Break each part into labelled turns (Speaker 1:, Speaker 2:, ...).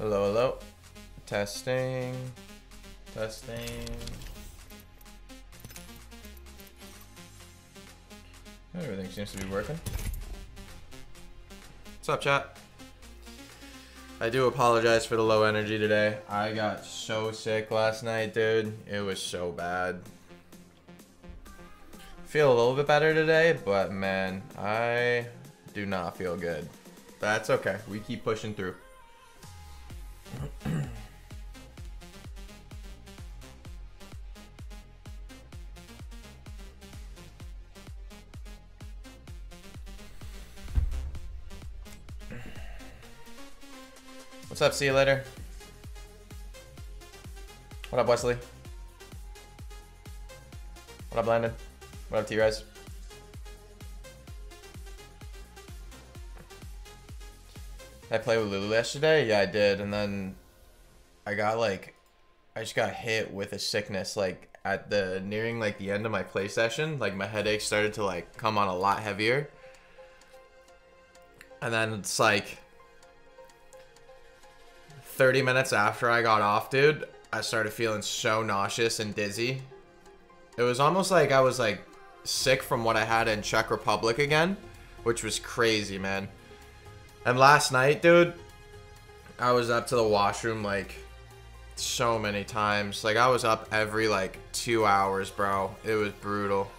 Speaker 1: Hello, hello. Testing. Testing. Everything seems to be working. What's up, chat? I do apologize for the low energy today. I got so sick last night, dude. It was so bad. Feel a little bit better today, but man, I do not feel good. That's okay. We keep pushing through. Up? See you later. What up, Wesley? What up, Landon? What up, T-Rise? I played with Lulu yesterday? Yeah, I did. And then I got like, I just got hit with a sickness like at the nearing like the end of my play session. Like my headache started to like come on a lot heavier. And then it's like 30 minutes after I got off, dude, I started feeling so nauseous and dizzy. It was almost like I was like sick from what I had in Czech Republic again, which was crazy, man. And last night, dude, I was up to the washroom like so many times. Like I was up every like two hours, bro. It was brutal.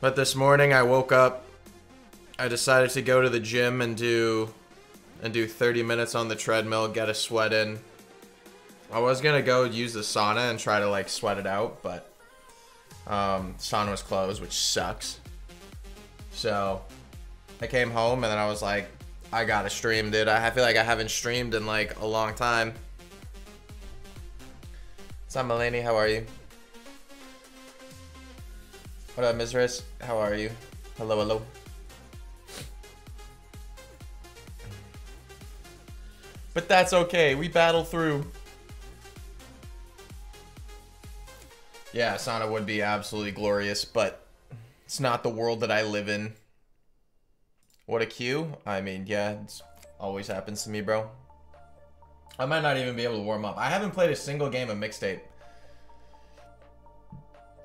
Speaker 1: But this morning I woke up. I decided to go to the gym and do and do 30 minutes on the treadmill, get a sweat in. I was gonna go use the sauna and try to like sweat it out, but um, sauna was closed, which sucks. So I came home and then I was like, I gotta stream, dude. I feel like I haven't streamed in like a long time. What's up, Melanie? How are you? What up, Mizris? How are you? Hello, hello. But that's okay. We battle through. Yeah, sauna would be absolutely glorious, but it's not the world that I live in. What a queue. I mean, yeah, it always happens to me, bro. I might not even be able to warm up. I haven't played a single game of mixtape. I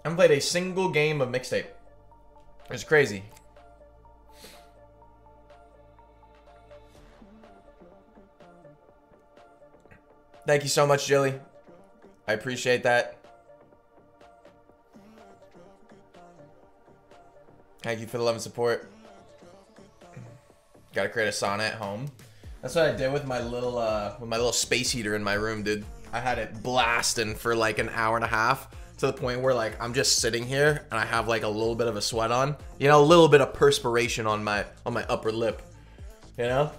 Speaker 1: haven't played a single game of mixtape. It's crazy. Thank you so much, Jilly. I appreciate that. Thank you for the love and support. Gotta create a sauna at home. That's what I did with my little uh with my little space heater in my room, dude. I had it blasting for like an hour and a half to the point where like I'm just sitting here and I have like a little bit of a sweat on. You know, a little bit of perspiration on my on my upper lip. You know?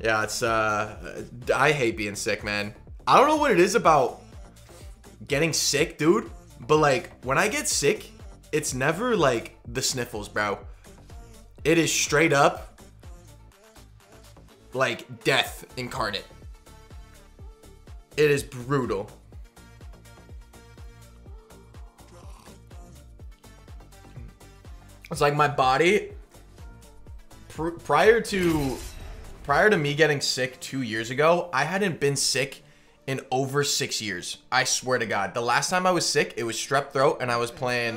Speaker 1: Yeah, it's uh I hate being sick, man. I don't know what it is about getting sick, dude, but like when I get sick, it's never like the sniffles, bro. It is straight up like death incarnate. It is brutal. It's like my body pr prior to prior to me getting sick 2 years ago, I hadn't been sick in over 6 years. I swear to god. The last time I was sick, it was strep throat and I was playing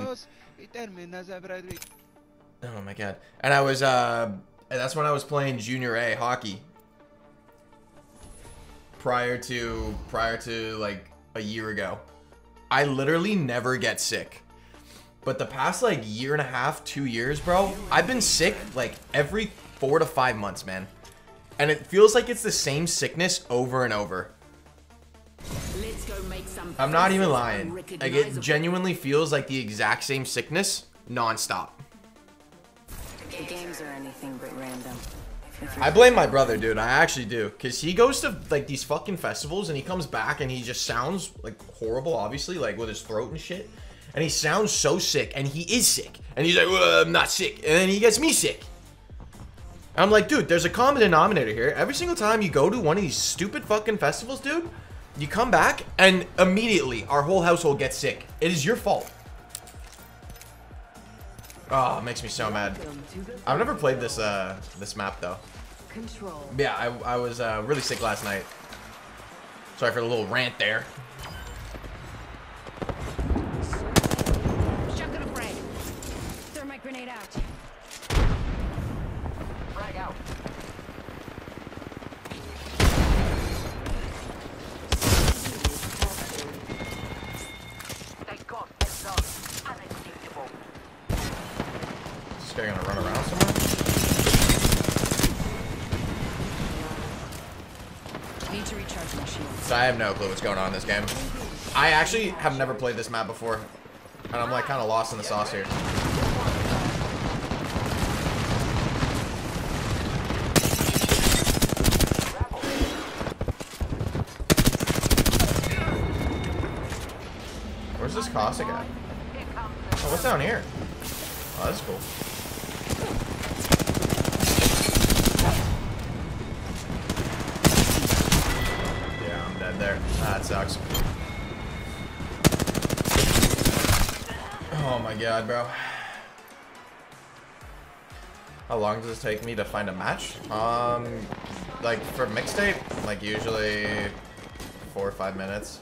Speaker 1: Oh my god. And I was uh that's when I was playing junior A hockey. Prior to prior to like a year ago. I literally never get sick. But the past like year and a half, 2 years, bro, I've been sick like every 4 to 5 months, man. And it feels like it's the same sickness over and over. I'm not even lying. Like it genuinely feels like the exact same sickness non-stop.
Speaker 2: The games are anything but random.
Speaker 1: I blame my brother, dude. I actually do. Because he goes to, like, these fucking festivals and he comes back and he just sounds, like, horrible, obviously, like, with his throat and shit. And he sounds so sick. And he is sick. And he's like, well, I'm not sick. And then he gets me sick. I'm like, dude, there's a common denominator here. Every single time you go to one of these stupid fucking festivals, dude, you come back and immediately our whole household gets sick. It is your fault. Oh, it makes me so mad. I've never played this uh this map though.
Speaker 2: control.
Speaker 1: Yeah, I, I was uh, really sick last night. Sorry for the little rant there. Going on in this game. I actually have never played this map before. And I'm like kind of lost in the sauce here. Where's this Cossack at? Oh, what's down here? Oh, that's cool. Yeah, I'm dead there. That sucks. Oh my god, bro. How long does it take me to find a match? Um, like for mixtape, like usually four or five minutes.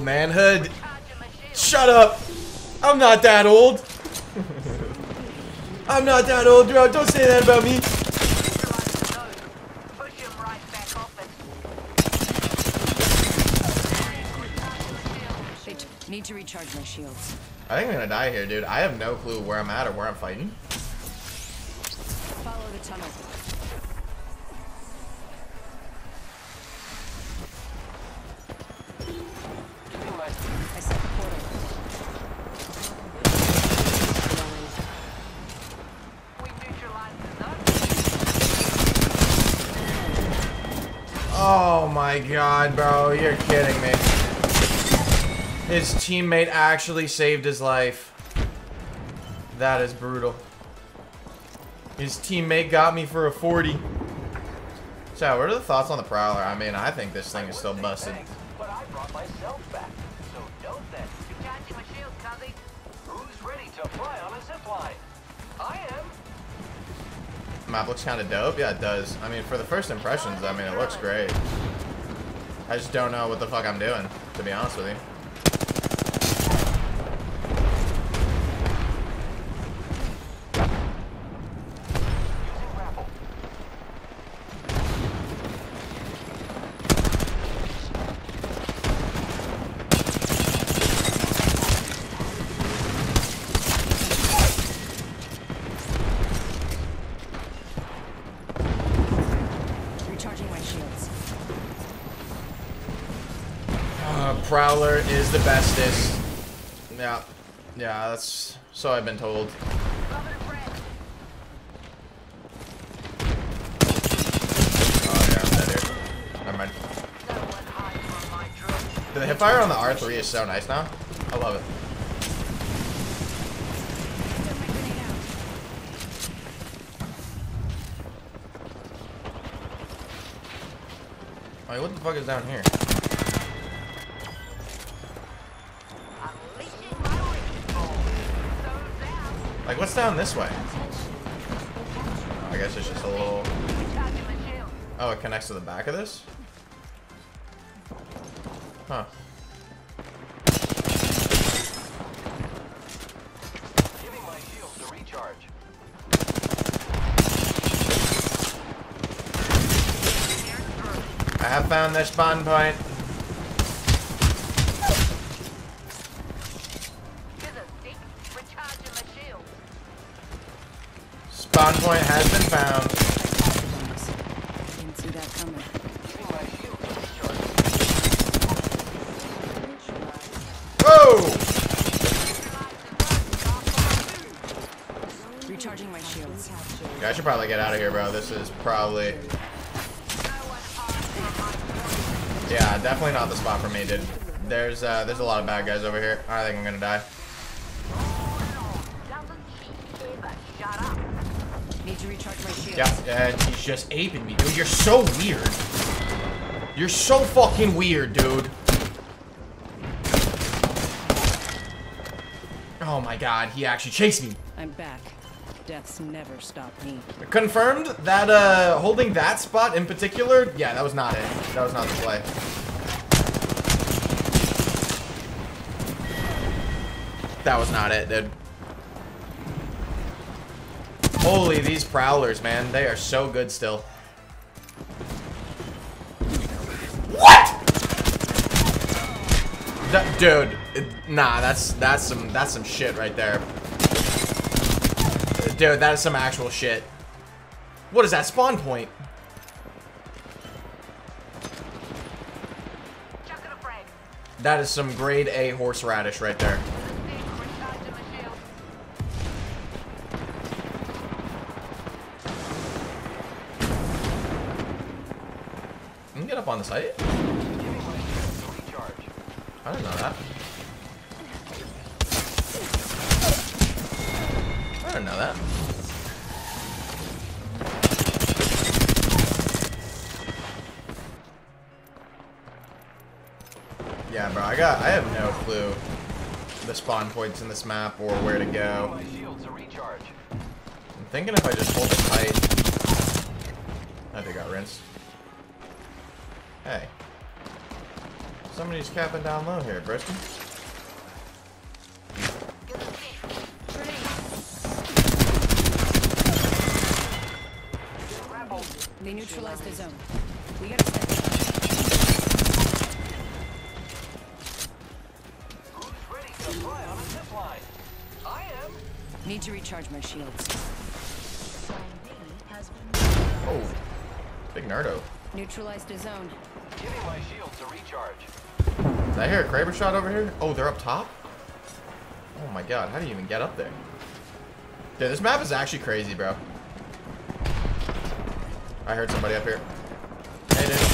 Speaker 1: Old manhood.
Speaker 3: charge of machine.
Speaker 1: Shut up! I'm not that old. I'm not that old, bro. Don't say that about me.
Speaker 3: Neutralize the node. Push him right back off it.
Speaker 2: Wait, need to recharge my shields.
Speaker 1: I think I'm gonna die here, dude. I have no clue where I'm at or where I'm fighting.
Speaker 2: Follow the tunnel.
Speaker 1: Bro. You're kidding me. His teammate actually saved his life. That is brutal. His teammate got me for a 40. So, what are the thoughts on the Prowler? I mean, I think this thing is still busted.
Speaker 3: My shield. Who's ready to fly on a? I am.
Speaker 1: Map looks kind of dope. Yeah, it does. I mean, for the first impressions, I mean, it looks great. I just don't know what the fuck I'm doing, to be honest with you. Is the bestest. Yeah. Yeah, that's so I've been told. Oh, yeah. Never mind. The hipfire on the R3 is so nice now. I love it. Wait, what the fuck is down here? What's down this way? I guess it's just a little...
Speaker 3: Charging my shield.
Speaker 1: Oh, it connects to the back of this? Huh.
Speaker 3: Giving my shield to recharge.
Speaker 1: I have found this spawn point. Point has been found.
Speaker 2: Didn't see that coming.
Speaker 3: Giving my shield to recharge.
Speaker 1: Whoa!
Speaker 2: Recharging my shields.
Speaker 1: Yeah, I should probably get out of here, bro. This is probably... Yeah, definitely not the spot for me, dude. There's uh, there's a lot of bad guys over here. I think I'm gonna die.
Speaker 2: Need to recharge my shield.
Speaker 1: Yeah, and he's just aping me, dude. You're so weird. You're so fucking weird, dude. Oh my god, he actually chased me.
Speaker 2: I'm back. Death's never stopped me.
Speaker 1: Confirmed that uh holding that spot in particular, yeah, that was not it. That was not the play. That was not it, dude. Holy, these prowlers, man. They are so good still. What? That- dude, nah, that's that's some that's some shit right there. Dude, that is some actual shit. What is that spawn point?
Speaker 4: Chucking a frag.
Speaker 1: That is some grade A horseradish right there. The site. I didn't know that. I didn't know that. Yeah, bro, I got, I have no clue the spawn points in this map or where to go. I'm thinking if I just hold it tight. I think I rinsed. Hey. Somebody's capping down low here, Briston.
Speaker 2: They neutralized the zone. We gotta step.
Speaker 3: Who's ready to fly on a zip line? I am.
Speaker 2: Need to recharge my shields.
Speaker 1: Oh. Big Nardo.
Speaker 2: Neutralized a zone.
Speaker 3: Giving my shields recharge.
Speaker 1: Did I hear a Kraber shot over here? Oh, they're up top? Oh my god, how do you even get up there? Dude, this map is actually crazy, bro. I heard somebody up here. Hey, dude.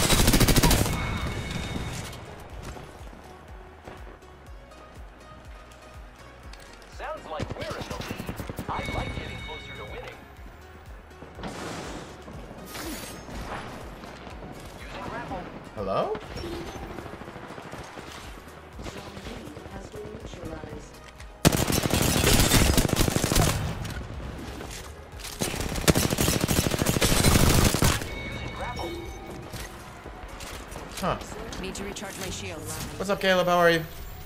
Speaker 1: Hello? Huh.
Speaker 2: Need to recharge my shields.
Speaker 1: What's up, Caleb? How are you?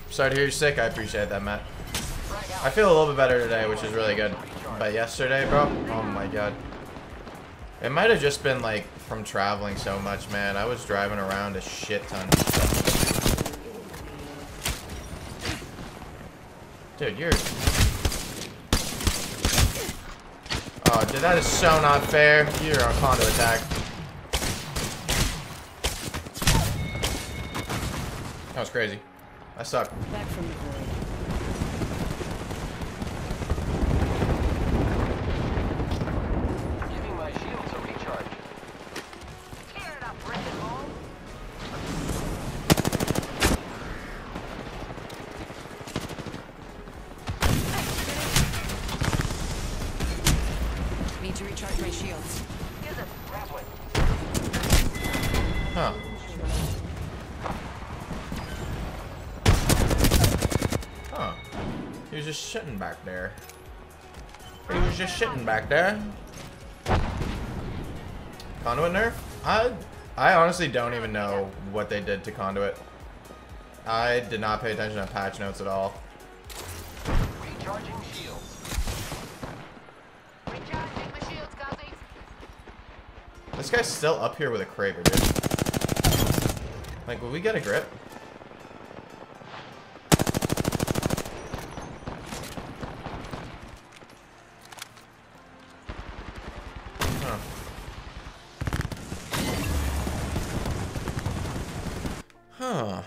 Speaker 1: Sorry to hear you're sick. I appreciate that, Matt. I feel a little bit better today, which is really good. But yesterday, bro, oh my god. It might have just been, like, from traveling so much, man. I was driving around a shit ton. Dude, you're... Oh, dude, that is so not fair. You're on condo attack. That was crazy. I suck. Sitting back there. Conduit nerf? I I honestly don't even know what they did to Conduit. I did not pay attention to patch notes at all.
Speaker 3: Recharging shields.
Speaker 4: Recharging my shields, Guzzy.
Speaker 1: This guy's still up here with a Kraber, dude. Like, will we get a grip? Huh. Huh.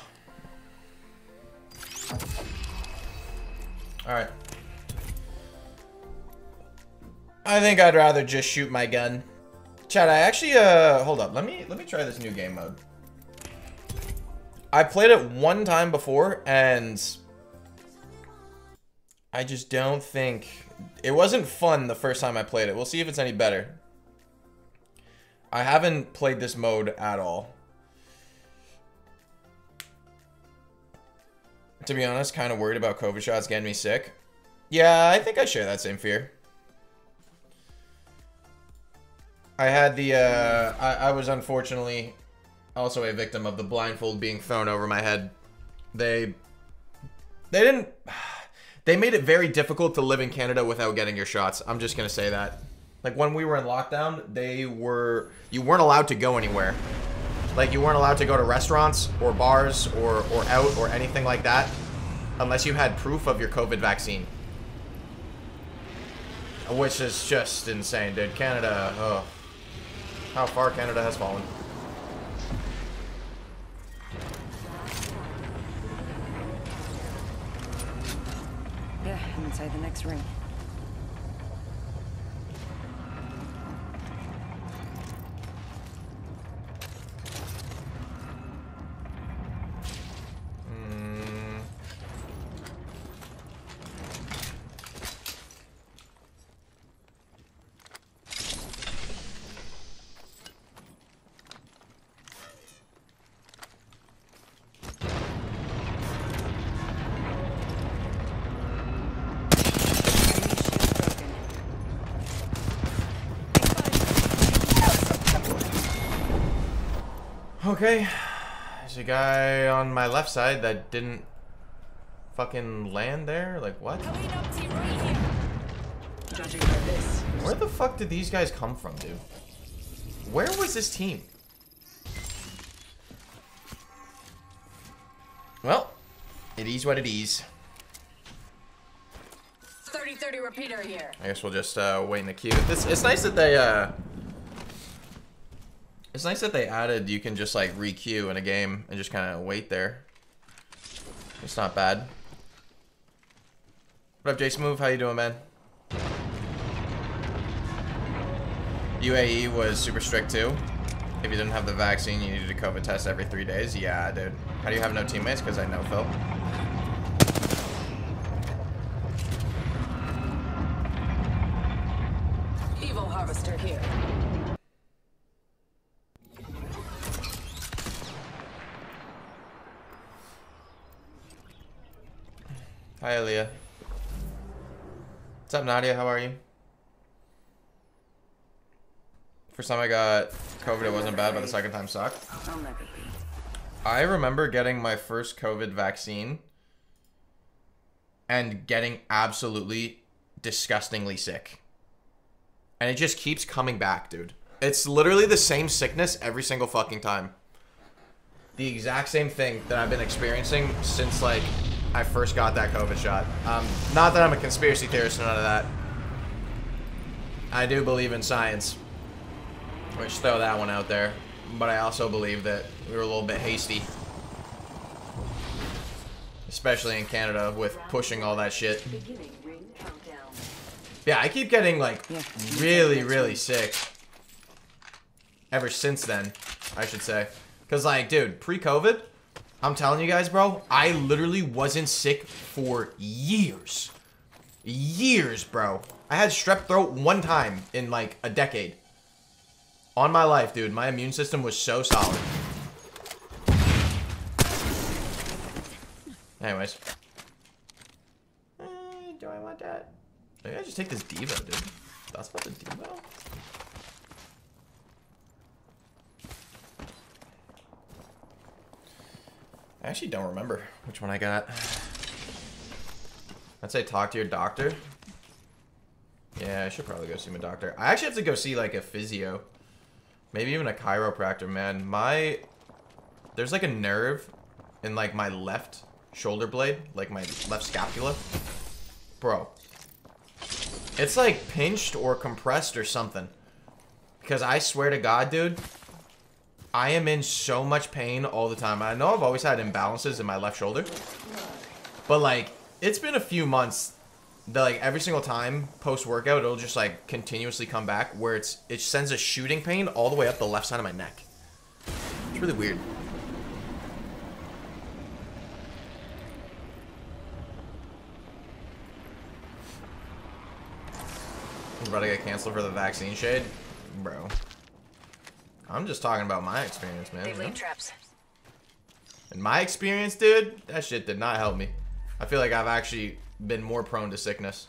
Speaker 1: Alright. I think I'd rather just shoot my gun. Chad, I actually uh hold up. Let me let me try this new game mode. I played it one time before and I just don't think it wasn't fun the first time I played it. We'll see if it's any better. I haven't played this mode at all. To be honest, kind of worried about COVID shots getting me sick. Yeah, I think I share that same fear. I had the, uh, I, I was unfortunately also a victim of the blindfold being thrown over my head. They, they didn't, they made it very difficult to live in Canada without getting your shots. I'm just gonna say that. Like when we were in lockdown, they were, you weren't allowed to go anywhere. Like you weren't allowed to go to restaurants or bars or, or out or anything like that unless you had proof of your COVID vaccine. Which is just insane, dude. Canada, oh. How far Canada has fallen.
Speaker 2: Yeah, I'm inside the next ring.
Speaker 1: Okay. There's a guy on my left side that didn't fucking land there. Like, what?
Speaker 2: Judging by this,
Speaker 1: Where the fuck did these guys come from, dude? Where was this team? Well, it is what it is.
Speaker 2: 30-30 repeater here.
Speaker 1: I guess we'll just uh, wait in the queue. This it's nice that they uh It's nice that they added you can just like re-queue in a game and just kind of wait there. It's not bad. What up, Jason Move? How you doing, man? UAE was super strict too. If you didn't have the vaccine, you needed a COVID test every three days. Yeah, dude. How do you have no teammates? Because I know Phil.
Speaker 2: Evo harvester here.
Speaker 1: Hi, Aaliyah. What's up, Nadia? How are you? First time I got COVID, it wasn't bad, but the second time sucked. I remember getting my first COVID vaccine and getting absolutely disgustingly sick. And it just keeps coming back, dude. It's literally the same sickness every single fucking time. The exact same thing that I've been experiencing since like I first got that COVID shot. Um, not that I'm a conspiracy theorist or none of that. I do believe in science. Which throw that one out there. But I also believe that we were a little bit hasty. Especially in Canada with pushing all that shit. Yeah, I keep getting like really, really sick. Ever since then, I should say. Cause like, dude, pre-COVID, I'm telling you guys, bro, I literally wasn't sick for years. Years, bro. I had strep throat one time in like a decade. On my life, dude, my immune system was so solid. Anyways. Eh, do I want that? Maybe I just take this Devo, dude. That's about the Devo? I actually don't remember which one I got. I'd say talk to your doctor. Yeah, I should probably go see my doctor. I actually have to go see like a physio. Maybe even a chiropractor, man. My there's like a nerve in like my left shoulder blade, like my left scapula. Bro. It's like pinched or compressed or something. Because I swear to God, dude, I am in so much pain all the time. I know I've always had imbalances in my left shoulder. But like, it's been a few months that like every single time post workout it'll just like continuously come back where it's it sends a shooting pain all the way up the left side of my neck. It's really weird. We're about to get canceled for the vaccine shade? Bro. I'm just talking about my experience, man.
Speaker 2: They
Speaker 1: you know?
Speaker 2: leave traps.
Speaker 1: In my experience, dude, that shit did not help me. I feel like I've actually been more prone to sickness.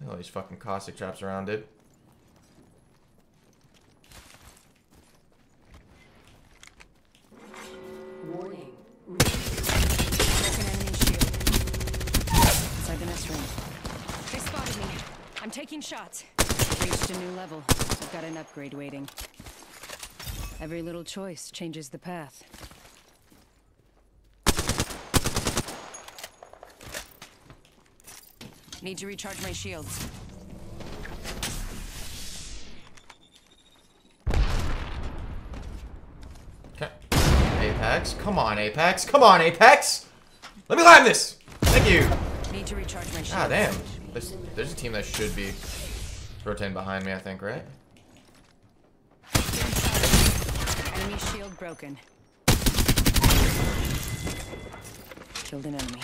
Speaker 1: Look at all these fucking caustic traps around, dude.
Speaker 2: Warning.
Speaker 5: Broken enemy shield.
Speaker 2: Inside the nest room.
Speaker 5: They spotted me. I'm taking shots.
Speaker 2: Reached a new level. I've got an upgrade waiting. Every little choice changes the path.
Speaker 5: Need to recharge my shields.
Speaker 1: Okay. Apex. Come on, Apex. Come on, Apex. Let me climb this. Thank you.
Speaker 5: Need to recharge my shields.
Speaker 1: Ah, damn. There's, there's a team that should be rotating behind me, I think, right?
Speaker 2: Enemy shield broken. Killed an enemy.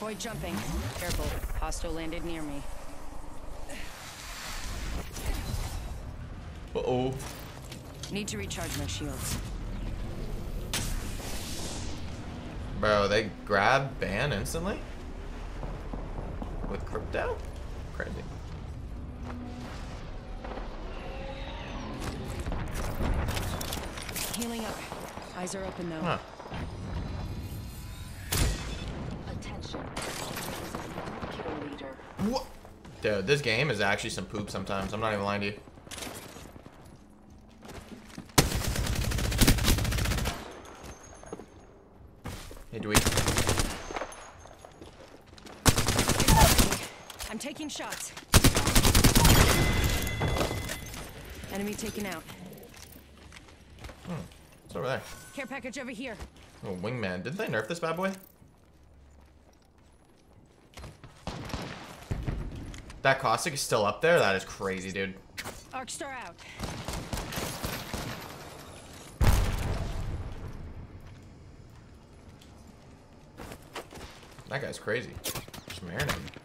Speaker 5: Void jumping.
Speaker 2: Careful. Hostile landed near me.
Speaker 1: Uh-oh.
Speaker 2: Need to recharge my shields.
Speaker 1: Bro, they grab ban instantly? With crypto? Crazy.
Speaker 2: Healing up. Eyes are open though.
Speaker 1: Huh.
Speaker 2: Attention. Kill leader.
Speaker 1: What? Dude, this game is actually some poop sometimes. I'm not even lying to you. Hey, do we?
Speaker 5: I'm taking shots.
Speaker 2: Enemy taken out.
Speaker 1: Hmm, it's over there.
Speaker 5: Care package over here.
Speaker 1: Oh, wingman. Didn't they nerf this bad boy? That caustic is still up there? That is crazy, dude.
Speaker 5: Arcstar out.
Speaker 1: That guy's crazy. Just marinating.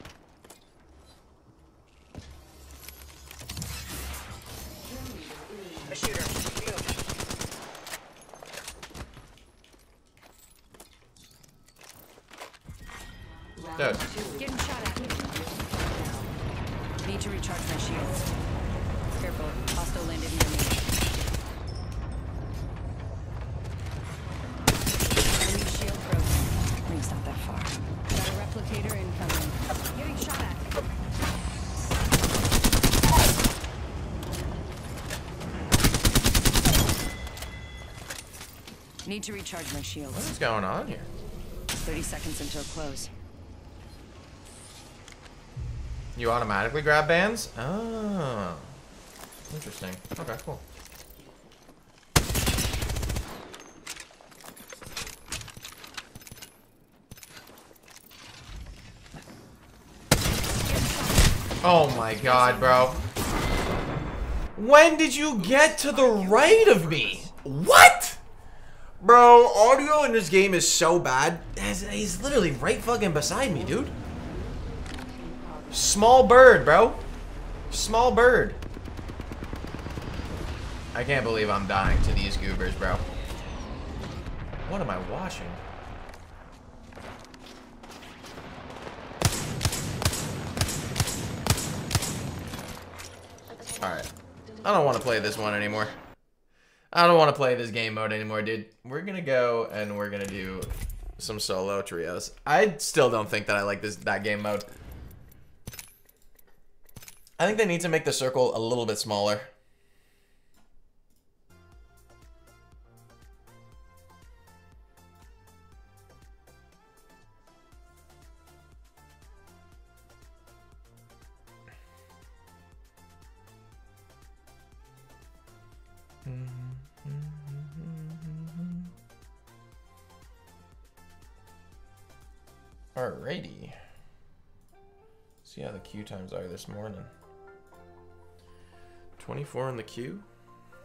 Speaker 2: Recharge my
Speaker 1: What is going on here?
Speaker 2: 30 seconds until close.
Speaker 1: You automatically grab bands? Oh. Interesting. Okay, cool. Oh my god, bro. When did you get to the right of me? What? Bro, audio in this game is so bad. He's- literally right fucking beside me, dude. Small bird, bro. Small bird. I can't believe I'm dying to these goobers, bro. What am I watching? Alright. I don't want to play this one anymore. I don't want to play this game mode anymore, dude. We're gonna go and we're gonna do some solo trios. I still don't think that I like this that game mode. I think they need to make the circle a little bit smaller. Alrighty. See how the queue times are this morning. 24 in the queue.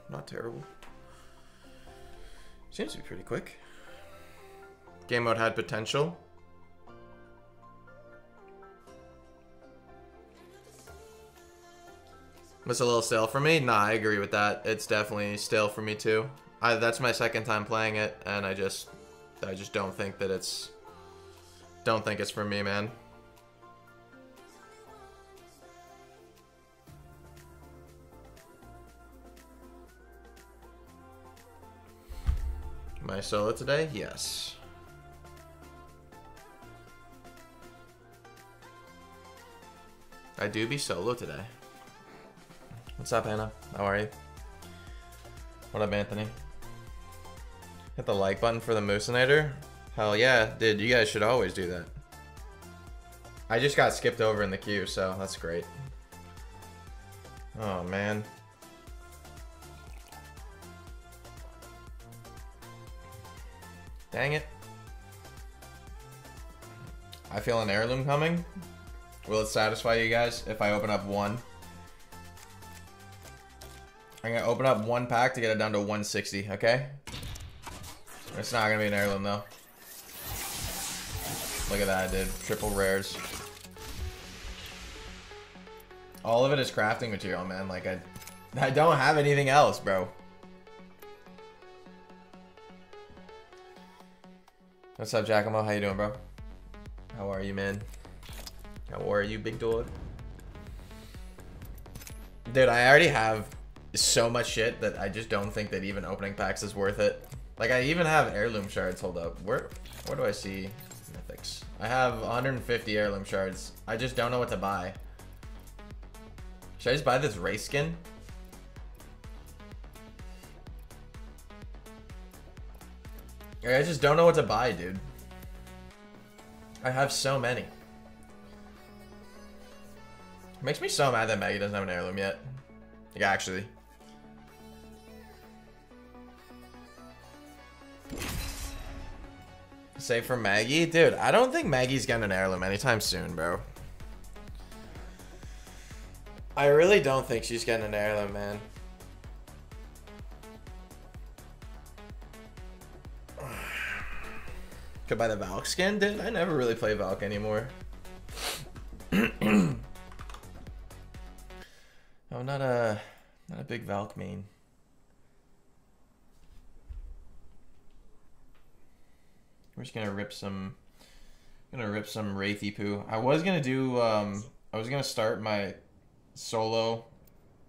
Speaker 1: Not terrible. Seems to be pretty quick. Game mode had potential. Was a little stale for me? Nah, I agree with that. It's definitely stale for me too. I, that's my second time playing it, and I just, I just don't think that it's, don't think it's for me, man. Am I solo today? Yes. I do be solo today. What's up, Anna? How are you? What up, Anthony? Hit the like button for the Moosinator? Hell yeah, dude, you guys should always do that. I just got skipped over in the queue, so that's great. Oh, man. Dang it. I feel an heirloom coming. Will it satisfy you guys if I open up one? I'm gonna open up one pack to get it down to 160, okay? It's not gonna be an heirloom though. Look at that, I did Triple rares. All of it is crafting material, man. Like, I, I don't have anything else, bro. What's up, Giacomo? How you doing, bro? How are you, man? How are you, big dog? Dude, I already have so much shit that I just don't think that even opening packs is worth it. Like, I even have heirloom shards. Hold up. Where, where do I see I have 150 heirloom shards. I just don't know what to buy. Should I just buy this race skin? I just don't know what to buy, dude. I have so many. It Makes me so mad that Maggie doesn't have an heirloom yet. Like, actually. Save for Maggie? Dude, I don't think Maggie's getting an heirloom anytime soon, bro. I really don't think she's getting an heirloom, man. Could buy the Valk skin, dude. I never really play Valk anymore. I'm oh, not a not a big Valk main. We're just gonna rip some gonna rip some Wraithy poo. I was gonna do um I was gonna start my solo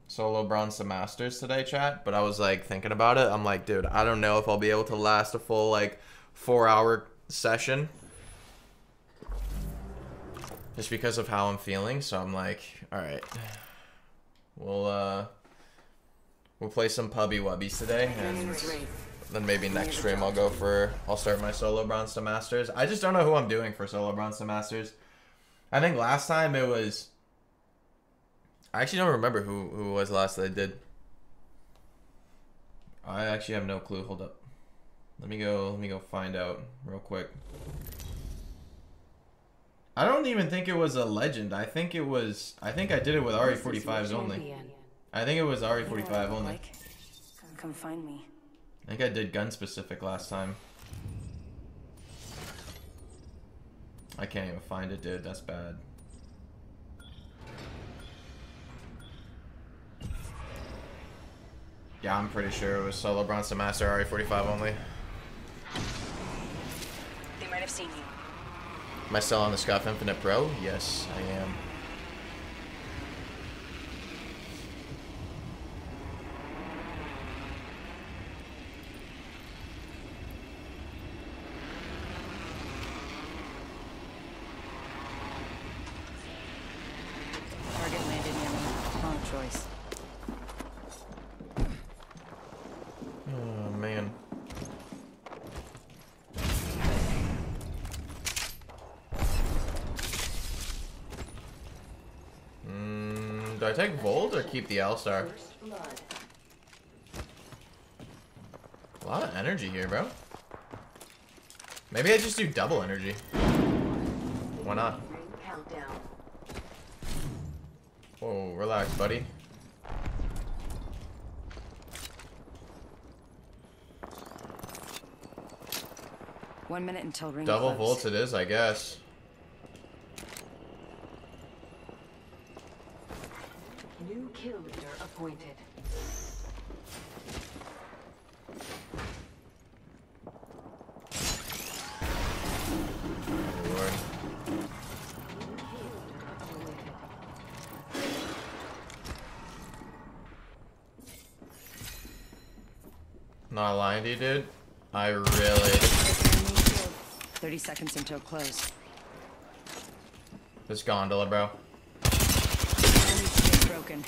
Speaker 1: solo bronze to masters today chat but i was like thinking about it i'm like dude i don't know if i'll be able to last a full like four hour session just because of how i'm feeling so i'm like all right we'll uh we'll play some pubby wubbies today and then maybe next stream i'll go for i'll start my solo bronze to masters i just don't know who i'm doing for solo bronze to masters i think last time it was I actually don't remember who who was last that I did. I actually have no clue. Hold up. Let me go. Let me go find out real quick. I don't even think it was a legend. I think it was. I think I did it with RE45s only. I think it was RE45 only.
Speaker 2: Come find me.
Speaker 1: I think I did gun specific last time. I can't even find it, dude. That's bad. Yeah, I'm pretty sure it was solo bronze to master RE45 only.
Speaker 2: They might have seen you.
Speaker 1: Am I still on the Scuf Infinity Pro? Yes, I am.
Speaker 2: Target landed near me. Wrong choice.
Speaker 1: Oh man. Mm, do I take Volt or keep the L-Star? A lot of energy here, bro. Maybe I just do double energy. Why not? Whoa, relax, buddy.
Speaker 2: One minute until ring
Speaker 1: Double
Speaker 2: close.
Speaker 1: volts it is, I guess.
Speaker 6: New kill leader appointed.
Speaker 1: 90, dude. I really...
Speaker 2: 30 seconds until close.
Speaker 1: This gondola, bro.
Speaker 2: Broken.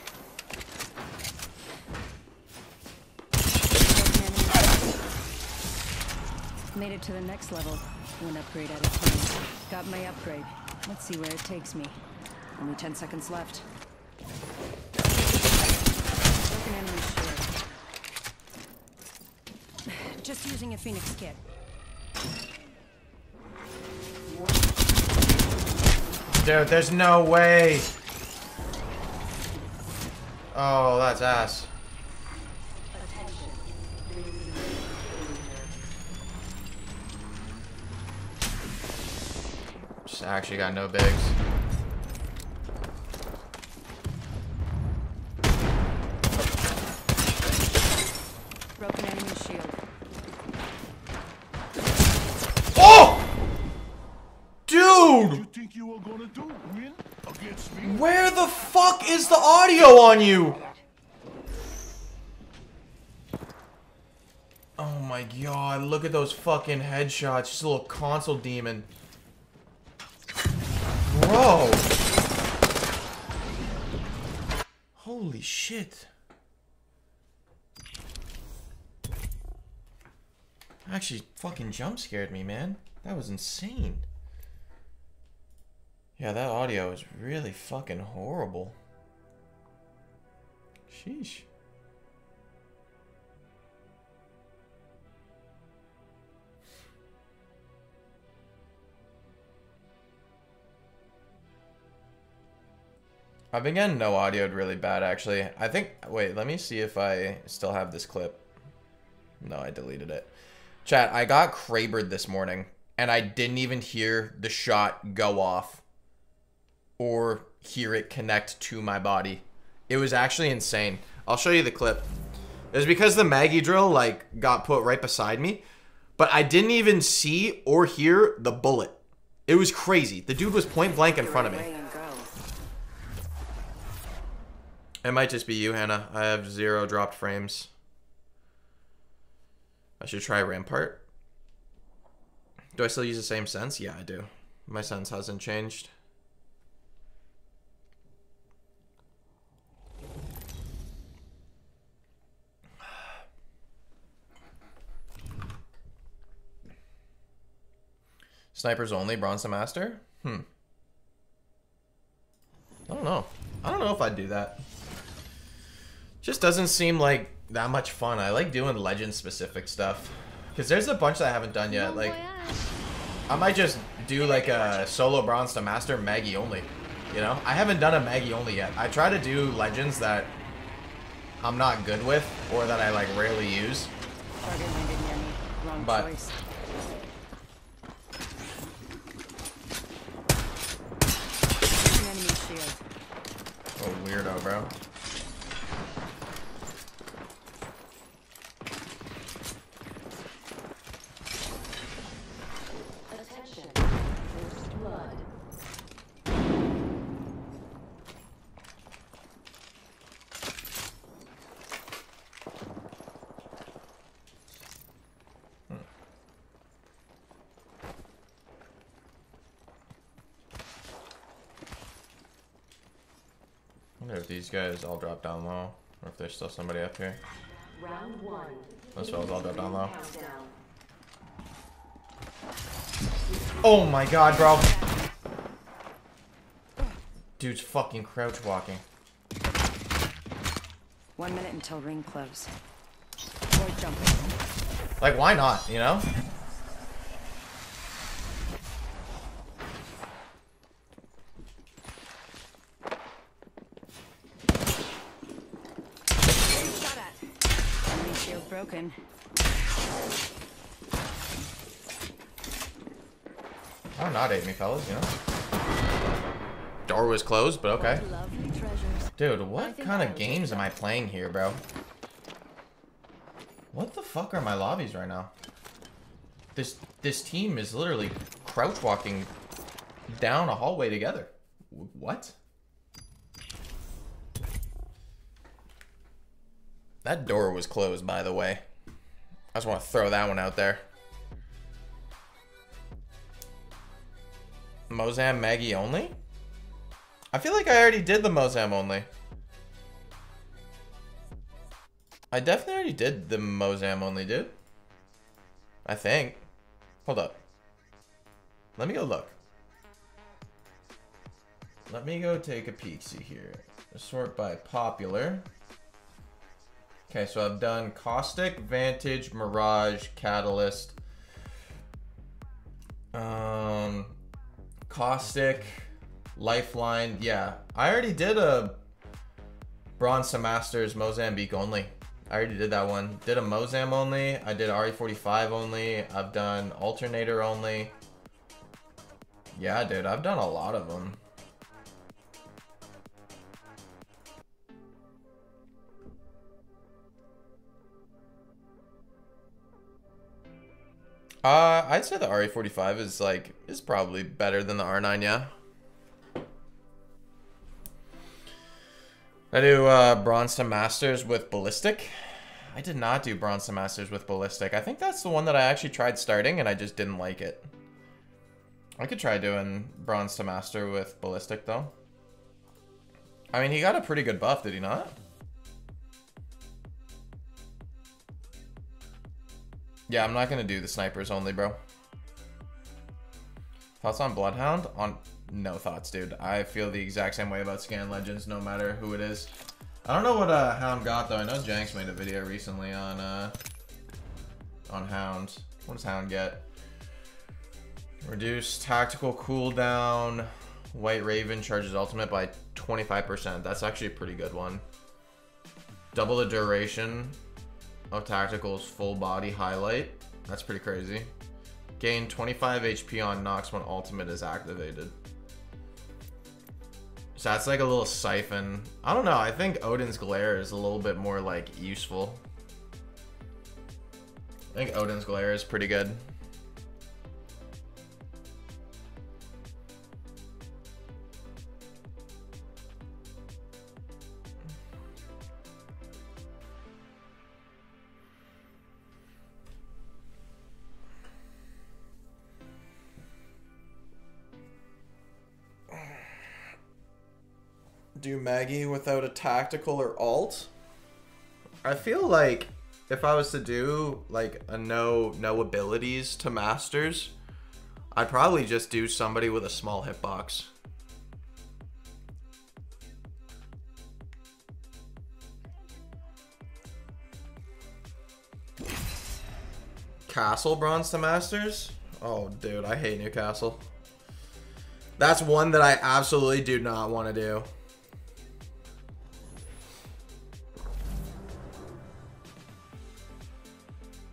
Speaker 2: Made it to the next level. One upgrade at a time. Got my upgrade. Let's see where it takes me. Only 10 seconds left. Just using a Phoenix kit.
Speaker 1: Dude, there's no way. Oh, that's ass. Just actually got no bigs.
Speaker 2: Broken enemy shield.
Speaker 1: Oh! Dude!
Speaker 7: you think you were gonna do? Win against me?
Speaker 1: Where the fuck is the audio on you? Oh my god, look at those fucking headshots. Just a little console demon. Bro. Holy shit. Actually, fucking jump scared me, man. That was insane. Yeah, that audio is really fucking horrible. Sheesh. I've been getting no audioed really bad actually. I think wait, let me see if I still have this clip. No, I deleted it. Chat, I got Krabered this morning and I didn't even hear the shot go off or hear it connect to my body. It was actually insane. I'll show you the clip. It was because the Maggie drill like got put right beside me, but I didn't even see or hear the bullet. It was crazy. The dude was point blank in front of me. It might just be you, Hannah. I have zero dropped frames. I should try Rampart. Do I still use the same sense? Yeah, I do. My sense hasn't changed. Snipers only, Bronze Master? Hmm. I don't know. I don't know if I'd do that. Just doesn't seem like that much fun. I like doing legend specific stuff. Because there's a bunch that I haven't done yet. Like, I might just do like a solo bronze to master Maggie only. You know? I haven't done a Maggie only yet. I try to do legends that I'm not good with or that I like rarely use.
Speaker 2: Target landed near me. Wrong
Speaker 1: But-
Speaker 2: choice. Broken enemy shield.
Speaker 1: Weirdo, bro.
Speaker 6: Attention. First blood.
Speaker 1: I wonder if these guys all drop down low. Or if there's still somebody up here.
Speaker 6: Round one.
Speaker 1: Those fellas all drop down low. Oh my god, bro. Dude's fucking crouch walking.
Speaker 2: One minute until ring close. Jumping.
Speaker 1: Like, why not, you know?
Speaker 2: Shot at. Enemy shield broken.
Speaker 1: Oh, not ate me, fellas, you know? Door was closed, but okay. Dude, what kind of games am I playing here, bro? What the fuck are my lobbies right now? This this team is literally crouch walking down a hallway together. What? That door was closed, by the way. I just want to throw that one out there. Mozam Maggie only? I feel like I already did the Mozam only. I definitely already did the Mozam only, dude. I think. Hold up. Let me go look. Let me go take a peek. See here. Sort by popular. Okay, so I've done Caustic, Vantage, Mirage, Catalyst. Um, Caustic, Lifeline. Yeah, I already did a Bronze Masters Mozambique only. I already did that one. Did a Mozam only. I did RE45 only. I've done Alternator only. Yeah, dude, I've done a lot of them. Uh, I'd say the RE45 is like is probably better than the R9, yeah. I do uh, Bronze to Masters with Ballistic. I did not do Bronze to Masters with Ballistic. I think that's the one that I actually tried starting and I just didn't like it. I could try doing Bronze to Master with Ballistic though. I mean, he got a pretty good buff, did he not? Yeah, I'm not gonna do the snipers only, bro. Thoughts on Bloodhound? On no thoughts, dude. I feel the exact same way about Scan Legends, no matter who it is. I don't know what uh, Hound got though. I know Janks made a video recently on uh, on Hound. What does Hound get? Reduce tactical cooldown. White Raven charges ultimate by 25%. That's actually a pretty good one. Double the duration of tactical's full body highlight. That's pretty crazy. Gain 25 HP on knock when ultimate is activated. So that's like a little siphon. I don't know. I think Odin's Glare is a little bit more like useful. I think Odin's Glare is pretty good. Do Maggie without a tactical or alt. I feel like if I was to do like a no no abilities to masters, I'd probably just do somebody with a small hitbox. Castle bronze to masters? Oh dude, I hate Newcastle. That's one that I absolutely do not want to do.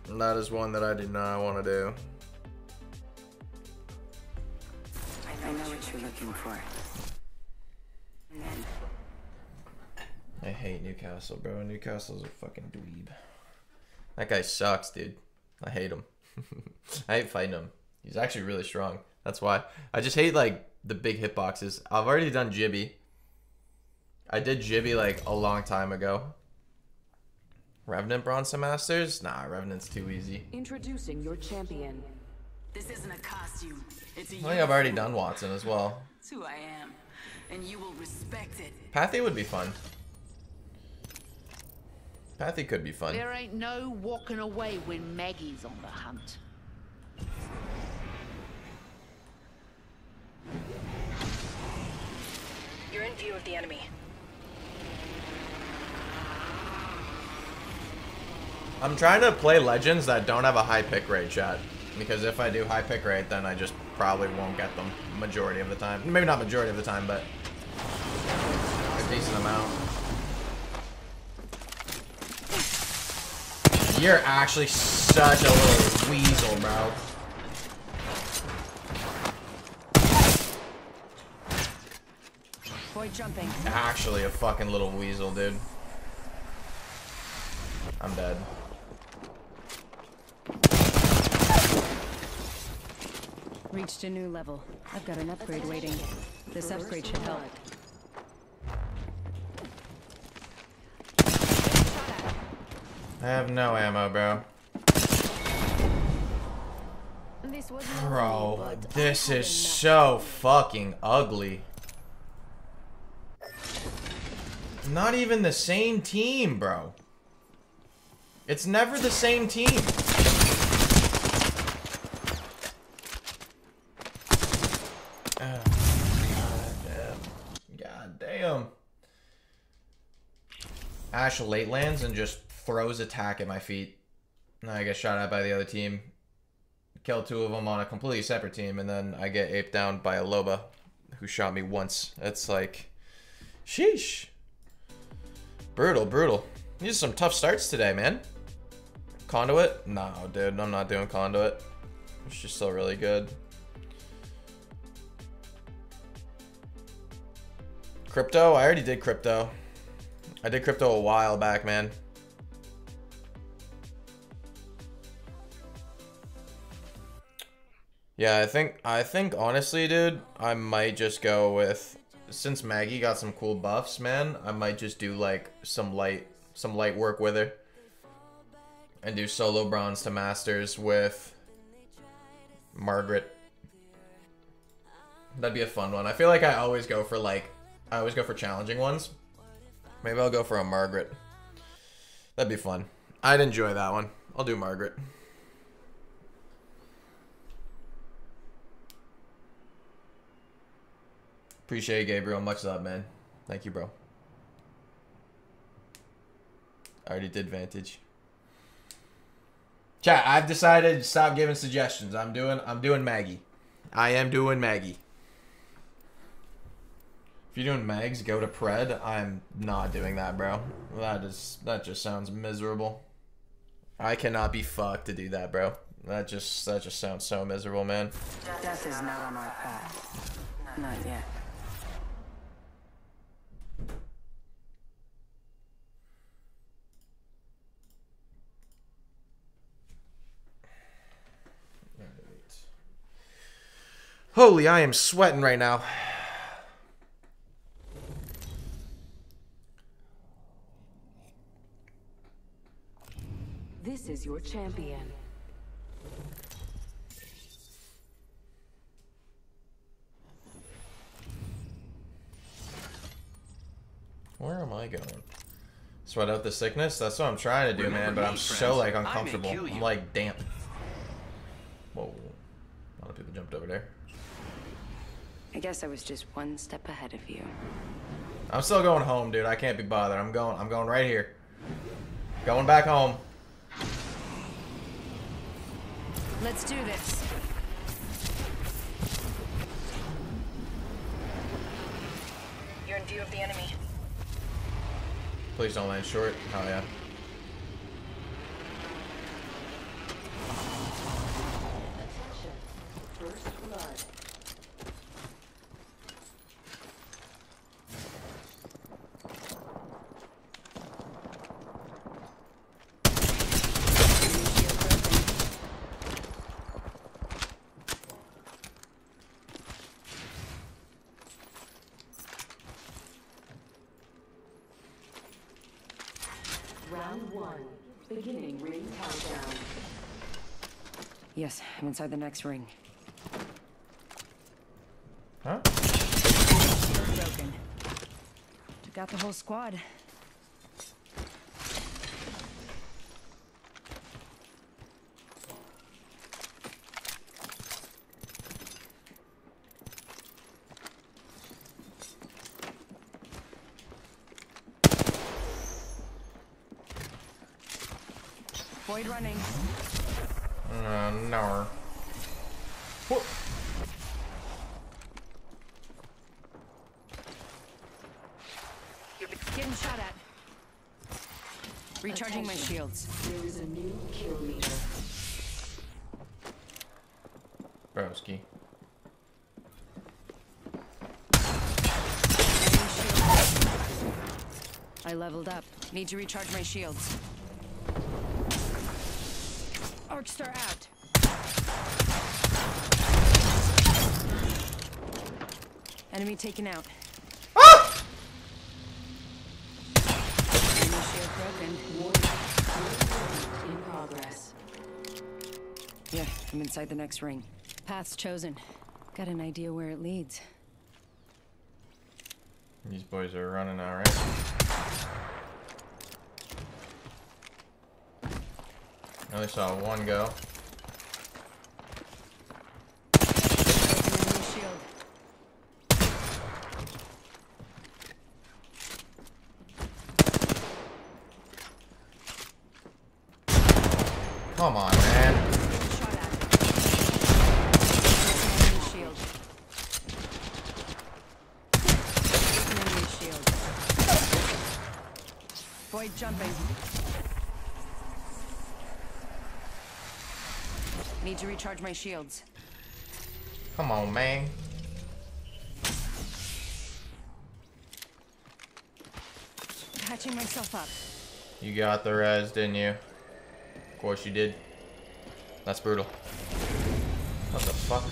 Speaker 1: And that is one that I do not want to do.
Speaker 2: I know what you're looking for.
Speaker 1: I hate Newcastle, bro. Newcastle's a fucking dweeb. That guy sucks, dude. I hate him. I hate fighting him. He's actually really strong. That's why. I just hate like the big hitboxes. I've already done Gibby. I did Gibby like a long time ago. Revenant Bronze Masters? Nah, Revenant's too easy.
Speaker 6: Introducing your champion.
Speaker 8: This isn't a costume. It's a
Speaker 1: I think I've already done Wattson as well.
Speaker 8: It's who I am. And you will respect it.
Speaker 1: Pathy would be fun. Pathy could be fun.
Speaker 4: There ain't no walking away when Maggie's on the hunt.
Speaker 5: You're in view of the enemy.
Speaker 1: I'm trying to play legends that don't have a high pick rate chat. Because if I do high pick rate, then I just probably won't get them majority of the time. Maybe not majority of the time, but a decent amount. You're actually such a little weasel, bro.
Speaker 2: Boy jumping.
Speaker 1: Actually a fucking little weasel, dude. I'm dead.
Speaker 2: Reached a new level. I've got an upgrade waiting. This upgrade should help.
Speaker 1: I have no ammo, bro. Bro, this is so fucking ugly. Not even the same team, bro. It's never the same team. Ah, God damn. God damn. Ash late lands and just throws attack at my feet. And I get shot at by the other team kill two of them on a completely separate team, and then I get aped down by a Loba who shot me once. It's like, sheesh. Brutal, brutal. These are some tough starts today, man. Conduit? No, dude, I'm not doing Conduit. It's just still really good. Crypto? I already did crypto. I did crypto a while back, man. Yeah, I think I think honestly, dude, I might just go with since Maggie got some cool buffs, man. I might just do like some light some light work with her and do solo bronze to masters with Margaret. That'd be a fun one. I feel like I always go for like I always go for challenging ones. Maybe I'll go for a Margaret. That'd be fun. I'd enjoy that one. I'll do Margaret. Appreciate it, Gabriel. Much love, man. Thank you, bro. I already did Vantage. Chat, I've decided to stop giving suggestions. I'm doing I'm doing Maggie. I am doing Maggie. If you're doing Mags, go to Pred. I'm not doing that, bro. That is that just sounds miserable. I cannot be fucked to do that, bro. That just that just sounds so miserable, man.
Speaker 8: Death is not on our path. Not yet.
Speaker 1: Holy, I am sweating right now.
Speaker 6: This is your champion.
Speaker 1: Where am I going? Sweat out the sickness? That's what I'm trying to do, man, but I'm so, like, uncomfortable. I'm, like, damp. Whoa. A lot of people jumped over there.
Speaker 8: I guess I was just one step ahead of you.
Speaker 1: I'm still going home, dude. I can't be bothered. I'm going, I'm going right here. Going back home.
Speaker 2: Let's do this.
Speaker 5: You're in view of the enemy.
Speaker 1: Please don't land short. Hell yeah.
Speaker 6: First blood. Round one. Beginning ring countdown.
Speaker 2: Yes, I'm inside the next ring.
Speaker 1: Huh?
Speaker 2: Broken. Took out the whole squad. Void running.
Speaker 1: Uh, no. What?
Speaker 2: Getting shot at. Recharging my shields.
Speaker 6: There is a new kill leader.
Speaker 1: Broski.
Speaker 2: I leveled up. Need to recharge my shields. Arcstar out. Enemy taken out. Enemy shield broken.
Speaker 6: In progress.
Speaker 2: Yeah, I'm inside the next ring. Path's chosen. Got an idea where it leads.
Speaker 1: These boys are running all right. I only saw one go.
Speaker 2: Broken enemy shield.
Speaker 1: Come on, man.
Speaker 2: Getting shot at. Broken enemy shield. Broken enemy shield. Void jumping. Need to recharge my shields.
Speaker 1: Come on, man.
Speaker 2: Patching myself up.
Speaker 1: You got the res, didn't you? Of course you did. That's brutal. What the fuck?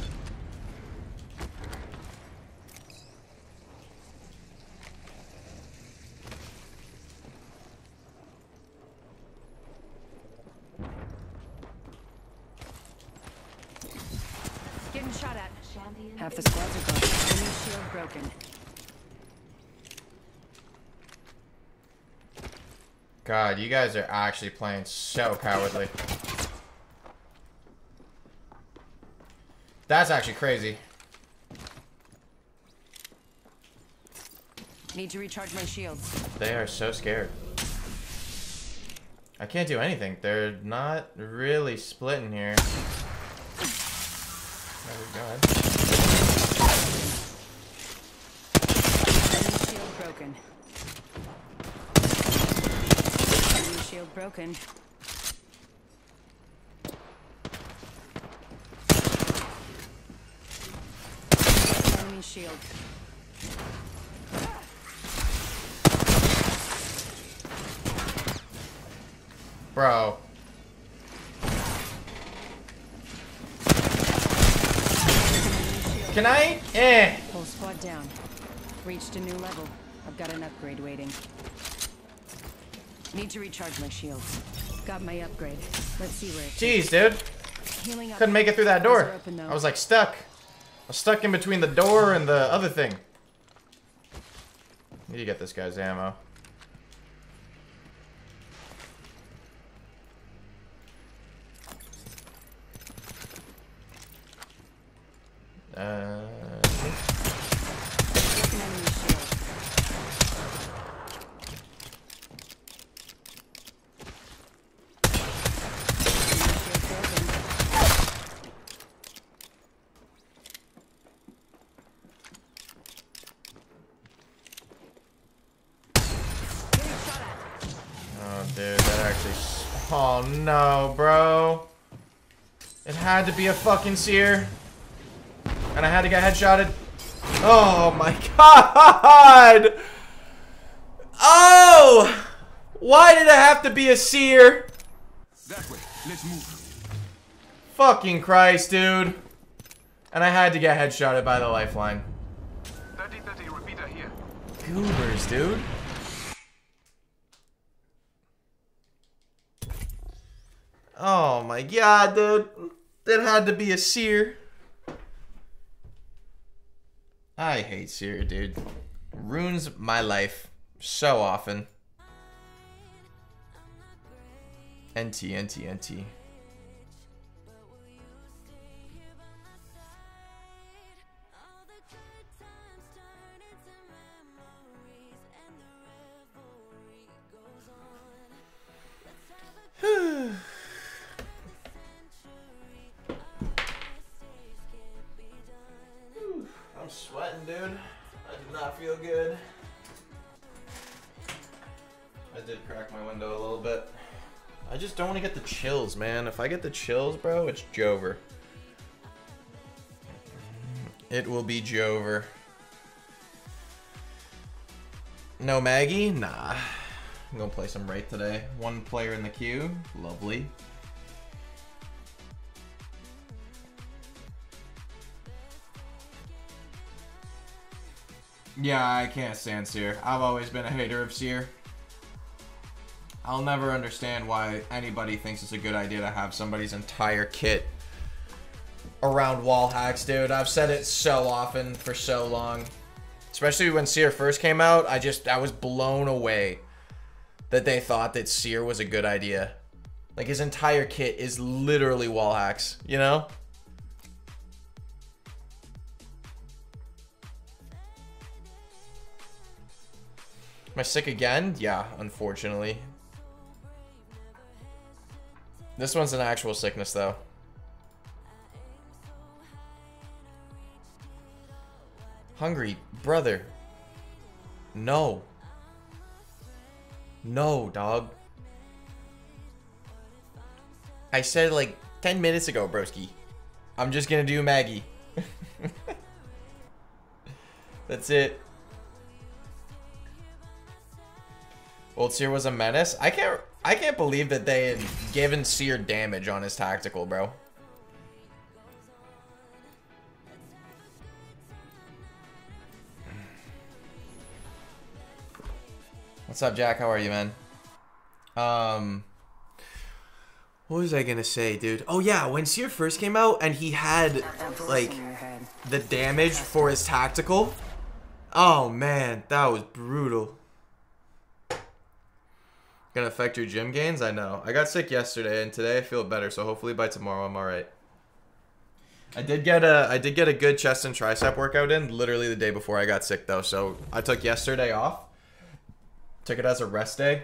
Speaker 2: Getting shot at.
Speaker 6: Champion
Speaker 2: Half the squads are gone. Enemy shield broken.
Speaker 1: God, you guys are actually playing so cowardly. That's actually crazy.
Speaker 2: Need to recharge my shields.
Speaker 1: They are so scared. I can't do anything. They're not really splitting here. Oh, God.
Speaker 2: Enemy shield broken. Enemy shield broken. Enemy shield.
Speaker 1: Bro. Can I? Eh.
Speaker 2: Whole squad down. Reached a new level. I've got an upgrade waiting. Need to recharge my shields. Got my upgrade. Let's see where
Speaker 1: Jeez, dude. Couldn't make it through that door.
Speaker 2: open.
Speaker 1: I was like stuck. I was stuck in between the door and the other thing. Need to get this guy's ammo. Uh,
Speaker 2: Broken enemy shield. Enemy shield broken. Getting shot at.
Speaker 1: oh, dude, that actually. s- Oh no, bro. It had to be a fucking seer. And I had to get headshotted. Oh my god! Oh! Why did it have to be a seer?
Speaker 7: That way. Let's move.
Speaker 1: Fucking Christ, dude. And I had to get headshotted by the lifeline.
Speaker 7: 3030 repeater here.
Speaker 1: Goobers, dude. Oh my god, dude. That had to be a seer. I hate seer, dude. Ruins my life so often. NT, NT, NT. Chills, man. If I get the chills, bro, it's Jover. It will be Jover. No Maggie? Nah. I'm gonna play some Wraith today. One player in the queue. Lovely. Yeah, I can't stand Seer. I've always been a hater of Seer. I'll never understand why anybody thinks it's a good idea to have somebody's entire kit around wall hacks, dude. I've said it so often for so long. Especially when Seer first came out, I just I was blown away that they thought that Seer was a good idea. Like his entire kit is literally wall hacks, you know? Am I sick again? Yeah, unfortunately. This one's an actual sickness, though. Hungry, brother. No. No, dog. I said like 10 minutes ago, broski. I'm just gonna do Maggie. That's it. Old Seer was a menace. I can't I can't believe that they had given Seer damage on his tactical, bro. What's up, Jack? How are you, man? Um, what was I gonna say, dude? Oh yeah, when Seer first came out and he had like the damage for his tactical. Oh man, that was brutal. Gonna affect your gym gains? I know. I got sick yesterday and today I feel better, so hopefully by tomorrow I'm alright. I did get a I did get a good chest and tricep workout in literally the day before I got sick though, so I took yesterday off. Took it as a rest day.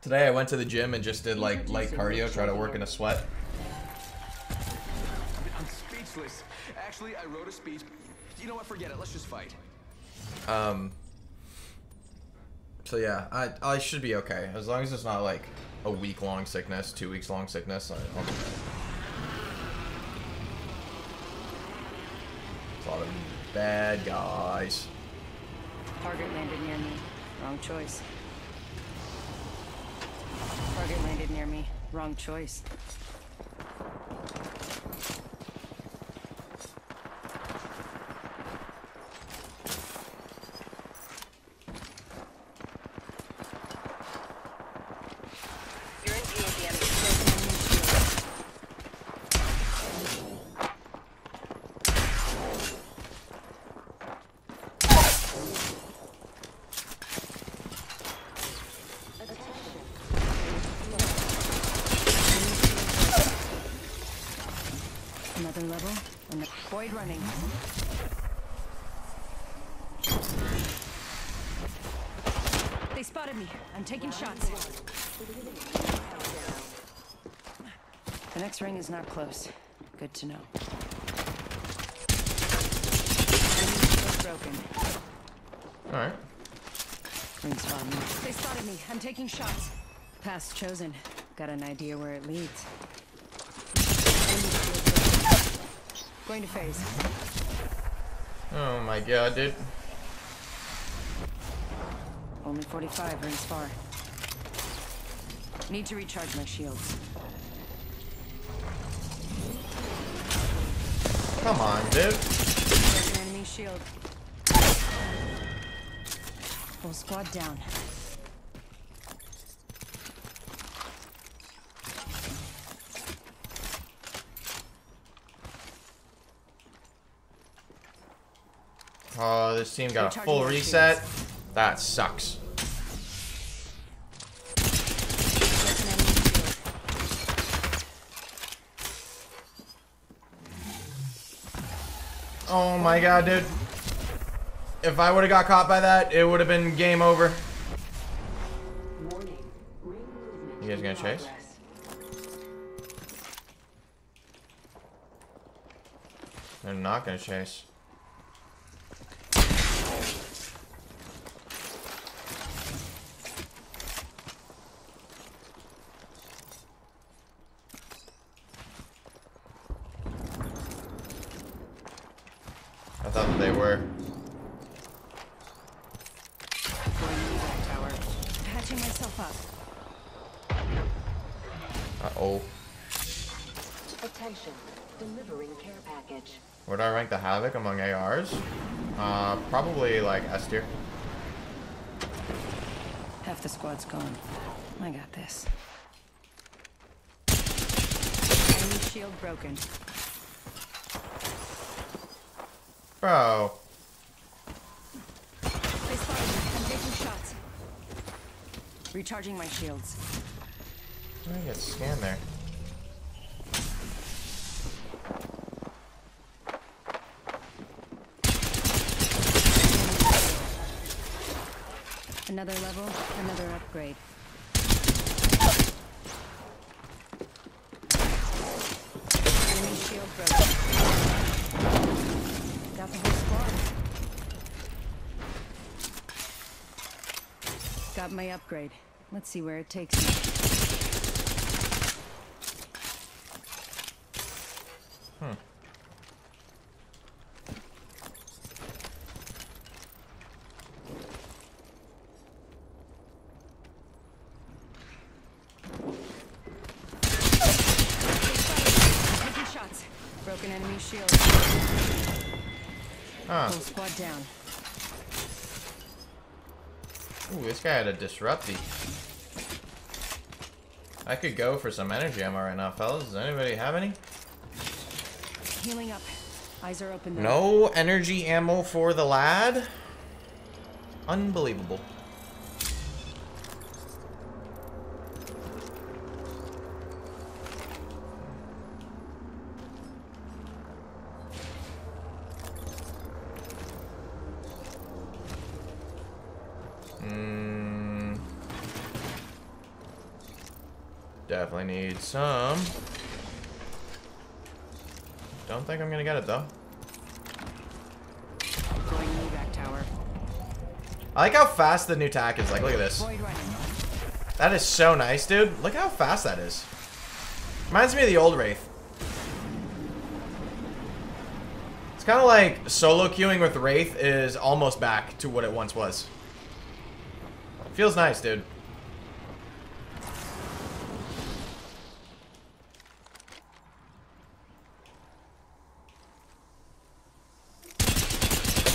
Speaker 1: Today I went to the gym and just did like light cardio, try to work in a sweat.
Speaker 9: I'm speechless. Actually, I wrote a speech. You know what? Forget it. Let's just fight.
Speaker 1: Um so yeah, I I should be okay as long as it's not like a week long sickness, two weeks long sickness. I, a lot of bad guys.
Speaker 2: Target landed near me. Wrong choice. Target landed near me. Wrong choice. You're in PADM. Another level. And the void running. They spotted me. I'm taking shots. The next ring is not close. Good to know. Broken.
Speaker 1: Alright.
Speaker 2: Ring spotted me. They spotted me. I'm taking shots. Path chosen. Got an idea where it leads. Enemy shield broken. Going to phase.
Speaker 1: Oh my god, dude.
Speaker 2: Only 45 rings far. Need to recharge my shields.
Speaker 1: Come on, dude.
Speaker 2: There's an enemy shield. Full squad down.
Speaker 1: Oh, this team got a full reset. That sucks.
Speaker 2: There's an enemy shield.
Speaker 1: Oh my god, dude. If I would have got caught by that, it would have been game over. You guys gonna chase? They're not gonna chase. I thought that they were.
Speaker 2: Going to that tower. Patch Patching myself up.
Speaker 1: Uh-oh.
Speaker 6: Attention. Delivering care package.
Speaker 1: Where do I rank the Havoc among ARs? Uh, probably like S tier.
Speaker 2: Half the squad's gone. I got this. Enemy shield broken.
Speaker 1: Bro.
Speaker 2: They spotted. I'm taking shots. Recharging my shields.
Speaker 1: Me get scanned there.
Speaker 2: Another level, another upgrade. Enemy shield broken. Got the whole squad. Got my upgrade. Let's see where it takes me. Taking. Broken enemy shield.
Speaker 1: Huh.
Speaker 2: Whole squad down.
Speaker 1: Ooh, this guy had a disrupty. I could go for some energy ammo right now, fellas. Does anybody have any?
Speaker 2: Healing up. Eyes are open. though.
Speaker 1: No energy ammo for the lad? Unbelievable. Hmm. Definitely need some. Don't think I'm gonna get it though.
Speaker 2: Going back tower.
Speaker 1: I like how fast the new tack is. Like, look at this. That is so nice, dude. Look how fast that is. Reminds me of the old Wraith. It's kind of like solo queuing with Wraith is almost back to what it once was. Feels nice, dude.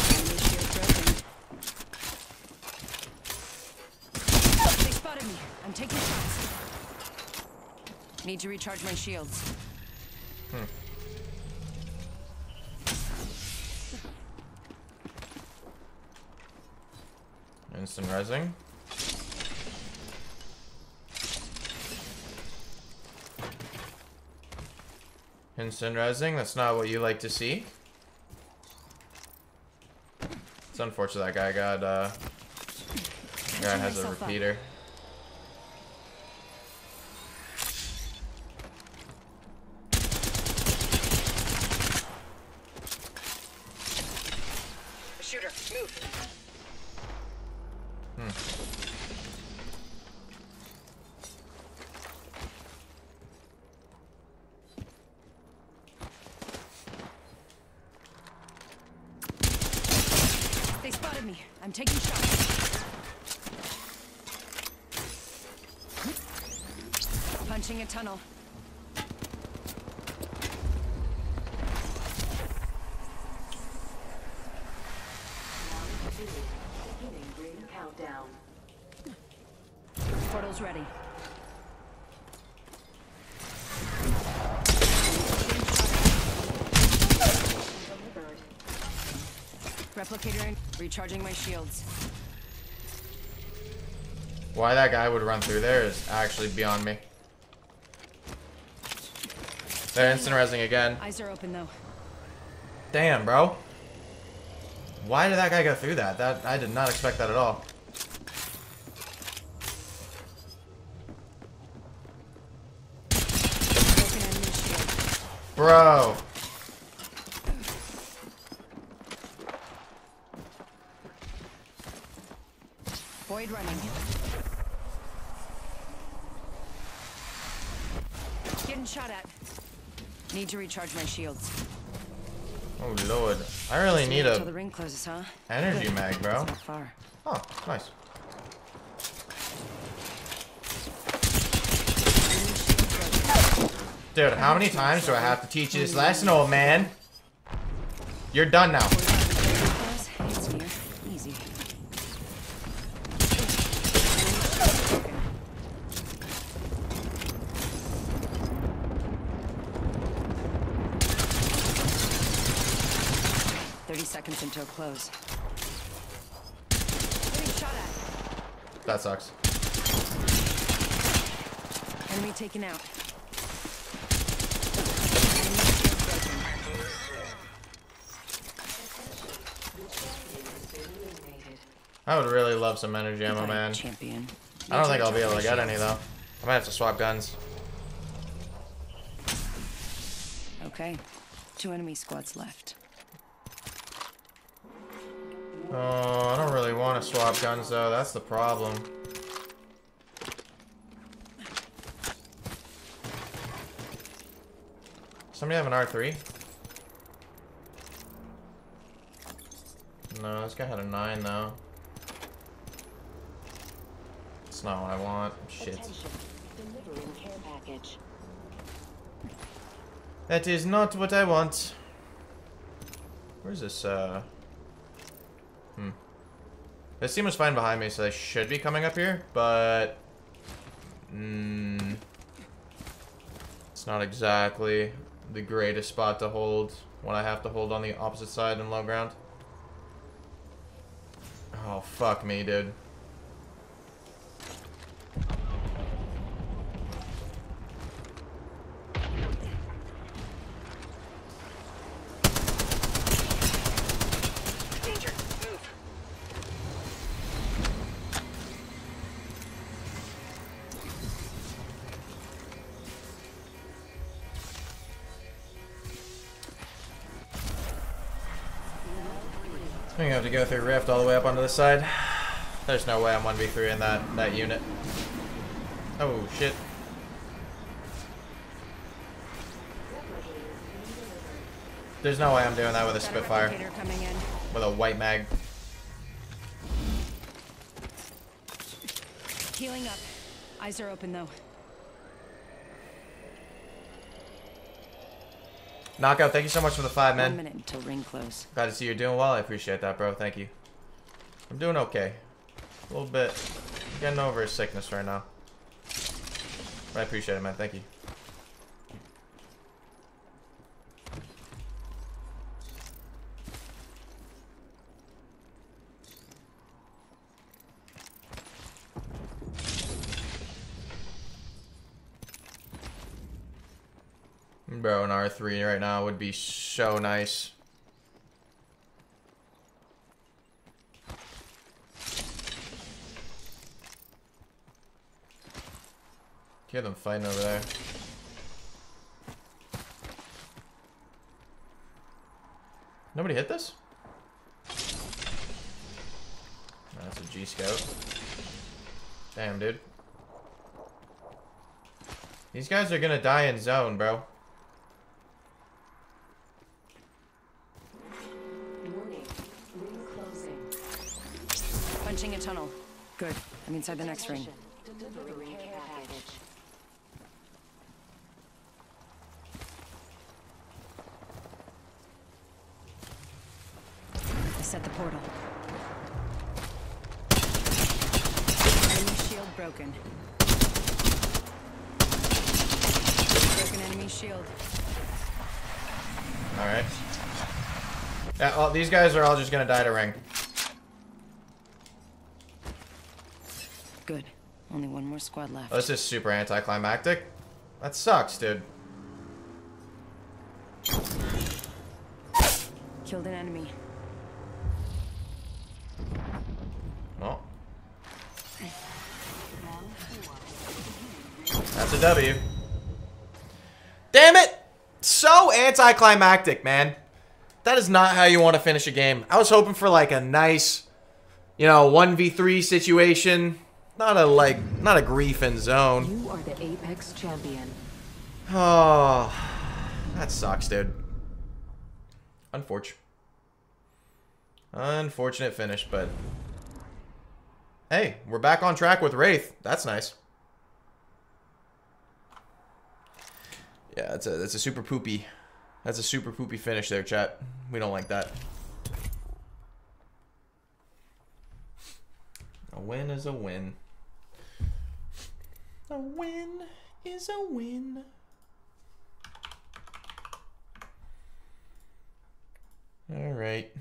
Speaker 2: Enemy shield broken. They spotted me. I'm taking shots. Need to recharge my shields.
Speaker 1: Instant rising. Instant resing, that's not what you like to see. It's unfortunate that guy got, uh, guy has a
Speaker 2: repeater. up.
Speaker 1: repeater.
Speaker 8: Shooter, move.
Speaker 2: They spotted me. I'm taking shots. Punching a tunnel.
Speaker 6: Beginning ring countdown.
Speaker 2: Portal's ready. Replicator in. Recharging my shields.
Speaker 1: Why that guy would run through there is actually beyond me. They're instant resing again.
Speaker 2: Eyes are open though.
Speaker 1: Damn, bro. Why did that guy go through that? That I did not expect that at all.
Speaker 2: Broken enemy shield.
Speaker 1: Bro.
Speaker 2: Void running. Getting shot at. Need to recharge my shields.
Speaker 1: Oh lord. I really need
Speaker 2: Until the
Speaker 1: a
Speaker 2: ring closes, huh?
Speaker 1: energy
Speaker 2: Good.
Speaker 1: mag, bro.
Speaker 2: It's not far.
Speaker 1: Oh, nice. Dude, how many times do I have to teach you this lesson, old man? You're done now.
Speaker 2: Guys, It's near. Easy. Thirty seconds until close. Shot at.
Speaker 1: That sucks.
Speaker 2: Enemy taken out.
Speaker 1: I would really love some energy ammo, man.
Speaker 2: Champion.
Speaker 1: I don't think I'll be able to get any, though. I might have to swap guns.
Speaker 2: Okay. Two enemy squads left.
Speaker 1: Oh, I don't really want to swap guns, though. That's the problem. Somebody have an R3? No, this guy had a 9, though. It's not what I want. Shit.
Speaker 6: Attention. Delivering care package.
Speaker 1: That is not what I want. Where's this, uh... Hmm. This team was fine behind me, so they should be coming up here, but... Mm, it's not exactly the greatest spot to hold when I have to hold on the opposite side in low ground. Oh, fuck me, dude. Go through Rift all the way up onto this side. There's no way I'm 1v3 in that, that unit. Oh, shit. There's no way I'm doing that with a Spitfire.
Speaker 2: Replicator coming in.
Speaker 1: With a white mag.
Speaker 2: Healing up. Eyes are open though.
Speaker 1: Knockout, thank you so much for the five,
Speaker 2: One
Speaker 1: man.
Speaker 2: minute until ring close.
Speaker 1: Glad to see you're doing well. I appreciate that, bro. Thank you. I'm doing okay. A little bit. Getting over a sickness right now. But I appreciate it, man. Thank you. Bro, an R3 right now would be so nice. Hear them fighting over there. Nobody hit this? That's a G scout. Damn, dude. These guys are gonna die in zone, bro.
Speaker 2: Punching a tunnel. Good. I'm inside the next ring.
Speaker 6: Attention. Delivering care package.
Speaker 2: I set the portal. Enemy shield broken. Broken enemy shield.
Speaker 1: Alright. Yeah, well, these guys are all just gonna die to ring.
Speaker 2: Good. Only one more squad left.
Speaker 1: Oh, this is super anticlimactic. That sucks, dude.
Speaker 2: Killed an enemy.
Speaker 1: Well. That's a W. Damn it! So anticlimactic, man. That is not how you want to finish a game. I was hoping for like a nice, you know, 1v3 situation. Not a like, not a grief in zone.
Speaker 6: You are the Apex champion.
Speaker 1: Oh, that sucks, dude. Unfortunate. Unfortunate finish, but hey, we're back on track with Wraith. That's nice. Yeah, that's a that's a super poopy. That's a super poopy finish there, chat. We don't like that. A win is a win. A win is a win. All right.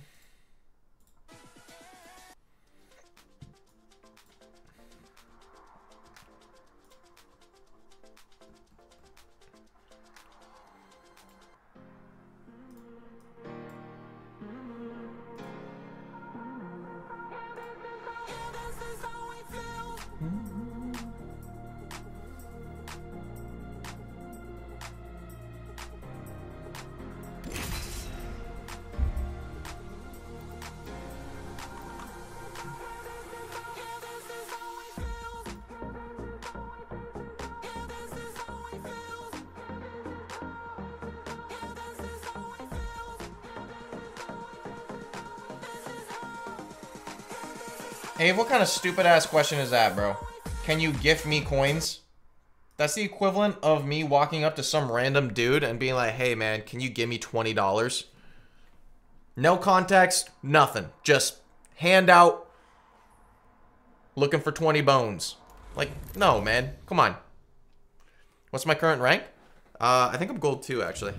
Speaker 1: Hey, what kind of stupid ass question is that, bro? Can you gift me coins? That's the equivalent of me walking up to some random dude and being like, hey man, can you give me $20? No context, nothing. Just hand out, looking for 20 bones. Like, no, man. Come on. What's my current rank? Uh, I think I'm gold 2, actually.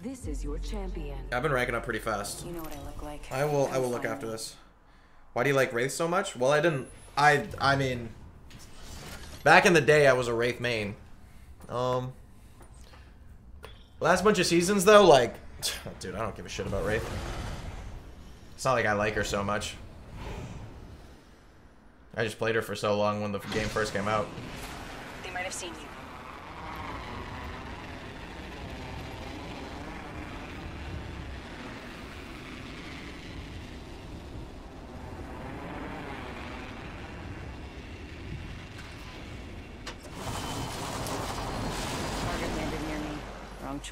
Speaker 6: This is your champion.
Speaker 1: I've been ranking up pretty fast.
Speaker 8: You know what I look like.
Speaker 1: I will I will look after this. Why do you like Wraith so much? Well, I didn't I I mean back in the day I was a Wraith main. Um last bunch of seasons though, like dude, I don't give a shit about Wraith. It's not like I like her so much. I just played her for so long when the game first came out.
Speaker 8: They might have seen you. Target landed near me. Wrong choice.
Speaker 1: Huh.
Speaker 6: Attention. First blood, round one. Beginning ring countdown.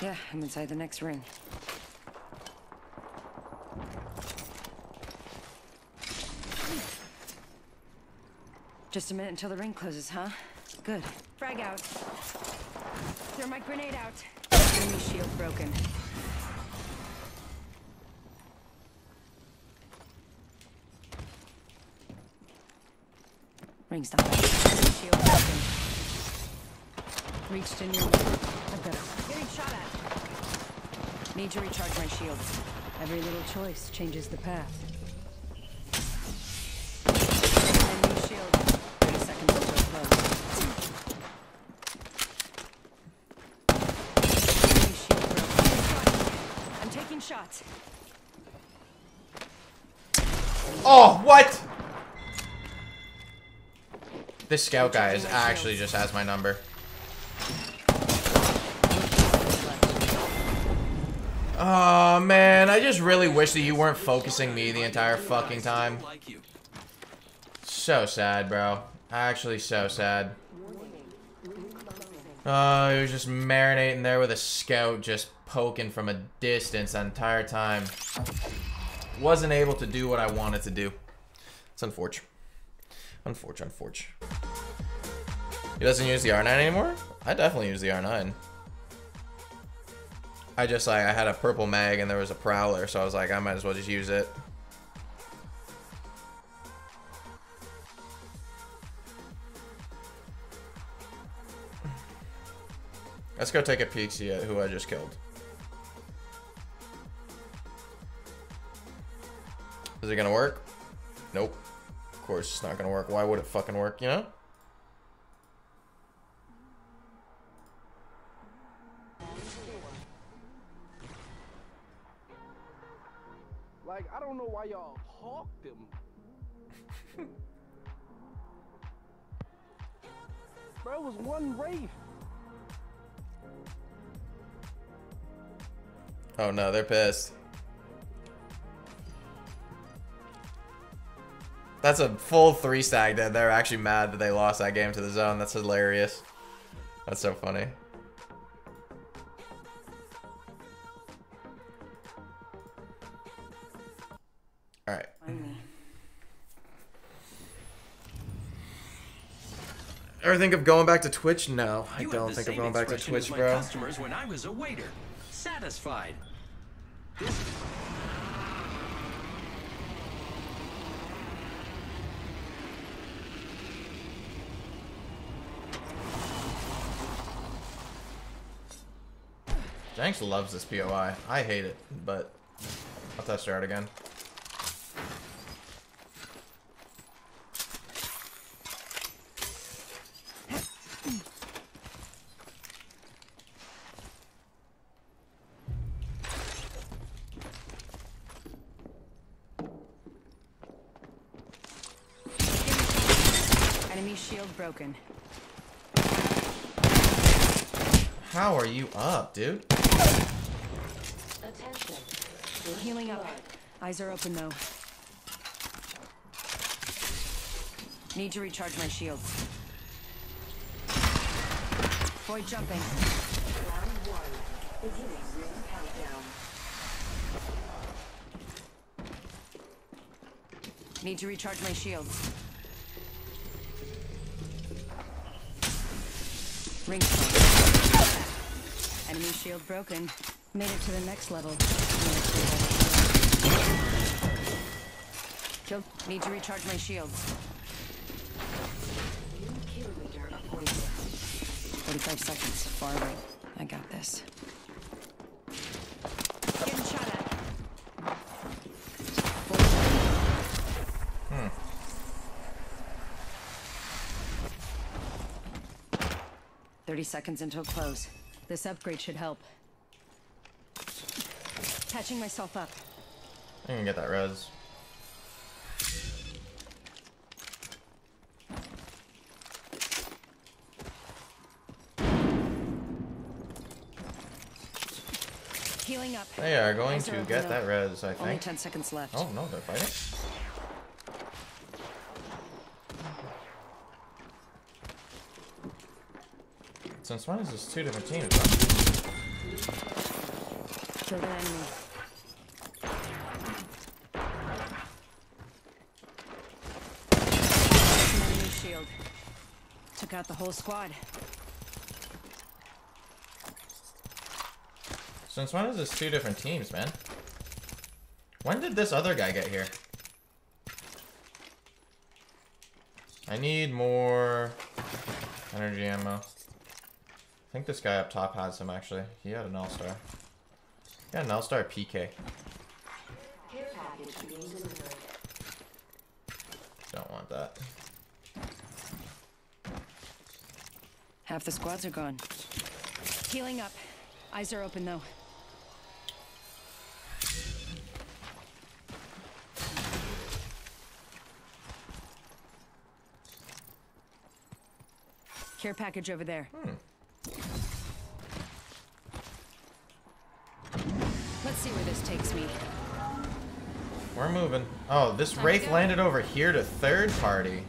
Speaker 8: Yeah, I'm inside the next ring. Just a minute until the ring closes, huh? Good.
Speaker 5: Frag out. Throw my grenade out.
Speaker 8: Enemy shield broken. Ring's not. Enemy shield broken. Reached a new I've got it.
Speaker 5: Getting shot at.
Speaker 8: Need to recharge my shield.
Speaker 2: Every little choice changes the path.
Speaker 8: Enemy shield. 30 seconds until close. Enemy shield broken.
Speaker 5: I'm taking shots.
Speaker 1: Oh, what? This scout guy is actually just has my number. Oh man, I just really wish that you weren't focusing me the entire fucking time. So sad, bro. Actually, so sad. Oh, he was just marinating there with a scout, just poking from a distance the entire time. Wasn't able to do what I wanted to do. It's unfortunate. Unfortunate, unfortunate. He doesn't use the R9 anymore? I definitely use the R9. I just like, I had a purple mag and there was a prowler, so I was like, I might as well just use it. Let's go take a peek, see uh, who I just killed. Is it gonna work? Nope. Of course it's not gonna work. Why would it fucking work, you know?
Speaker 10: Like, I don't know why y'all hawked them. Bro, it was one race.
Speaker 1: Oh no, they're pissed. That's a full three stack that they're actually mad that they lost that game to the zone. That's hilarious. That's so funny. Ever think of going back to Twitch? No, I
Speaker 11: You
Speaker 1: don't think of going back to Twitch, bro.
Speaker 11: customers when I was a waiter. Satisfied. This
Speaker 1: Jenks loves this POI. I hate it, but I'll test her out again.
Speaker 2: Enemy shield broken.
Speaker 1: How are you up, dude?
Speaker 6: Attention.
Speaker 2: Healing up. Eyes are open though. Need to recharge my shields. Void jumping.
Speaker 6: Round one. Beginning ring countdown.
Speaker 2: Need to recharge my shields. Ring. Enemy shield broken. Made it to the next level. Killed. Need to recharge my shields.
Speaker 6: New kill leader appointed.
Speaker 2: 45 seconds. Far away. I got this. 30 seconds until close. This upgrade should help. Patching myself up.
Speaker 1: I can get that res.
Speaker 2: Healing up.
Speaker 1: They are going to get that res, I think.
Speaker 2: Only 10 seconds left.
Speaker 1: Oh, no, they're fighting. Since when is this two different teams?
Speaker 2: Killed an enemy. Enemy shield. Took out the whole squad.
Speaker 1: Since when is this two different teams, man? When did this other guy get here? I need more energy ammo. I think this guy up top has some actually. He had an all-star. Yeah, an all-star PK.
Speaker 6: Care package being delivered.
Speaker 1: Don't want that.
Speaker 2: Half the squads are gone. Healing up. Eyes are open though. Care package over there. Let's see where this takes me.
Speaker 1: We're moving. Oh, this
Speaker 2: Time
Speaker 1: Wraith landed over here to third party.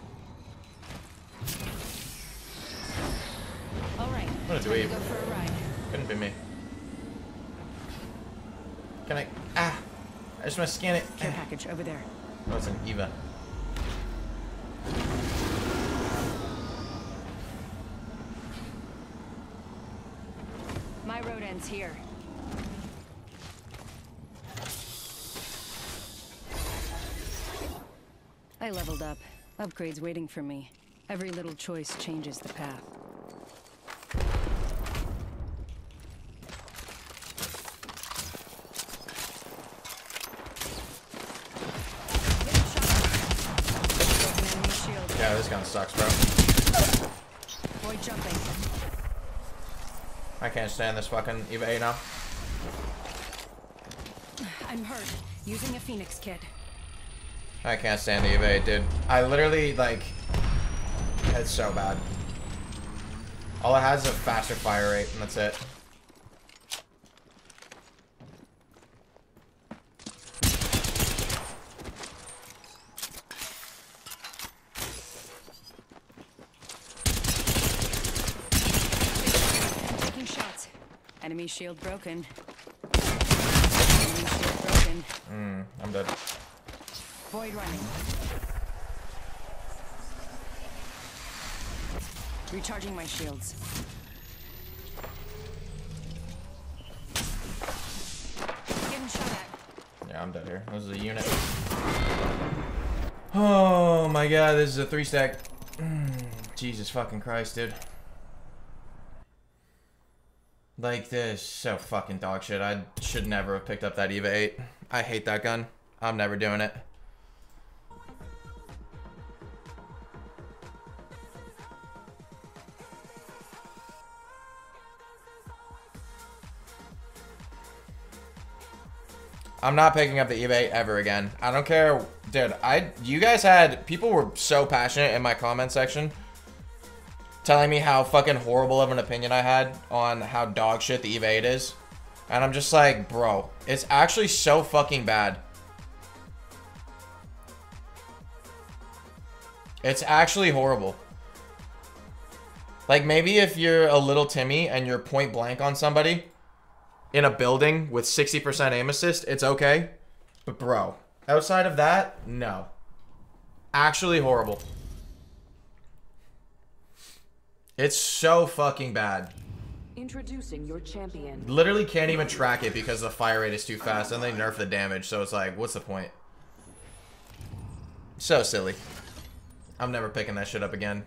Speaker 2: All right.
Speaker 1: What a
Speaker 2: time to
Speaker 1: dweeb.
Speaker 2: go for a ride.
Speaker 1: Couldn't be me. Can I? Ah! I just want to scan it.
Speaker 2: Care package over there.
Speaker 1: Oh, it's an Eva.
Speaker 2: My road ends here. I leveled up. Upgrades waiting for me. Every little choice changes the path. Getting shot at. Broken enemy shield.
Speaker 1: Yeah, this gun sucks, bro.
Speaker 2: Void jumping.
Speaker 1: I can't stand this fucking Eva now.
Speaker 2: I'm hurt. Using a phoenix kit.
Speaker 1: I can't stand the EVA 8, dude. I literally, like... It's so bad. All it has is a faster fire rate, and that's it. Taking shots.
Speaker 2: Enemy shield broken. Enemy shield broken.
Speaker 1: Mm, I'm dead.
Speaker 2: Void running. Recharging my shields.
Speaker 1: Yeah, I'm dead here. This is a unit. Oh my god, this is a three stack. Mm, Jesus fucking Christ, dude. Like this, so fucking dog shit. I should never have picked up that Eva 8. I hate that gun. I'm never doing it. I'm not picking up the EVA ever again. I don't care, dude. I you guys had people were so passionate in my comment section telling me how fucking horrible of an opinion I had on how dog shit the EVA is. And I'm just like, bro, it's actually so fucking bad. It's actually horrible. Like maybe if you're a little Timmy and you're point blank on somebody in a building with 60% aim assist, it's okay. But bro, outside of that, no. Actually horrible. It's so fucking bad.
Speaker 6: Introducing your champion.
Speaker 1: Literally can't even track it because the fire rate is too fast and they nerf the damage, so it's like, what's the point? So silly. I'm never picking that shit up again.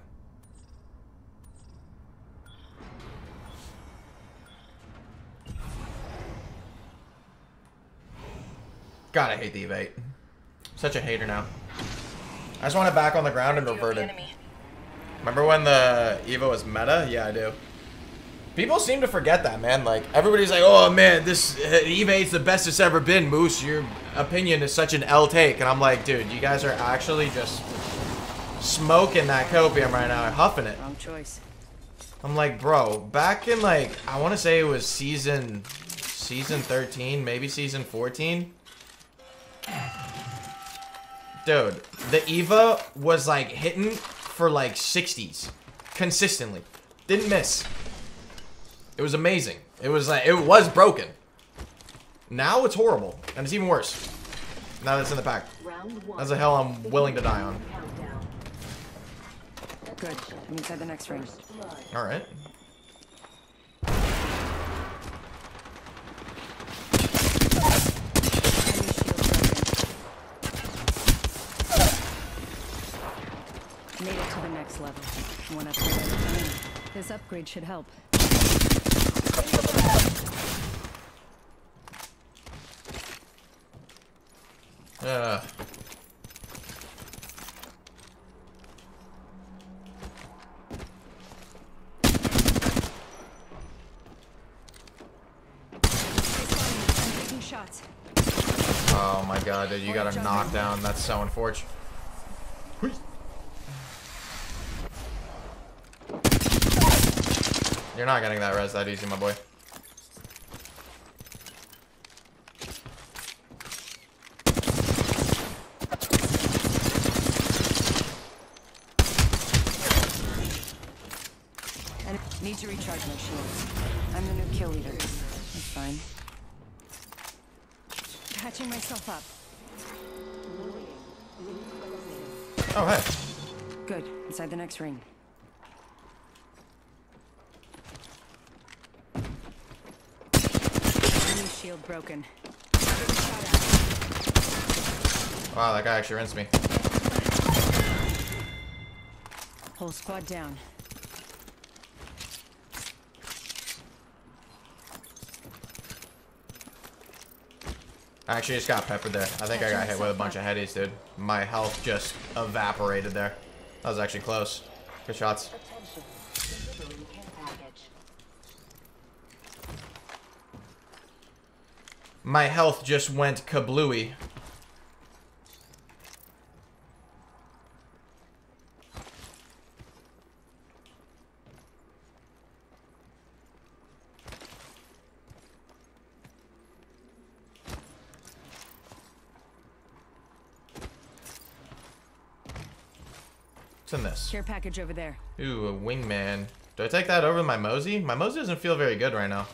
Speaker 1: God, I hate the EVA 8. Such a hater now. I just want it back on the ground and reverted. Remember when the Evo was meta? Yeah, I do. People seem to forget that, man. Like, everybody's like, oh, man, this uh, Eva 8's the best it's ever been, Moose. Your opinion is such an L take. And I'm like, dude, you guys are actually just smoking that copium right now, huffing it.
Speaker 2: Wrong choice.
Speaker 1: I'm like, bro, back in, like, I want to say it was season, season 13, maybe season 14. Dude, the Eva was, like, hitting for, like, 60s. Consistently. Didn't miss. It was amazing. It was like it was broken. Now it's horrible, and it's even worse. Now that it's in the pack. That's a hell I'm willing to die on.
Speaker 2: Good. I'm inside the next ring.
Speaker 1: All right.
Speaker 2: Made it to the next level. One upgrade at a time. This upgrade should help.
Speaker 1: Uh.
Speaker 2: I'm taking shots.
Speaker 1: Oh my god, dude, you got a knockdown. That's so unfortunate. You're not getting that res that easy, my boy.
Speaker 2: And need to recharge my shields. I'm the new kill leader. That's fine. Patching myself up.
Speaker 1: Oh, hey.
Speaker 2: Good. Inside the next ring. Enemy shield broken.
Speaker 1: Wow, that guy actually rinsed me.
Speaker 2: Whole squad down.
Speaker 1: I actually just got peppered there. I think I got hit with a bunch of headies, dude. My health just evaporated there. That was actually close. Good shots. My health just went kablooey. What's in this?
Speaker 2: Care package over there.
Speaker 1: Ooh, a wingman. Do I take that over my Mosey? My Mosey doesn't feel very good right now.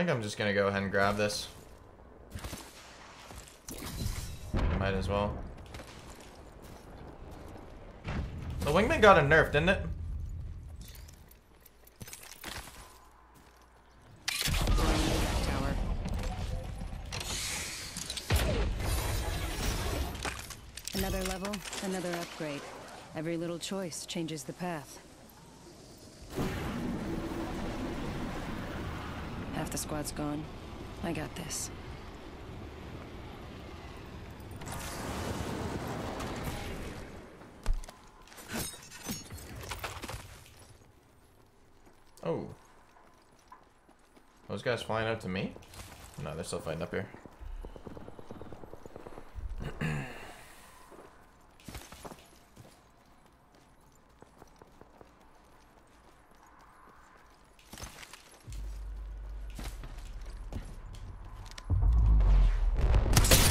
Speaker 1: Think I'm just gonna go ahead and grab this. Might as well. The wingman got a nerf, didn't it?
Speaker 2: Another level, another upgrade. Every little choice changes the path. The squad's gone. I got this.
Speaker 1: Oh. Those guys flying out to me? No, they're still fighting up here.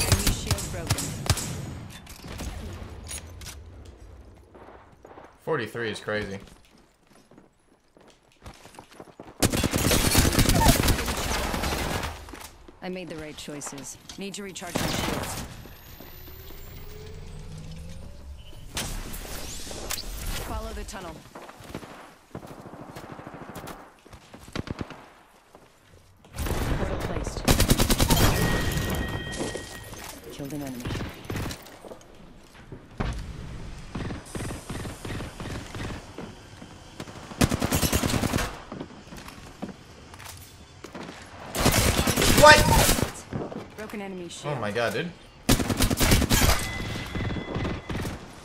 Speaker 2: Enemy shield broken.
Speaker 1: 43 is crazy.
Speaker 2: I made the right choices. Need to recharge my shields. Follow the tunnel. Portal placed. Killed an enemy.
Speaker 1: What?
Speaker 2: Broken enemy shield.
Speaker 1: Oh my god, dude.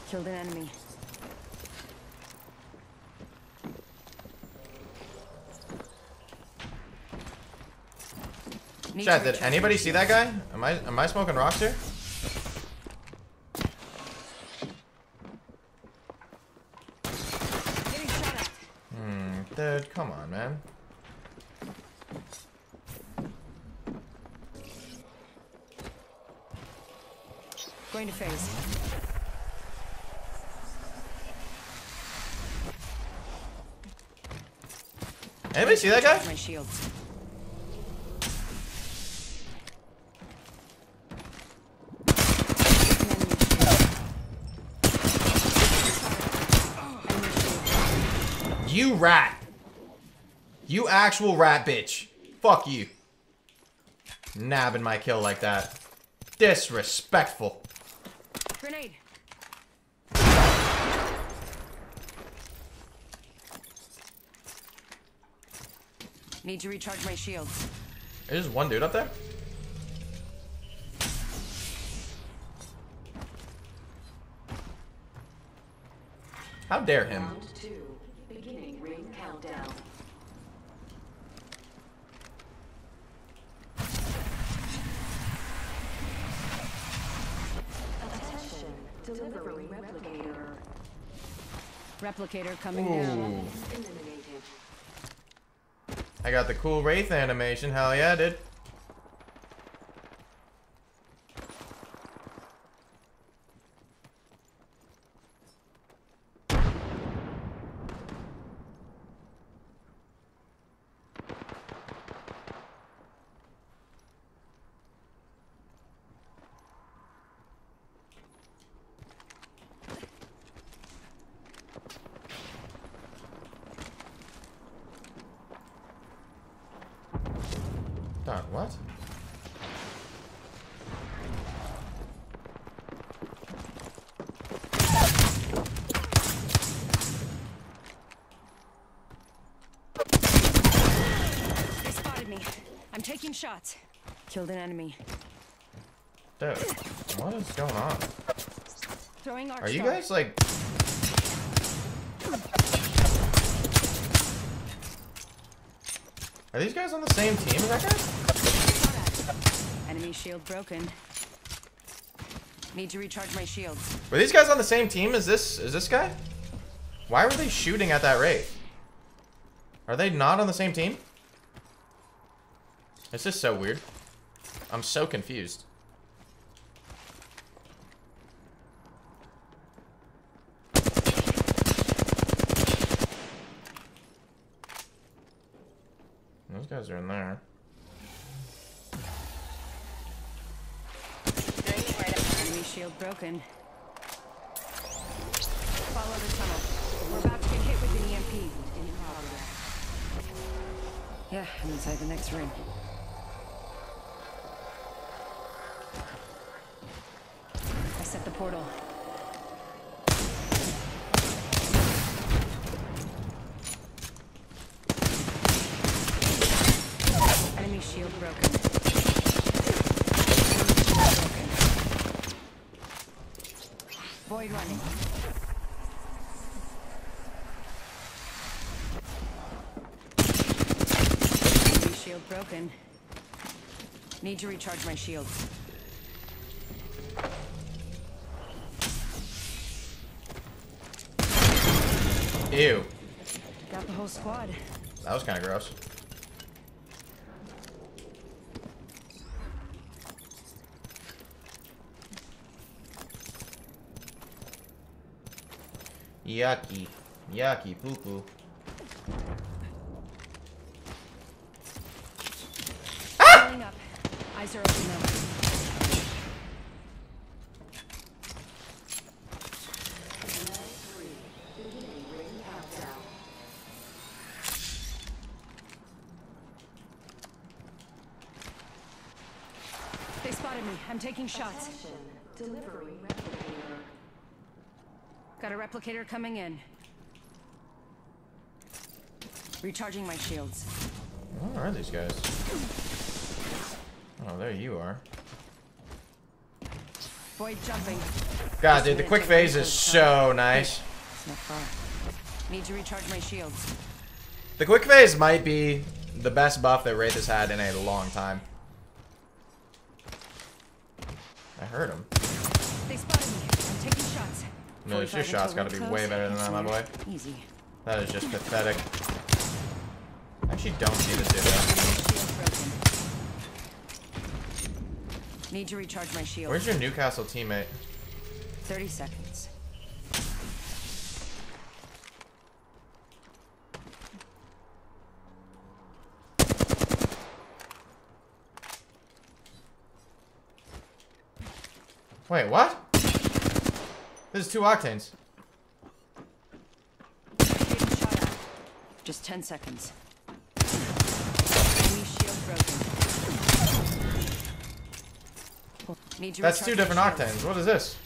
Speaker 2: Killed an enemy. Need
Speaker 1: Chat, did anybody see that guy? Am I am I smoking rocks here?
Speaker 2: Getting shot at.
Speaker 1: Hmm, dude, come on, man.
Speaker 2: Going to phase.
Speaker 1: Anybody see that guy?
Speaker 2: My shields.
Speaker 1: You rat. You actual rat bitch. Fuck you. Nabbing my kill like that. Disrespectful.
Speaker 2: Grenade. Need to recharge my shields.
Speaker 1: There's one dude up there? How dare him?
Speaker 6: Round two. Beginning ring countdown. Attention. Delivering replicator.
Speaker 2: Replicator coming down.
Speaker 1: Ooh.
Speaker 6: Eliminated.
Speaker 1: I got the cool Wraith animation. Hell yeah, dude. Dog, what?
Speaker 2: They spotted me. I'm taking shots. Killed an enemy.
Speaker 1: Dude, what is going on?
Speaker 2: Throwing
Speaker 1: Are you guys like... Are these guys on the same team as that guy?
Speaker 2: Enemy shield broken. Need to recharge my shields.
Speaker 1: Were these guys on the same team as this Is this guy? Why were they shooting at that rate? Are they not on the same team? It's just so weird. I'm so confused. Those guys are in there.
Speaker 2: shield broken. Follow the tunnel. We're about to get hit with an EMP.
Speaker 6: In progress.
Speaker 2: Yeah, I'm inside the next ring. I set the portal. Enemy shield broken. Broken. Void running. Enemy shield broken. Need to recharge my shields.
Speaker 1: Ew.
Speaker 2: Got the whole squad.
Speaker 1: That was kind of gross. Yucky. Yucky poo poo.
Speaker 2: Pulling up. Eyes are open now.
Speaker 6: Beginning ring countdown.
Speaker 2: They spotted me. I'm taking shots.
Speaker 6: Attention. Delivering replicator.
Speaker 2: Got a replicator coming in. Recharging my shields.
Speaker 1: Where are these guys? Oh, there you are.
Speaker 2: Void jumping.
Speaker 1: God, dude, the quick phase is so nice.
Speaker 2: It's not far. Need to recharge my shields.
Speaker 1: The quick phase might be the best buff that Wraith has had in a long time. Heard him.
Speaker 2: They spotted me. I'm taking shots.
Speaker 1: No, your
Speaker 2: 45
Speaker 1: shot's gotta be way better than that, my boy.
Speaker 2: Easy.
Speaker 1: That is just pathetic. I actually don't need to do that.
Speaker 2: Need to recharge my shield.
Speaker 1: Where's your Newcastle teammate?
Speaker 2: 30 seconds.
Speaker 1: Wait, what? This is two octanes.
Speaker 2: Getting shot at. Just 10 seconds. Enemy shield broken. Need
Speaker 1: That's two different octanes. What is this?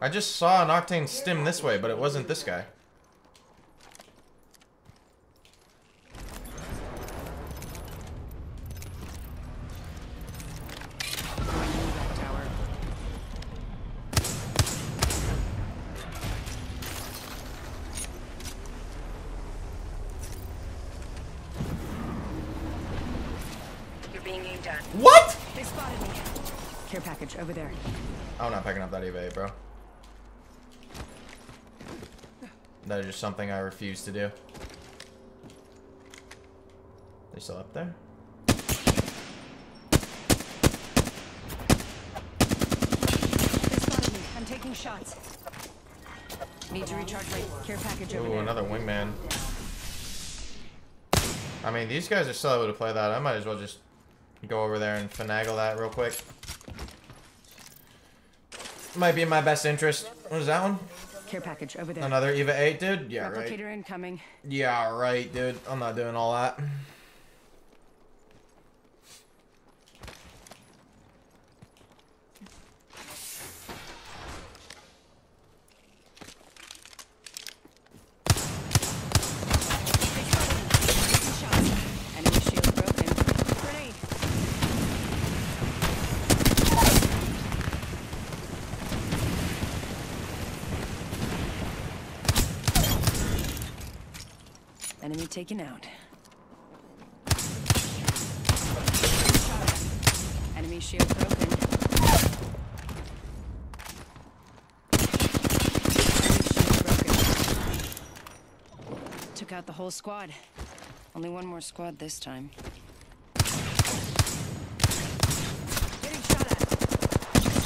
Speaker 1: I just saw an octane stim this way, but it wasn't this guy.
Speaker 2: Back tower. You're being aimed at.
Speaker 1: What?
Speaker 2: They spotted me. Over there.
Speaker 1: I'm not picking up that EVA, bro. That is just something I refuse to do. They still up there?
Speaker 2: They spotted me. I'm taking shots. Need to recharge my care package over
Speaker 1: Ooh, another wingman. I mean, these guys are still able to play that. I might as well just go over there and finagle that real quick. Might be in my best interest. What is that one?
Speaker 2: Care package over there.
Speaker 1: Another EVA 8, dude? Yeah, right.
Speaker 2: Replicator incoming.
Speaker 1: Yeah, right, dude. I'm not doing all that.
Speaker 2: They spotted me. Taking shots. Enemy shield broken. Grenade. Enemy taken out. Enemy shield broken. Enemy shield broken. Took out the whole squad. Only one more squad this time. Getting shot at. Enemy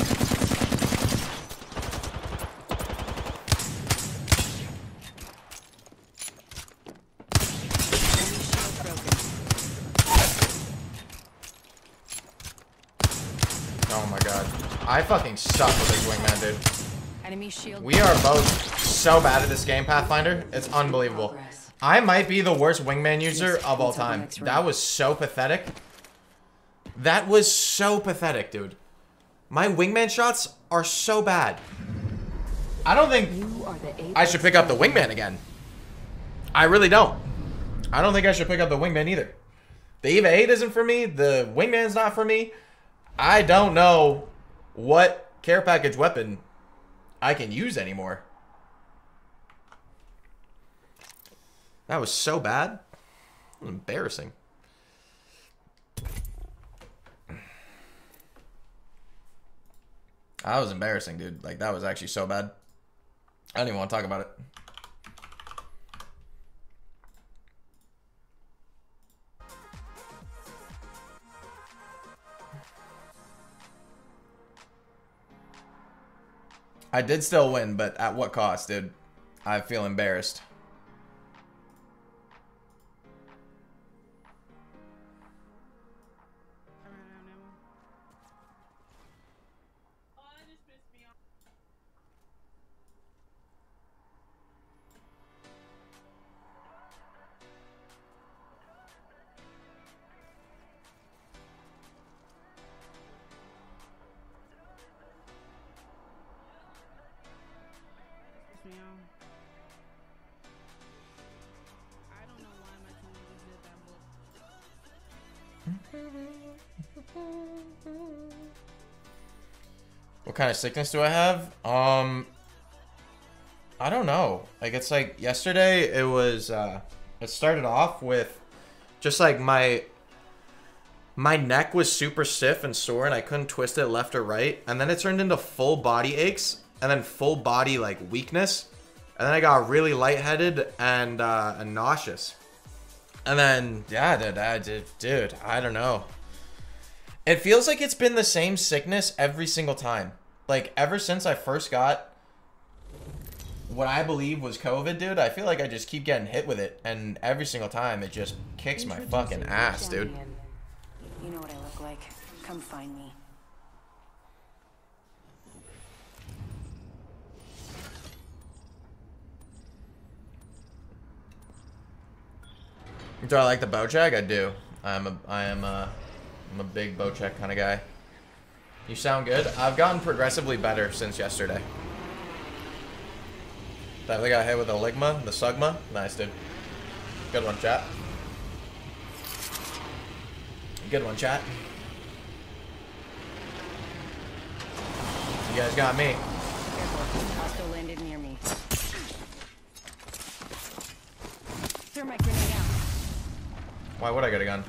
Speaker 2: shield broken.
Speaker 1: I fucking suck with this wingman, dude.
Speaker 2: Enemy shield.
Speaker 1: We are both so bad at this game, Pathfinder. It's unbelievable. I might be the worst wingman user of all time. That was so pathetic. That was so pathetic, dude. My wingman shots are so bad. I don't think I should pick up the wingman again. I really don't. I don't think I should pick up the wingman either. The EVA 8 isn't for me. The wingman's not for me. I don't know what care package weapon I can use anymore. That was so bad. Embarrassing. That was embarrassing, dude. Like, that was actually so bad. I don't even want to talk about it. I did still win, but at what cost, dude? I feel embarrassed. What kind of sickness do I have? Um, I don't know. Like it's like yesterday, it was. Uh, it started off with just like my my neck was super stiff and sore, and I couldn't twist it left or right. And then it turned into full body aches, and then full body like weakness, and then I got really lightheaded and uh, and nauseous. And then yeah, dude, I dude, I don't know. It feels like it's been the same sickness every single time. Like, ever since I first got what I believe was COVID, dude, I feel like I just keep getting hit with it. And every single time, it just kicks my fucking ass, dude.
Speaker 2: You know what I look like. Come find me.
Speaker 1: Do I like the Bocek? I do. I'm a, I am a, I'm a big Bocek kind of guy. You sound good. I've gotten progressively better since yesterday. That we got hit with the Ligma, the Sugma. Nice, dude. Good one, chat. Good one, chat. You guys got me.
Speaker 2: Careful. Hostile landed near me. Thermite grenade out.
Speaker 1: Why would I get a gun?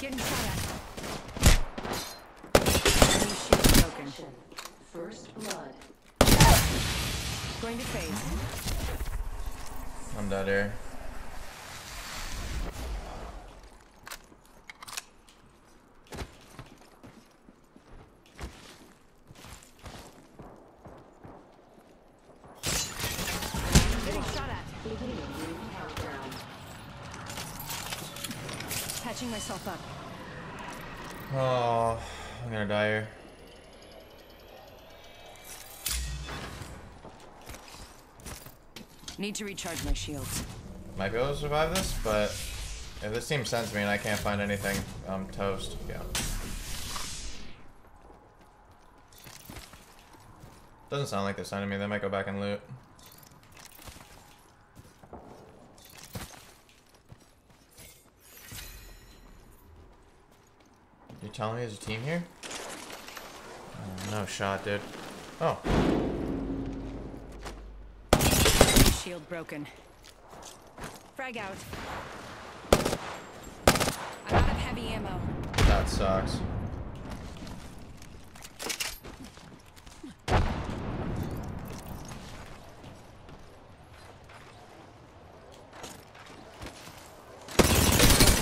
Speaker 2: Getting shot at. Enemy shield broken.
Speaker 6: First blood.
Speaker 2: Going to phase.
Speaker 1: I'm dead here.
Speaker 2: Getting shot at. Patching myself up.
Speaker 1: Oh, I'm gonna die here.
Speaker 2: Need to recharge my shields.
Speaker 1: Might be able to survive this, but if this team sends me and I can't find anything, I'm toast. Yeah. Doesn't sound like they're sending me. They might go back and loot. You telling me there's a team here? Oh, no shot, dude. Oh.
Speaker 2: Shield broken. Frag out. I'm out of heavy ammo.
Speaker 1: That sucks.
Speaker 2: Broken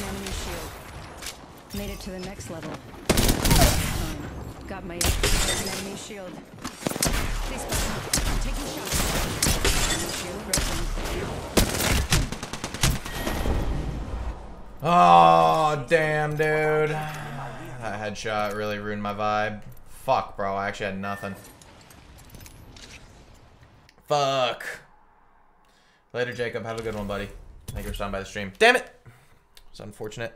Speaker 2: enemy shield. Made it to the next level. Um, got my enemy shield. Me. I'm taking shots.
Speaker 1: Oh, damn, dude. That headshot really ruined my vibe. Fuck, bro. I actually had nothing. Fuck. Later, Jacob. Have a good one, buddy. Thank you for stopping by the stream. Damn it! It's unfortunate.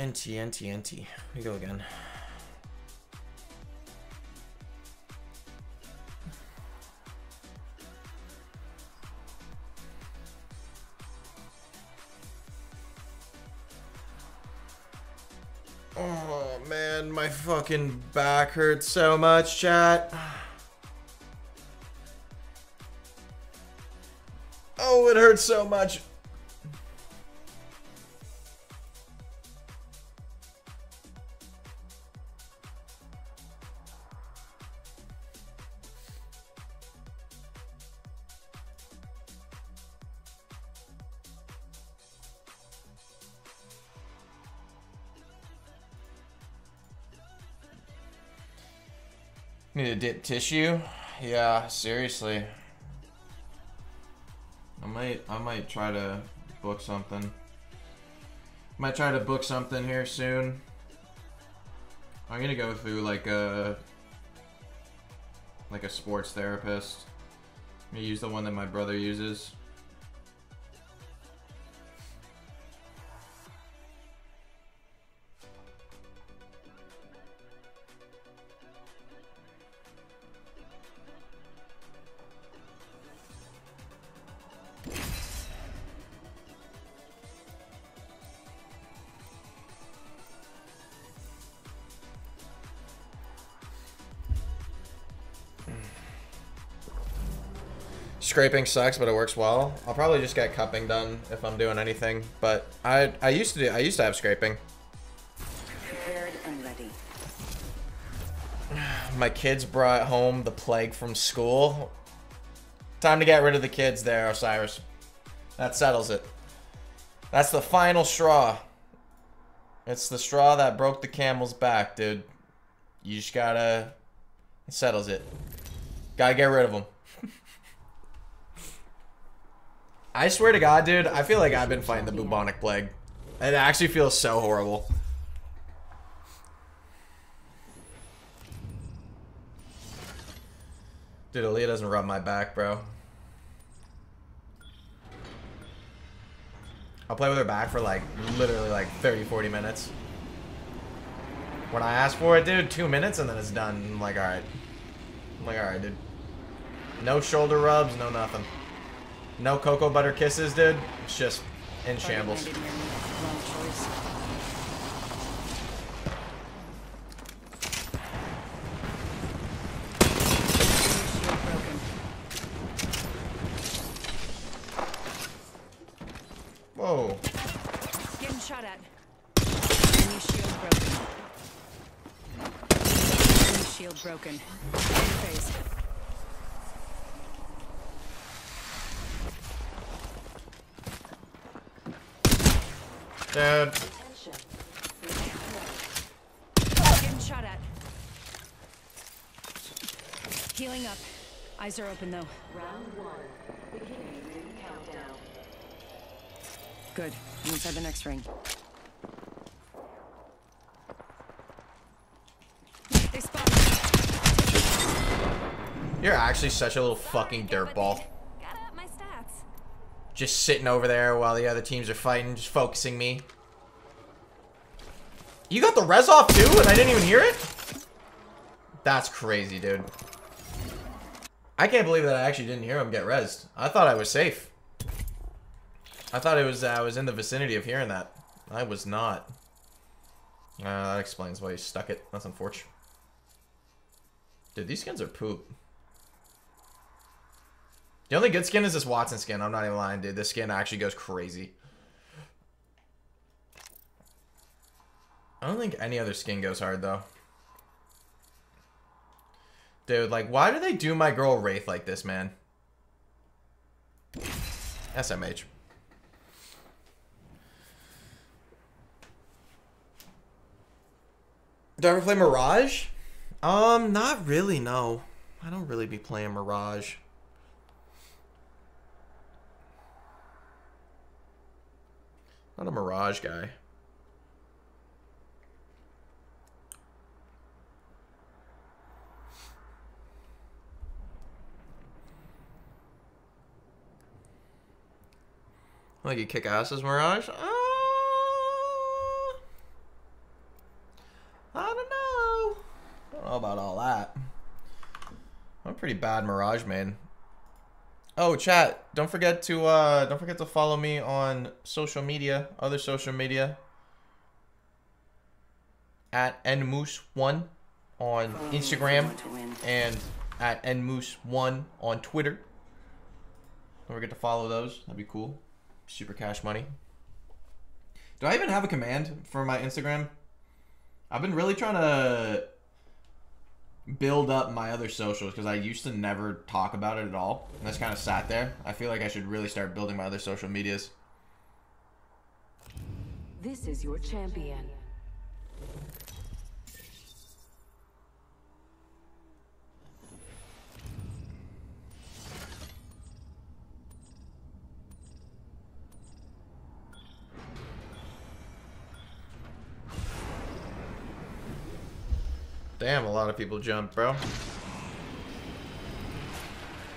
Speaker 1: NT, NT, NT. We go again. Fucking back hurts so much, chat. Oh, it hurts so much. Dip tissue? Yeah, seriously. I might I might try to book something. Might try to book something here soon. I'm gonna go through like a like a sports therapist. I'm gonna use the one that my brother uses. Scraping sucks, but it works well. I'll probably just get cupping done if I'm doing anything. But I I used to do I used to have scraping.
Speaker 8: Prepared and ready.
Speaker 1: My kids brought home the plague from school. Time to get rid of the kids there, Osiris. That settles it. That's the final straw. It's the straw that broke the camel's back, dude. You just gotta... It settles it. Gotta get rid of them. I swear to God, dude, I feel like I've been fighting the bubonic plague. It actually feels so horrible. Dude, Aaliyah doesn't rub my back, bro. I'll play with her back for like, literally like 30, 40 minutes. When I ask for it, dude, two minutes and then it's done. I'm like, alright. I'm like, alright, dude. No shoulder rubs, no nothing. No cocoa butter kisses, dude. It's just in shambles.
Speaker 2: Landed near me. Wrong choice. Shield broken.
Speaker 1: Whoa.
Speaker 2: Getting shot at. Enemy shield broken. Enemy shield broken. In phase.
Speaker 1: Dude.
Speaker 2: Getting shot at. Healing up. Eyes are open though.
Speaker 6: Round one. Beginning ring countdown.
Speaker 2: Good. I'm inside the next ring. They spotted me.
Speaker 1: You're actually such a little fucking dirtball.
Speaker 2: Got up my stats.
Speaker 1: Just sitting over there while the other teams are fighting, just focusing me. You got the res off too, and I didn't even hear it? That's crazy, dude. I can't believe that I actually didn't hear him get rezzed. I thought I was safe. I thought it was I was in the vicinity of hearing that. I was not. Uh, that explains why he stuck it. That's unfortunate. Dude, these skins are poop. The only good skin is this Wattson skin. I'm not even lying, dude. This skin actually goes crazy. I don't think any other skin goes hard, though. Dude, like, why do they do my girl Wraith like this, man? SMH. Do I ever play Mirage? Um, not really, no. I don't really be playing Mirage. Not a Mirage guy. Like you kick asses, Mirage? Uh, I don't know. I don't know about all that. I'm a pretty bad Mirage man. Oh, chat! Don't forget to uh, don't forget to follow me on social media, other social media. At nmoose1 on Instagram and at nmoose1 on Twitter. Don't forget to follow those. That'd be cool. Super cash money. Do I even have a command for my Instagram? I've been really trying to build up my other socials because I used to never talk about it at all. And that's kind of sat there. I feel like I should really start building my other social medias.
Speaker 6: This is your champion.
Speaker 1: Damn, a lot of people jump, bro.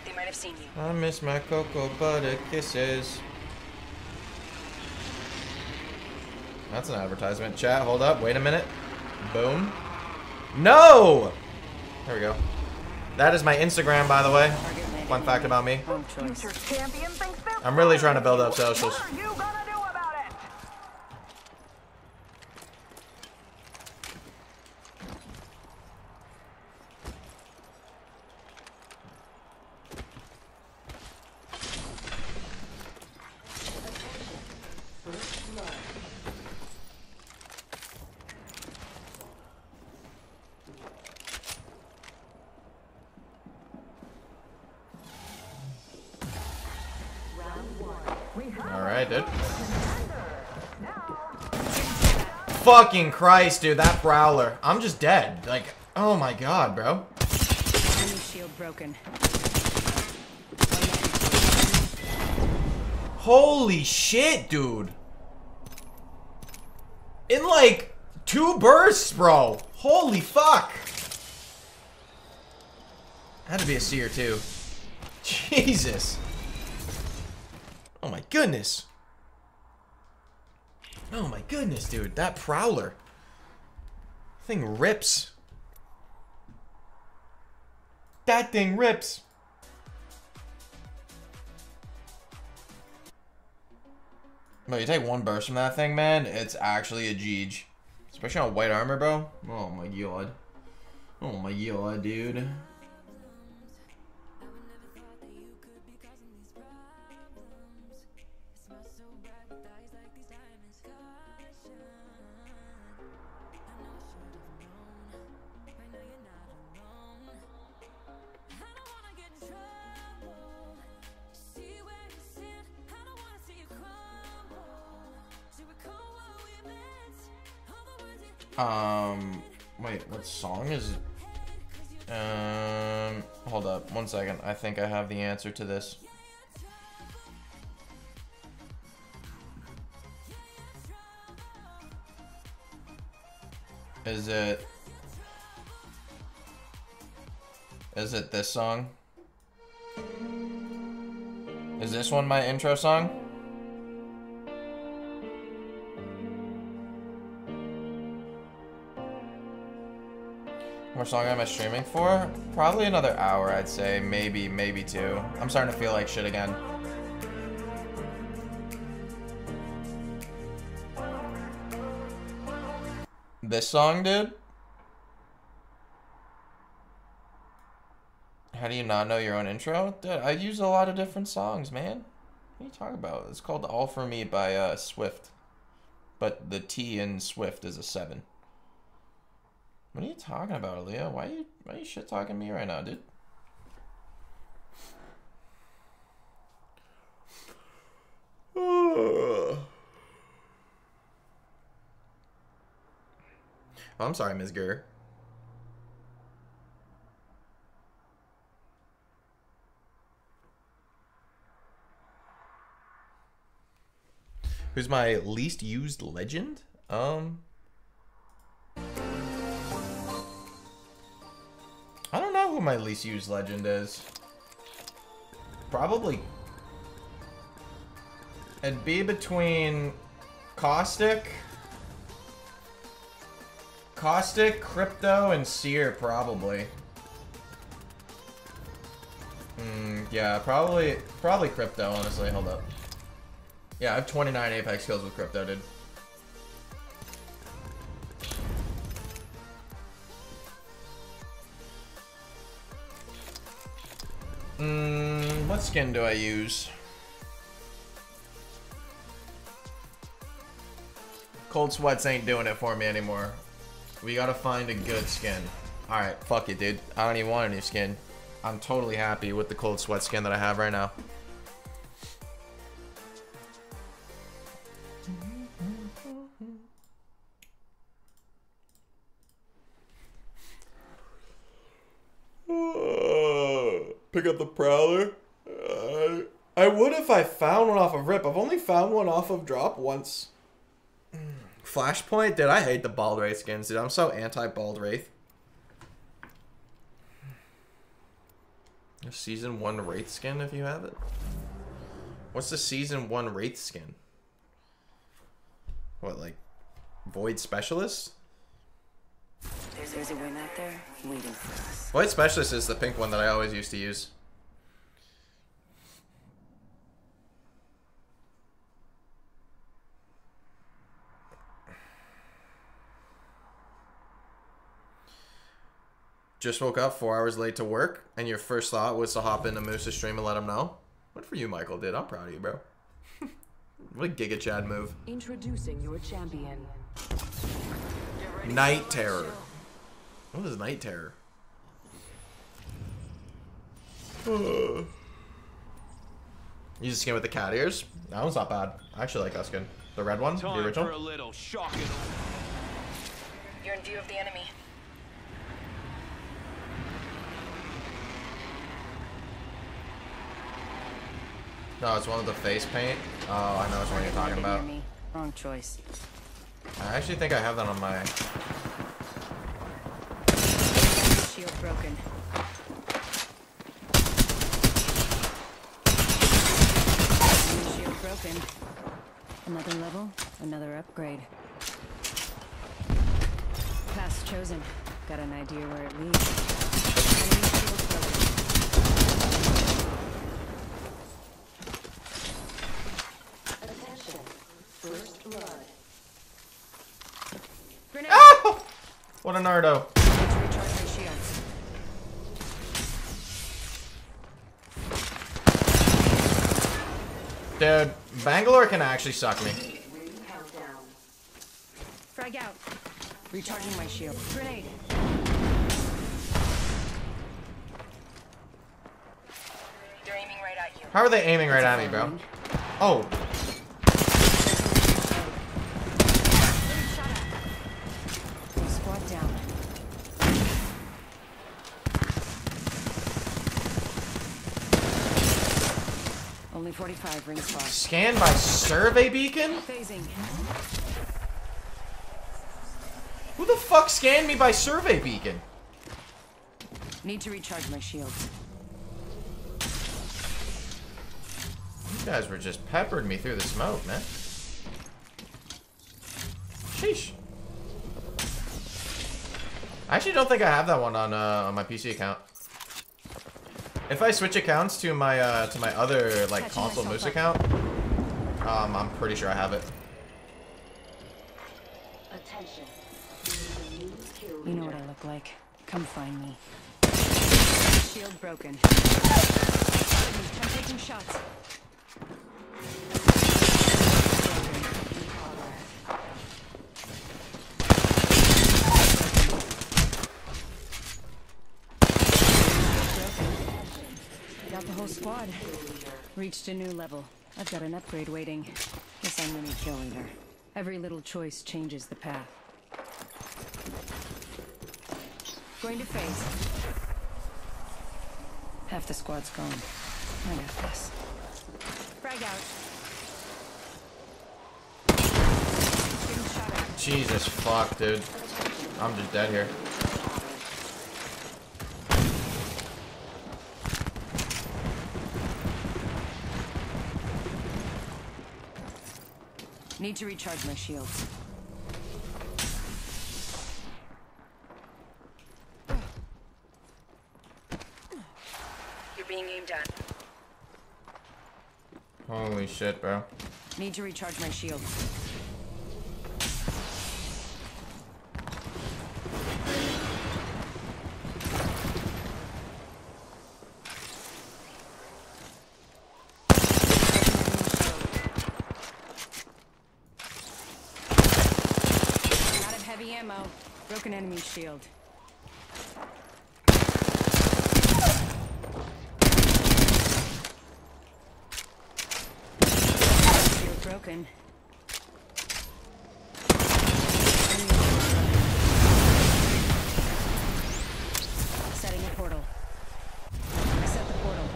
Speaker 8: They might have seen you.
Speaker 1: I miss my cocoa butter kisses. That's an advertisement. Chat, hold up. Wait a minute. Boom. No! There we go. That is my Instagram, by the way. Fun fact about me. I'm really trying to build up socials. Alright, dude. Fucking Christ, dude. That Prowler. I'm just dead. Like, oh my god, bro.
Speaker 2: Enemy shield broken.
Speaker 1: Holy shit, dude. In like two bursts, bro. Holy fuck. Had to be a seer too. Jesus. Oh my goodness. Oh my goodness, dude. That prowler. Thing rips. That thing rips. But you take one burst from that thing, man, it's actually a Jeej. Especially on white armor, bro. Oh my god. Oh my god, dude. One second. I think I have the answer to this. Is it... Is it this song? Is this one my intro song? More song am I streaming for? Probably another hour, I'd say. Maybe, maybe two. I'm starting to feel like shit again. This song, dude? How do you not know your own intro? Dude, I use a lot of different songs, man. What are you talking about? It's called All For Me by uh, Swift. But the T in Swift is a 7. What are you talking about, Aaliyah? Why are you why are you shit talking to me right now, dude? oh, I'm sorry, Ms. Gurr. Who's my least used legend? Um, who my least used legend is. Probably. It'd be between Caustic, Caustic, Crypto, and Seer, probably. Hmm, yeah, probably, probably Crypto, honestly. Hold up. Yeah, I have 29 Apex kills with Crypto, dude. Hmm, what skin do I use? Cold sweats ain't doing it for me anymore. We gotta find a good skin. Alright, fuck it, dude. I don't even want a new skin. I'm totally happy with the cold sweat skin that I have right now. The Prowler. Uh, I would if I found one off of Rip. I've only found one off of Drop once. Flashpoint? Dude, I hate the Bald Wraith skins, dude. I'm so anti-Bald Wraith. Season 1 Wraith skin if you have it. What's the Season 1 Wraith skin? What, like, Void Specialist?
Speaker 8: There's, there's a win out there waiting for us.
Speaker 1: Void Specialist is the pink one that I always used to use. Just woke up four hours late to work, and your first thought was to hop into Moose's stream and let him know? What for you, Michael, did. I'm proud of you, bro. what a Giga Chad move.
Speaker 6: Introducing your champion.
Speaker 1: Night Terror. What is Night Terror? you just skin with the cat ears? That one's not bad. I actually like that skin. The red one? the original?
Speaker 3: for a little shocking.
Speaker 8: You're in view of the enemy.
Speaker 1: No, it's one with the face paint. Oh, I know which one you're talking about.
Speaker 8: Wrong choice.
Speaker 1: I actually think I have that on my...
Speaker 2: Shield broken. Shield broken. Another level, another upgrade. Path chosen. Got an idea where it leads. Enemy shield broken.
Speaker 6: Attention. First blood.
Speaker 2: Grenade!
Speaker 1: Oh! What a nardo.
Speaker 2: Need to recharge my shields.
Speaker 1: Dude, Bangalore can actually suck me.
Speaker 6: Ring.
Speaker 2: Frag out. Recharging my shield. Grenade.
Speaker 8: They're aiming right at you.
Speaker 1: How are they aiming right at me, bro? Oh,
Speaker 2: Getting shot at. Full squad down. Only 45 ring spot.
Speaker 1: scanned by survey beacon?
Speaker 2: Phasing.
Speaker 1: Who the fuck scanned me by survey beacon?
Speaker 2: Need to recharge my shields.
Speaker 1: You guys were just peppered me through the smoke, man. Sheesh. I actually don't think I have that one on uh, on my PC account. If I switch accounts to my uh, to my other like
Speaker 2: Catching
Speaker 1: console moose
Speaker 2: up.
Speaker 1: account, um, I'm pretty sure I have it.
Speaker 6: Attention. You need a new kill
Speaker 2: You know what. I look like. Come find me. Shield broken. I'm taking shots. Got the whole squad. Reached a new level. I've got an upgrade waiting. Guess I'm new kill leader. Every little choice changes the path. Going to phase. Half the squad's gone. I got this. Frag out.
Speaker 1: Jesus fuck, dude. I'm just dead here.
Speaker 2: Need to recharge my shields.
Speaker 8: You're being aimed at.
Speaker 1: Holy shit, bro.
Speaker 2: Need to recharge my shields. I'm out of heavy ammo. Broken enemy shield. Shield broken. Setting a portal. I set the portal.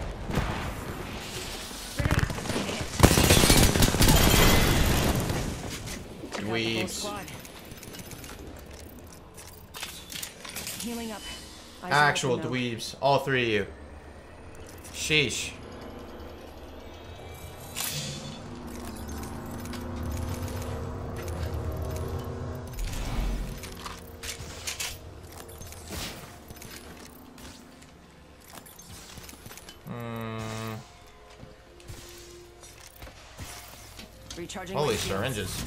Speaker 2: Grenade. Hit. Took out the whole
Speaker 1: Dweebs.
Speaker 2: squad. Healing up. Eyes are
Speaker 1: Actual
Speaker 2: open, though.
Speaker 1: dweebs. All three of you. Sheesh. Mm,
Speaker 2: Recharging
Speaker 1: holy
Speaker 2: shields.
Speaker 1: syringes.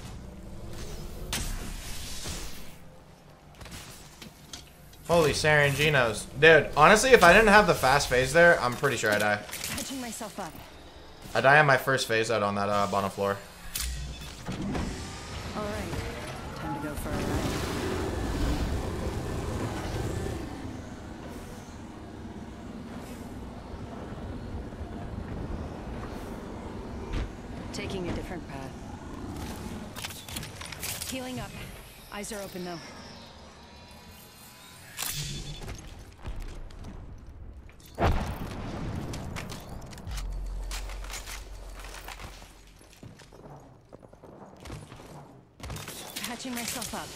Speaker 1: Holy Saranginos. Dude, honestly, if I didn't have the fast phase there, I'm pretty sure I'd die.
Speaker 2: Catching myself up.
Speaker 1: I die on my first phase out on that uh, bottom floor.
Speaker 2: All right. Time to go for a ride. Taking a different path. Healing up. Eyes are open though. Patching myself up.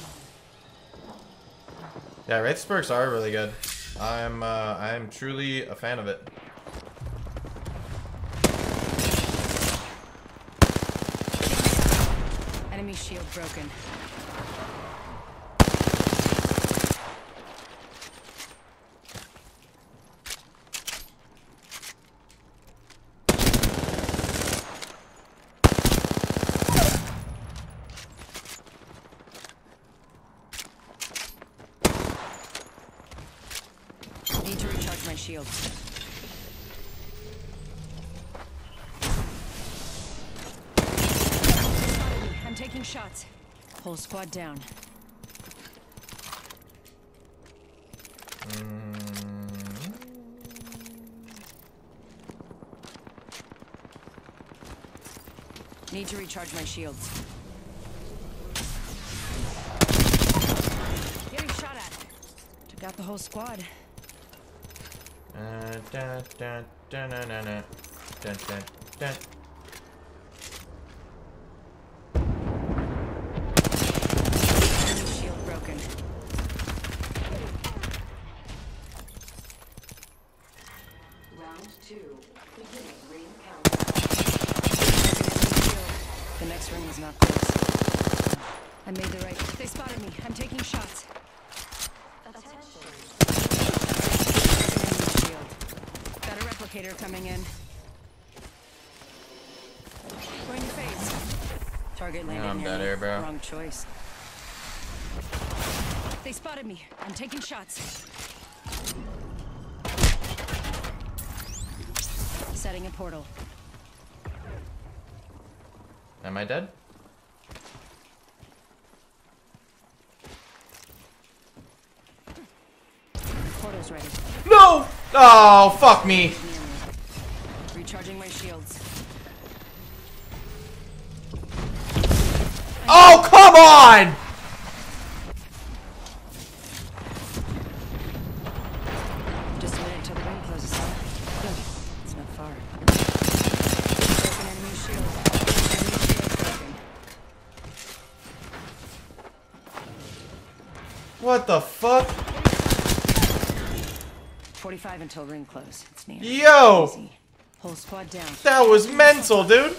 Speaker 1: Yeah, Wraith's perks are really good. I'm uh, I'm truly a fan of it.
Speaker 2: Enemy shield broken. squad down. Mm. Need to recharge my shields. Getting shot at. Took out the whole squad.
Speaker 1: Uh,
Speaker 2: da, da, da, na,
Speaker 1: na,
Speaker 2: na.
Speaker 1: Da,
Speaker 2: da,
Speaker 1: da. Bro.
Speaker 2: Wrong choice. They spotted me. I'm taking shots. Setting a portal.
Speaker 1: Am I dead?
Speaker 2: Portal's ready.
Speaker 1: No! Oh, fuck me. On!
Speaker 2: Just a minute till the ring closes, huh? Good. It's not far. Broken enemy shield. Enemy shield broken.
Speaker 1: What the fuck?
Speaker 2: 45 until ring close. It's near.
Speaker 1: Yo!
Speaker 2: Easy. Whole squad down.
Speaker 1: That was mental, dude.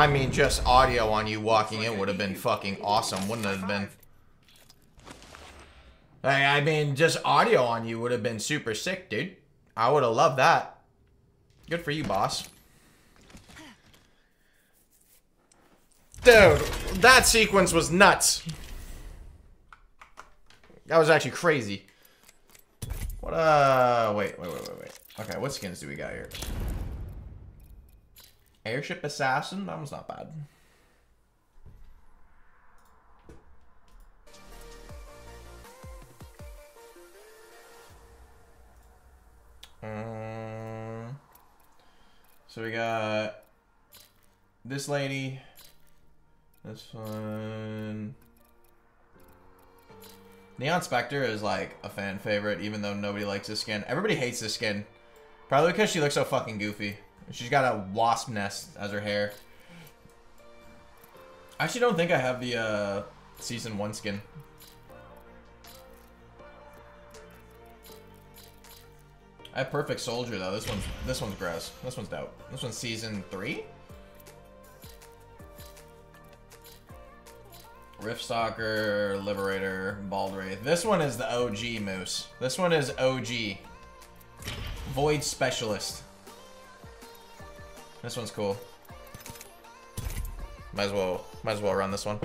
Speaker 1: I mean, just audio on you walking in would have been fucking awesome, wouldn't it have been? Like, I mean, just audio on you would have been super sick, dude. I would have loved that. Good for you, boss. Dude, that sequence was nuts. That was actually crazy. What, uh, wait, wait, wait, wait, wait. Okay, what skins do we got here? Airship Assassin? That one's not bad. Um, so we got this lady. This one. Neon Spectre is like a fan favorite, even though nobody likes this skin. Everybody hates this skin. Probably because she looks so fucking goofy. She's got a wasp nest as her hair. I actually don't think I have the uh, season one skin. I have Perfect Soldier though. This one's this one's gross. This one's dope. This one's season three. Riftstalker, Liberator, Baldwraith. This one is the OG Moose. This one is OG. Void Specialist. This one's cool. Might as well, might as well run this one.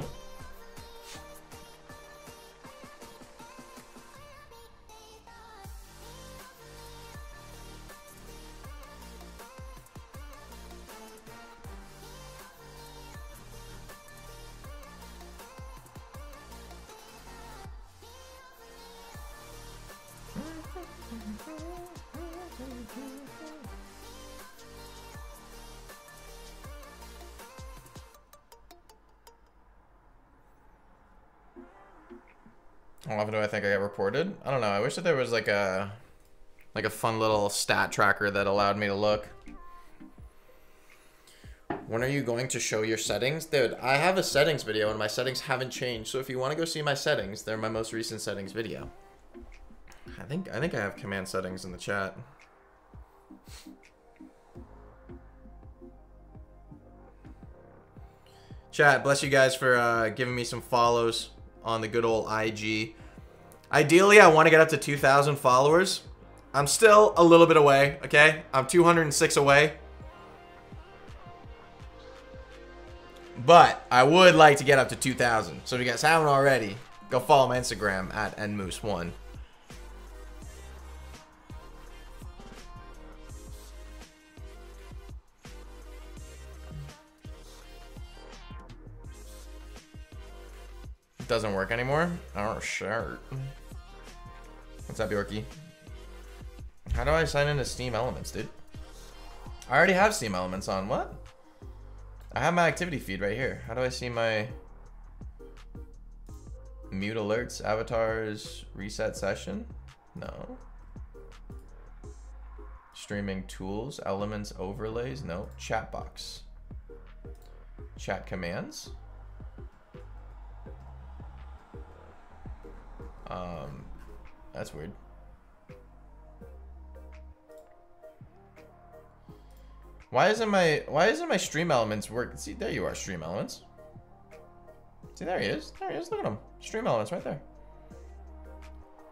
Speaker 1: Do I think I get reported? I don't know. I wish that there was like a like a fun little stat tracker that allowed me to look. When are you going to show your settings? Dude, I have a settings video and my settings haven't changed. So if you want to go see my settings, they're my most recent settings video. I think I think I have command settings in the chat. Chat, bless you guys for uh, giving me some follows on the good old IG. Ideally, I want to get up to 2,000 followers. I'm still a little bit away, okay? I'm 206 away. But I would like to get up to 2,000. So if you guys haven't already, go follow my Instagram at nmoose1. It doesn't work anymore? Oh, shirt. What's up, Yorkie? How do I sign into Stream Elements, dude? I already have Stream Elements on. What? I have my activity feed right here. How do I see my mute alerts, avatars, reset session? No. Streaming tools, elements, overlays? No. Chat box. Chat commands? Um, that's weird. Why isn't my why isn't my stream elements work? See, there you are, stream elements. See, there he is. There he is. Look at him. Stream elements right there.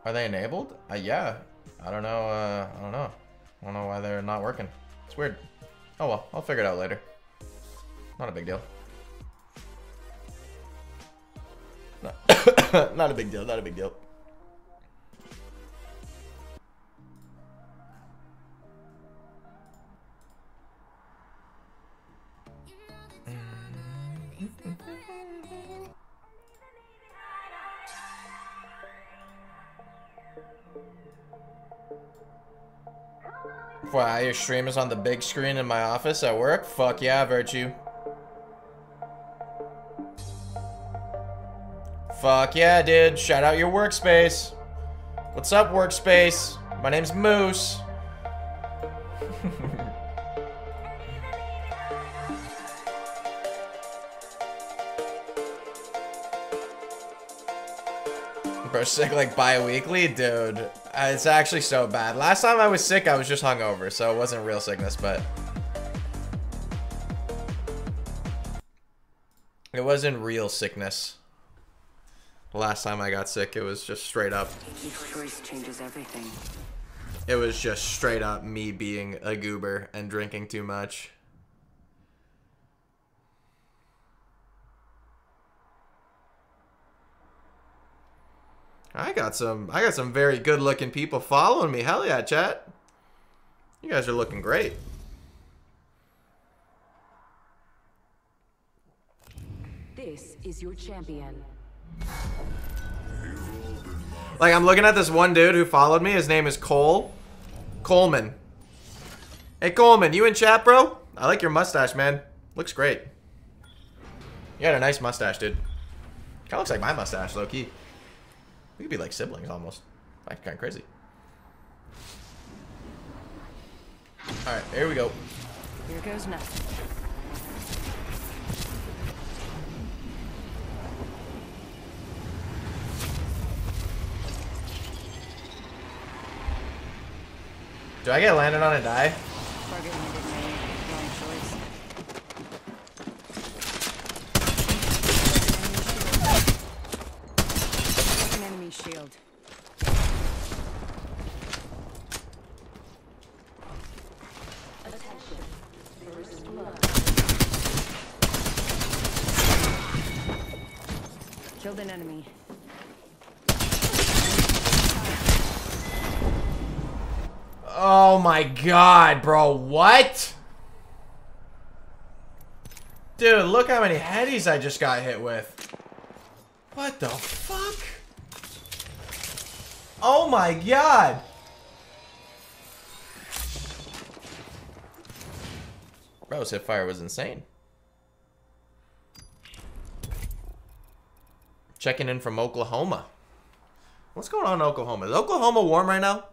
Speaker 1: Are they enabled? Uh, yeah. I don't know. Uh, I don't know. I don't know why they're not working. It's weird. Oh well, I'll figure it out later. Not a big deal. Not, not a big deal. Not a big deal. Wow, your stream is on the big screen in my office at work? Fuck yeah, Virtue. Fuck yeah, dude. Shout out your workspace. What's up, workspace? My name's Moose. Bro, sick like bi-weekly? Dude, it's actually so bad. Last time I was sick, I was just hungover, so it wasn't real sickness, but... It wasn't real sickness. Last time I got sick, it was just straight up.
Speaker 8: Each choice changes everything.
Speaker 1: It was just straight up me being a goober and drinking too much. I got some I got some very good looking people following me. Hell yeah, chat. You guys are looking great.
Speaker 6: This is your champion.
Speaker 1: Like I'm looking at this one dude who followed me. His name is Cole. Coleman. Hey Coleman, you in chat, bro? I like your mustache, man. Looks great. You got a nice mustache, dude. Kinda looks like my mustache, low key. We could be like siblings almost. Like kinda crazy. Alright, here we go.
Speaker 2: Here goes nothing.
Speaker 1: Do I get landed on and die?
Speaker 2: Target landed me. Wrong choice. An enemy shield. Killed an enemy.
Speaker 1: Oh my god, bro. What? Dude, look how many headies I just got hit with. What the fuck? Oh my god. Bro's hip fire was insane. Checking in from Oklahoma. What's going on in Oklahoma? Is Oklahoma warm right now?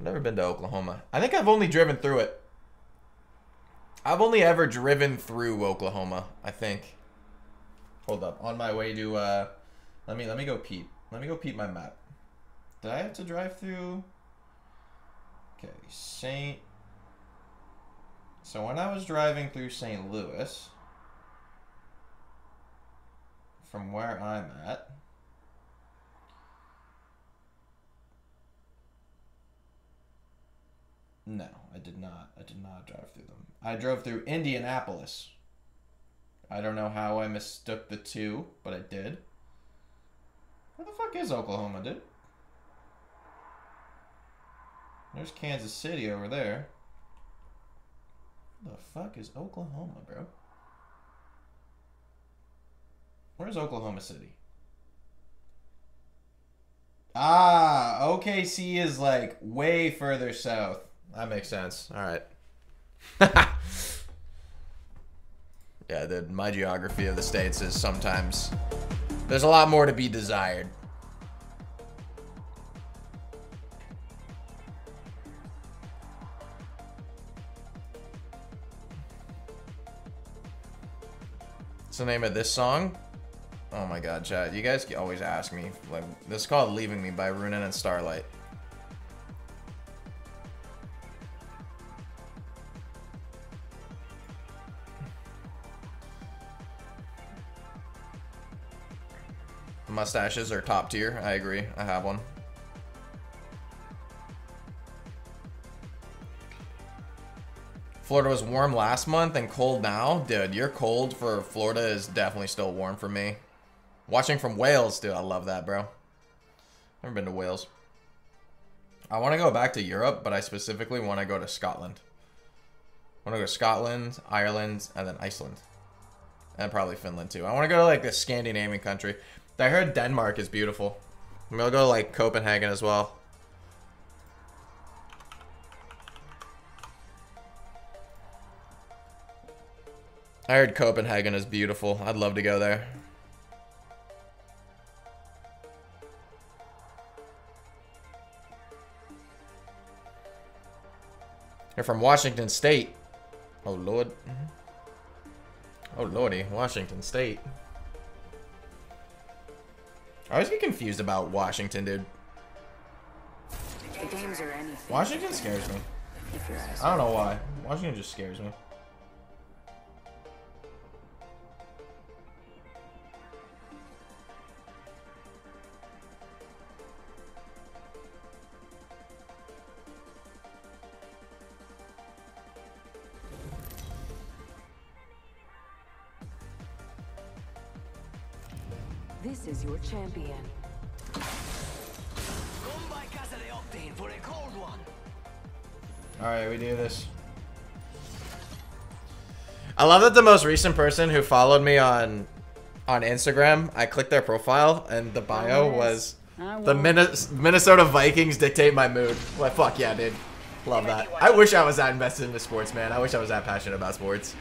Speaker 1: I've never been to Oklahoma. I think I've only driven through it. I've only ever driven through Oklahoma, I think. Hold up. On my way to uh let me let me go peep. Let me go peep my map. Did I have to drive through Okay, St. So when I was driving through St. Louis from where I'm at No, I did not. I did not drive through them. I drove through Indianapolis. I don't know how I mistook the two, but I did. Where the fuck is Oklahoma, dude? There's Kansas City over there. Where the fuck is Oklahoma, bro? Where's Oklahoma City? Ah, OKC is like way further south. That makes sense. All right. yeah, the, my geography of the states is sometimes there's a lot more to be desired. What's the name of this song? Oh my god, chat. You guys always ask me. Like, this is called Leaving Me by Runen and Starlight. Mustaches are top tier. I agree. I have one. Florida was warm last month and cold now. Dude, you're cold for Florida is definitely still warm for me. Watching from Wales, dude, I love that, bro. Never been to Wales. I want to go back to Europe, but I specifically want to go to Scotland. I want to go to Scotland, Ireland, and then Iceland. And probably Finland, too. I want to go to, like, the Scandinavian country. I heard Denmark is beautiful. Maybe I'll go to, like, Copenhagen as well. I heard Copenhagen is beautiful. I'd love to go there. You're from Washington State. Oh, Lord. Mm-hmm. Oh, Lordy. Washington State. I always get confused about Washington, dude.
Speaker 8: The games are anything.
Speaker 1: Washington scares me.
Speaker 8: If you're asking.
Speaker 1: I don't know why. Washington just scares me.
Speaker 3: One.
Speaker 1: Alright, we do this. I love that the most recent person who followed me on on Instagram, I clicked their profile and the bio oh, was the Minnes- Minnesota Vikings dictate my mood. Like, fuck yeah, dude. Love that. I wish I was that invested into sports, man. I wish I was that passionate about sports.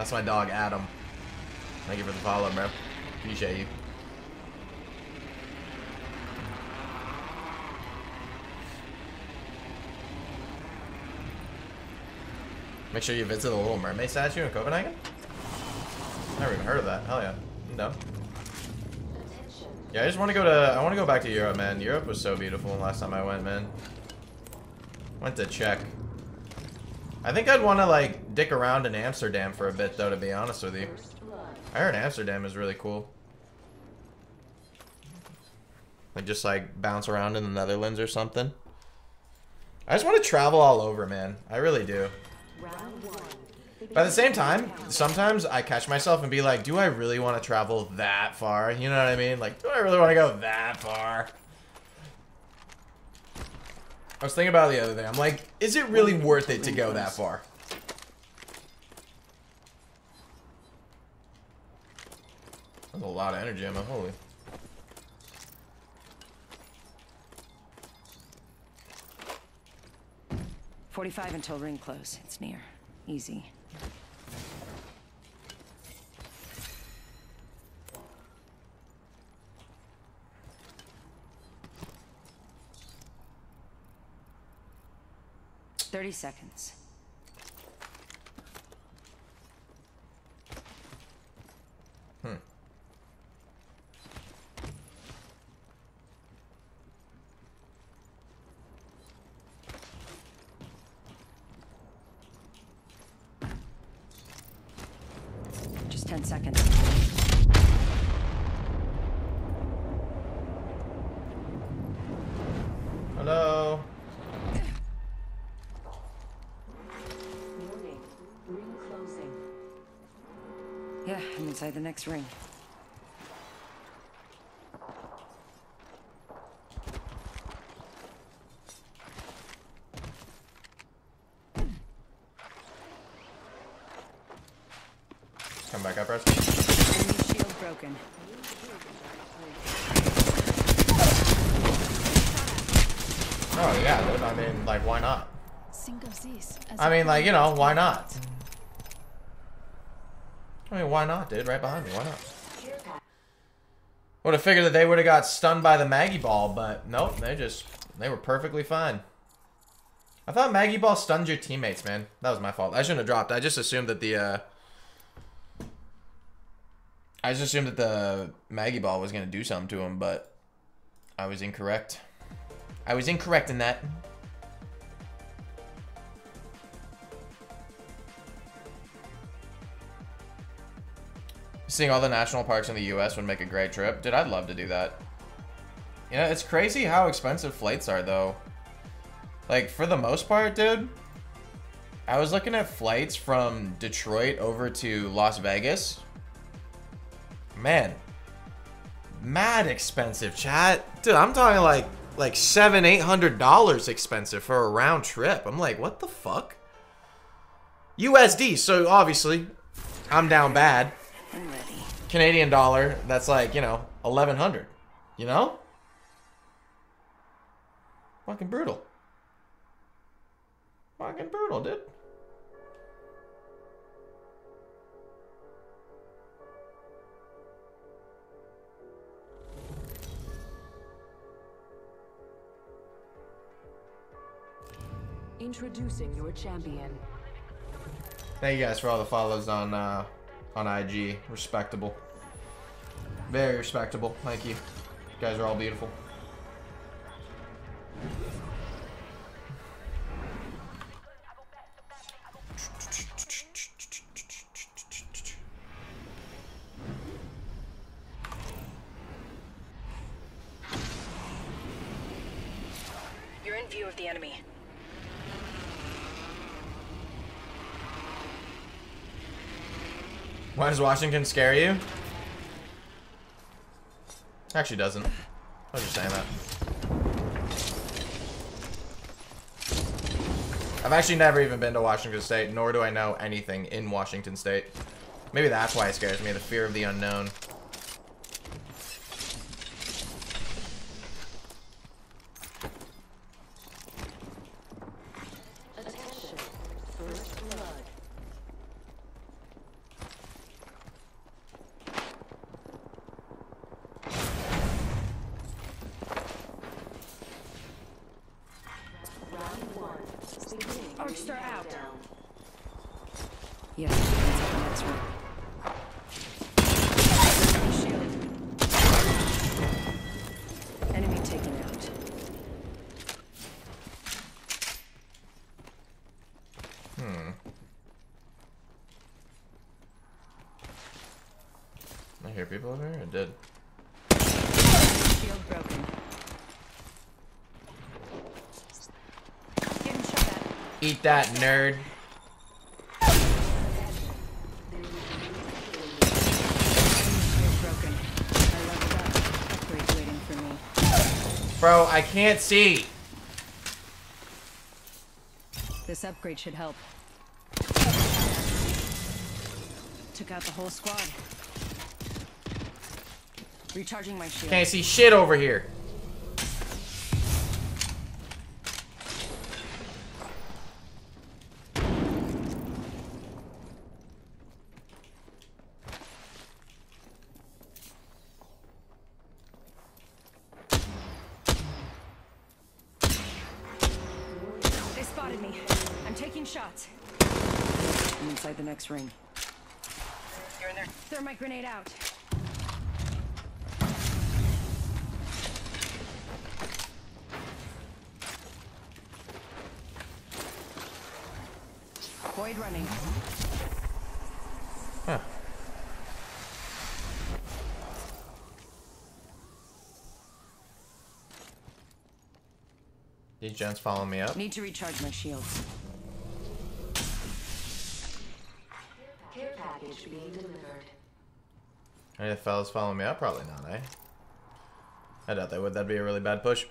Speaker 1: That's my dog, Adam. Thank you for the follow, bro. Appreciate you. Make sure you visit the Little Mermaid statue in Copenhagen? Never even heard of that. Hell yeah. I'm. Yeah, I just want to go to... I want to go back to Europe, man. Europe was so beautiful last time I went, man. Went to Czech. I think I'd want to, like, dick around in Amsterdam for a bit, though, to be honest with you. I heard Amsterdam is really cool. Like, just, like, bounce around in the Netherlands or something. I just want to travel all over, man. I really do. At the same time, sometimes I catch myself and be like, do I really want to travel that far? You know what I mean? Like, do I really want to go that far? I was thinking about it the other day. I'm like, is it really worth it to go that far? That's a lot of energy, Emma. Holy.
Speaker 2: Forty-five until ring close. It's near. Easy. Thirty seconds.
Speaker 1: Hmm.
Speaker 2: Just ten seconds.
Speaker 1: Hello.
Speaker 6: Warning. Ring closing.
Speaker 2: Yeah, the next ring.
Speaker 1: Come back up, Russ.
Speaker 2: Enemy shield broken.
Speaker 1: Oh, yeah. I mean, like, why not?
Speaker 5: Think of this as
Speaker 1: I
Speaker 5: a
Speaker 1: mean, like, you know, why not? Why not, dude? Right behind me. Why not? Would have figured that they would have got stunned by the Maggie Ball, but nope. They just, they were perfectly fine. I thought Maggie Ball stunned your teammates, man. That was my fault. I shouldn't have dropped. I just assumed that the, uh... I just assumed that the Maggie Ball was going to do something to him, but I was incorrect. I was incorrect in that. Seeing all the national parks in the U.S. would make a great trip. Dude, I'd love to do that. Yeah, it's crazy how expensive flights are, though. Like, for the most part, dude, I was looking at flights from Detroit over to Las Vegas. Man, mad expensive, chat. Dude, I'm talking like like seven, eight hundred dollars expensive for a round trip. I'm like, what the fuck? USD, so obviously, I'm down bad.
Speaker 2: I'm ready.
Speaker 1: Canadian dollar, that's like, you know, 1100. You know? Fucking brutal. Fucking brutal, dude.
Speaker 6: Introducing your champion.
Speaker 1: Thank you guys for all the follows on uh, on IG. Respectable. Very respectable. Thank you. You guys are all beautiful. Does Washington scare you? Actually doesn't. I was just saying that. I've actually never even been to Washington State, nor do I know anything in Washington State. Maybe that's why it scares me, the fear of the unknown.
Speaker 6: Attention. First blood. Round one. Beginning
Speaker 2: Arcstar
Speaker 6: ring
Speaker 2: out.
Speaker 6: countdown.
Speaker 2: Yes, inside the next room. Enemy shield. Enemy taken out.
Speaker 1: Hmm. I hear people over here? I did.
Speaker 2: Shield broken. Getting shot at.
Speaker 1: Eat that, nerd.
Speaker 2: Shield broken. I leveled up. Upgrades waiting for me.
Speaker 1: Bro, I can't see.
Speaker 2: This upgrade should help. Took out the whole squad. Recharging my shield.
Speaker 1: Can't see shit over here.
Speaker 2: They spotted me. I'm taking shots. I'm inside the next ring. Thermite grenade out. Void running.
Speaker 1: Huh. These gents follow me up.
Speaker 2: Need to recharge my shields.
Speaker 6: Care package being delivered.
Speaker 1: The fellas following me up? Probably not, eh? I doubt they would. That'd be a really bad push.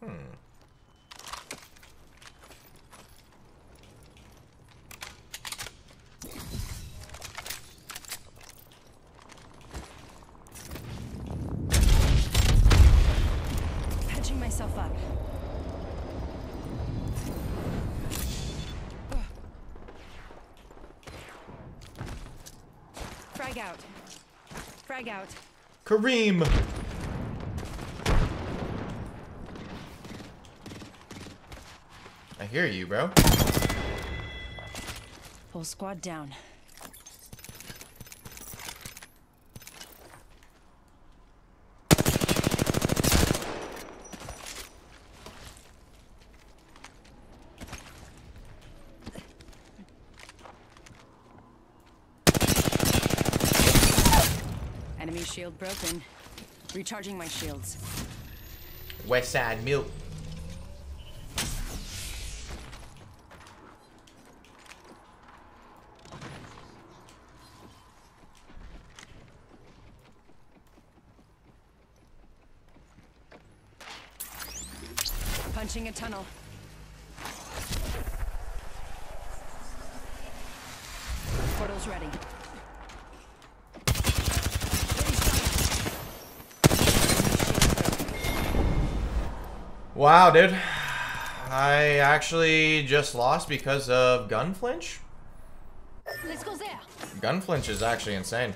Speaker 1: Hmm.
Speaker 2: Patching myself up. Frag out. Frag out.
Speaker 1: Kareem! I hear you, bro.
Speaker 2: Whole squad down. Enemy shield broken. Recharging my shields.
Speaker 1: West Side Milk.
Speaker 2: Punching a tunnel. Portal's ready. Getting shot
Speaker 1: Wow, dude. I actually just lost because of gun flinch.
Speaker 2: at. Let's go there.
Speaker 1: Gun flinch is actually insane.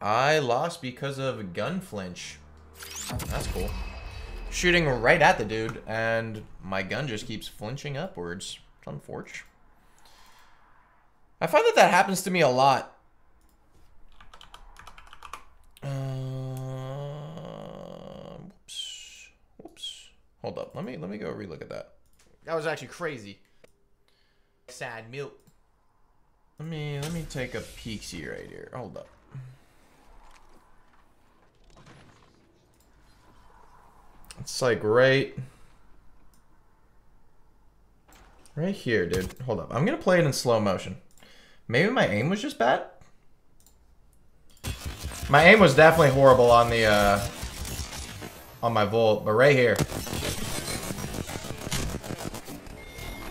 Speaker 1: I lost because of gun flinch. That's cool. Shooting right at the dude, and my gun just keeps flinching upwards. It's unfortunate. I find that that happens to me a lot. Uh, whoops. Whoops. Hold up. Let me let me go relook at that. That was actually crazy. Sad milk. Let me let me take a peek see right here. Hold up. It's like right right here, dude. Hold up. I'm gonna play it in slow motion. Maybe my aim was just bad. My aim was definitely horrible on the uh on my Volt, but right here.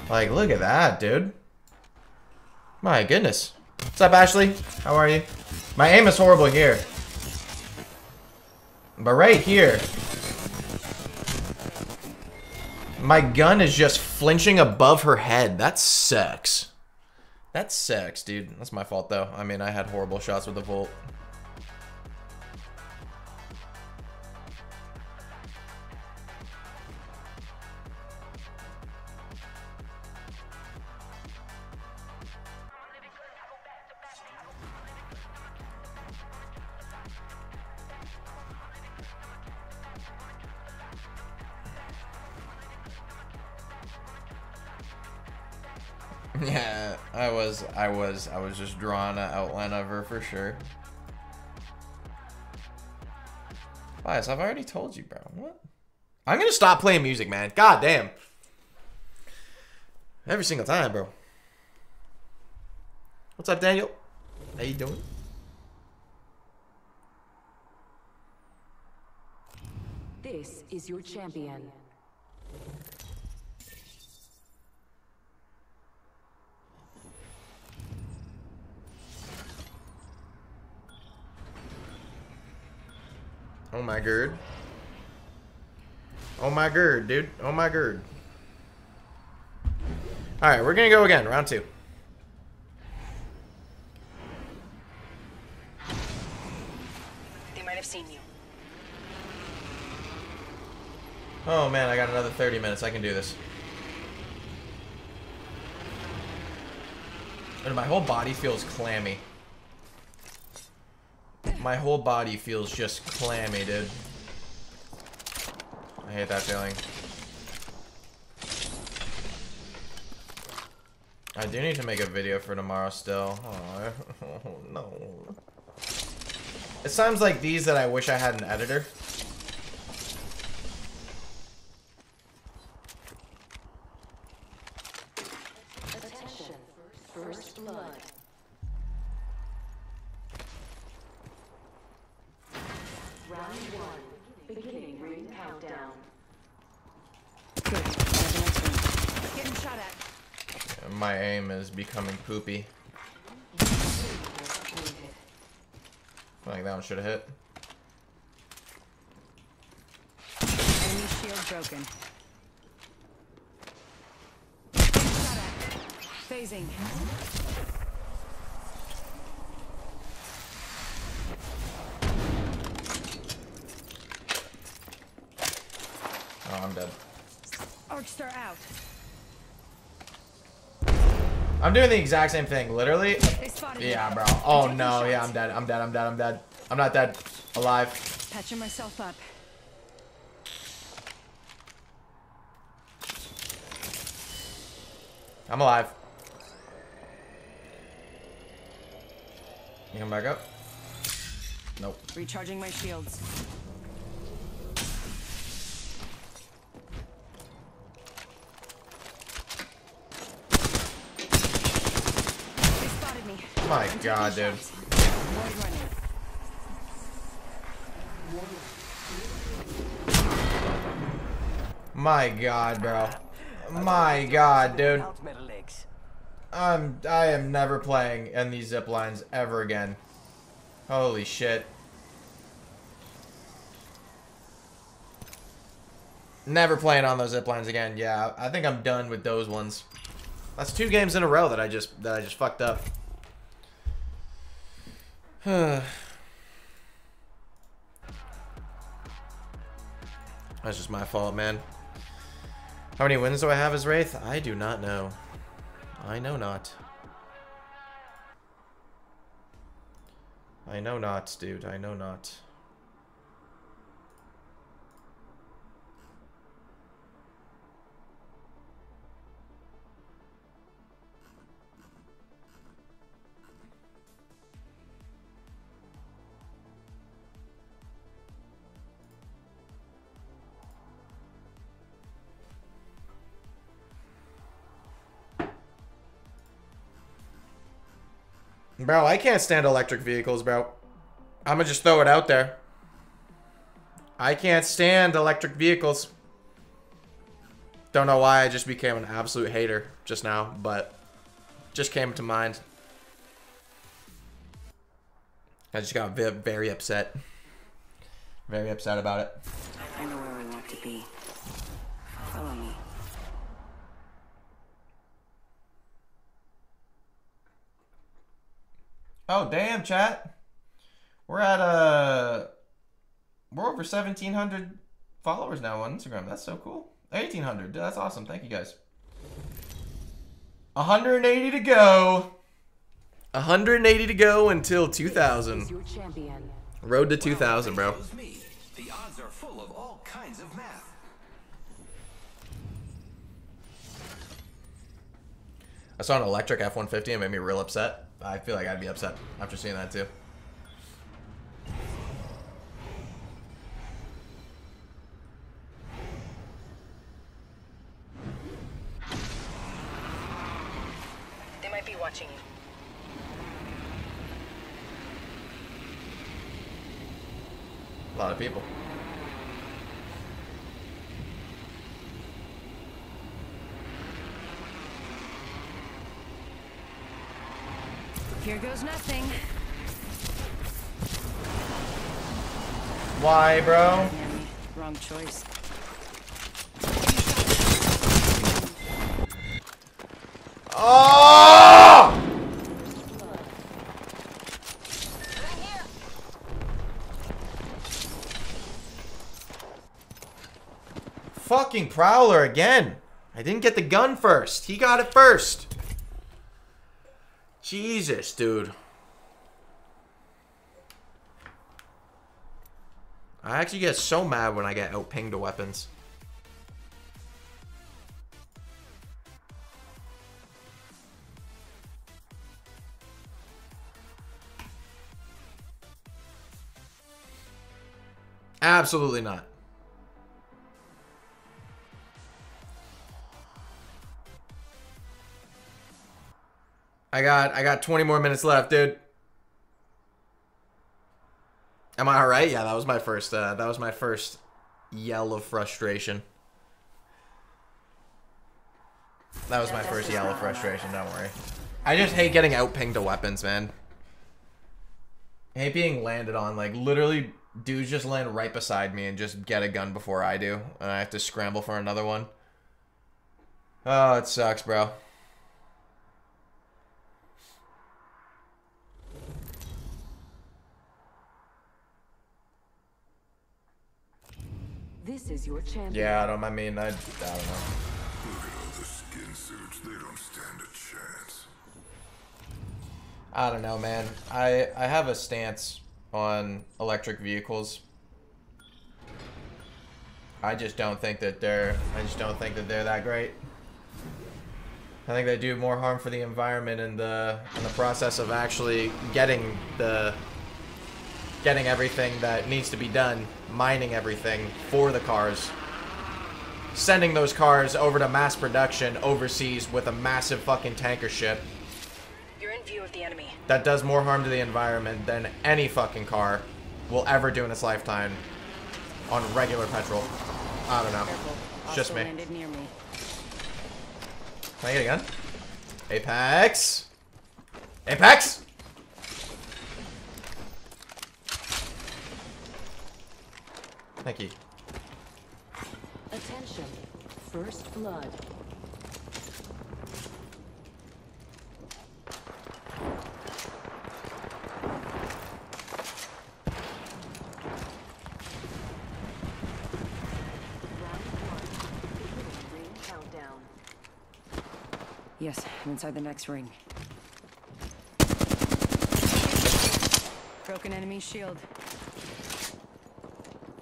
Speaker 1: Like, look at that, dude. My goodness. What's up, Ashley? How are you? My aim is horrible here. But right here. My gun is just flinching above her head. That sucks. That sucks, dude. That's my fault, though. I mean, I had horrible shots with the Volt. I was, I was, just drawing an outline of her for sure. Bias, I've already told you, bro. What? I'm gonna stop playing music, man. God damn. Every single time, bro. What's up, Daniel? How you doing?
Speaker 6: This is your champion.
Speaker 1: My god. Oh my god, dude. Oh my god. Alright, we're gonna go again. Round two.
Speaker 8: They might have seen you.
Speaker 1: Oh man, I got another 30 minutes. I can do this. And my whole body feels clammy. My whole body feels just clammy, dude. I hate that feeling. I do need to make a video for tomorrow still. Oh, oh no. It's times like these that I wish I had an editor.
Speaker 6: Attention. First blood. Round one. Beginning ring countdown.
Speaker 2: Getting shot at.
Speaker 1: My aim is becoming poopy. I think that one should have hit.
Speaker 2: Enemy shield broken. Phasing.
Speaker 1: I'm doing the exact same thing, literally.
Speaker 2: They spotted me.
Speaker 1: Yeah, bro. Oh no, yeah. I'm dead. I'm dead. I'm dead. I'm dead. I'm not dead. Alive.
Speaker 2: Patching myself up.
Speaker 1: I'm alive. You come back up? Nope.
Speaker 2: Recharging my shields. They spotted me.
Speaker 1: My god, dude. My god, bro. My god, dude. I'm I am never playing in these zip lines ever again. Holy shit. Never playing on those zip lines again. Yeah, I think I'm done with those ones. That's two games in a row that I just that I just fucked up. That's just my fault, man. How many wins do I have as Wraith? I do not know. I know not. I know not, dude. I know not. Bro, I can't stand electric vehicles, bro. I'm gonna just throw it out there. I can't stand electric vehicles. Don't know why I just became an absolute hater just now, but just came to mind. I just got very upset. Very upset about it.
Speaker 8: I know where I want to be. Follow me.
Speaker 1: Oh, damn, chat. We're at, uh, we're over 1,700 followers now on Instagram. That's so cool. 1,800. That's awesome. Thank you, guys. 180 to go. 180 to go until 2,000. Road to 2,000, bro.
Speaker 11: The odds are full of all kinds of math.
Speaker 1: I saw an electric F-150 and made me real upset. I feel like I'd be upset after seeing that too.
Speaker 8: They might be watching you.
Speaker 1: A lot of people.
Speaker 2: Here goes nothing.
Speaker 1: Why, bro?
Speaker 2: Wrong choice.
Speaker 1: Oh! Fucking Prowler again. I didn't get the gun first. He got it first. Jesus, dude. I actually get so mad when I get out-pinged to weapons. Absolutely not. I got I got 20 more minutes left, dude. Am I all right? Yeah, that was my first uh, that was my first yell of frustration. That was my first yell of frustration, don't worry. I just hate getting out pinged to weapons, man. I hate being landed on. Like, literally, dudes just land right beside me and just get a gun before I do. And I have to scramble for another one. Oh, it sucks, bro.
Speaker 6: This is your champion.
Speaker 1: Yeah, I don't, I mean, I, I don't know.
Speaker 7: Look at all the skin suits. They don't stand a chance.
Speaker 1: I don't know, man. I I have a stance on electric vehicles. I just don't think that they're I just don't think that they're that great. I think they do more harm for the environment in the in the process of actually getting the getting everything that needs to be done, mining everything for the cars. Sending those cars over to mass production overseas with a massive fucking tanker ship
Speaker 8: You're in view of the enemy.
Speaker 1: that does more harm to the environment than any fucking car will ever do in its lifetime on regular petrol. I don't know. It's just me.
Speaker 2: me.
Speaker 1: Can I get a gun? Apex! Apex! Thank you.
Speaker 6: Attention. First blood. Round one. Beginning countdown.
Speaker 2: Yes, I'm inside the next ring. Broken enemy shield.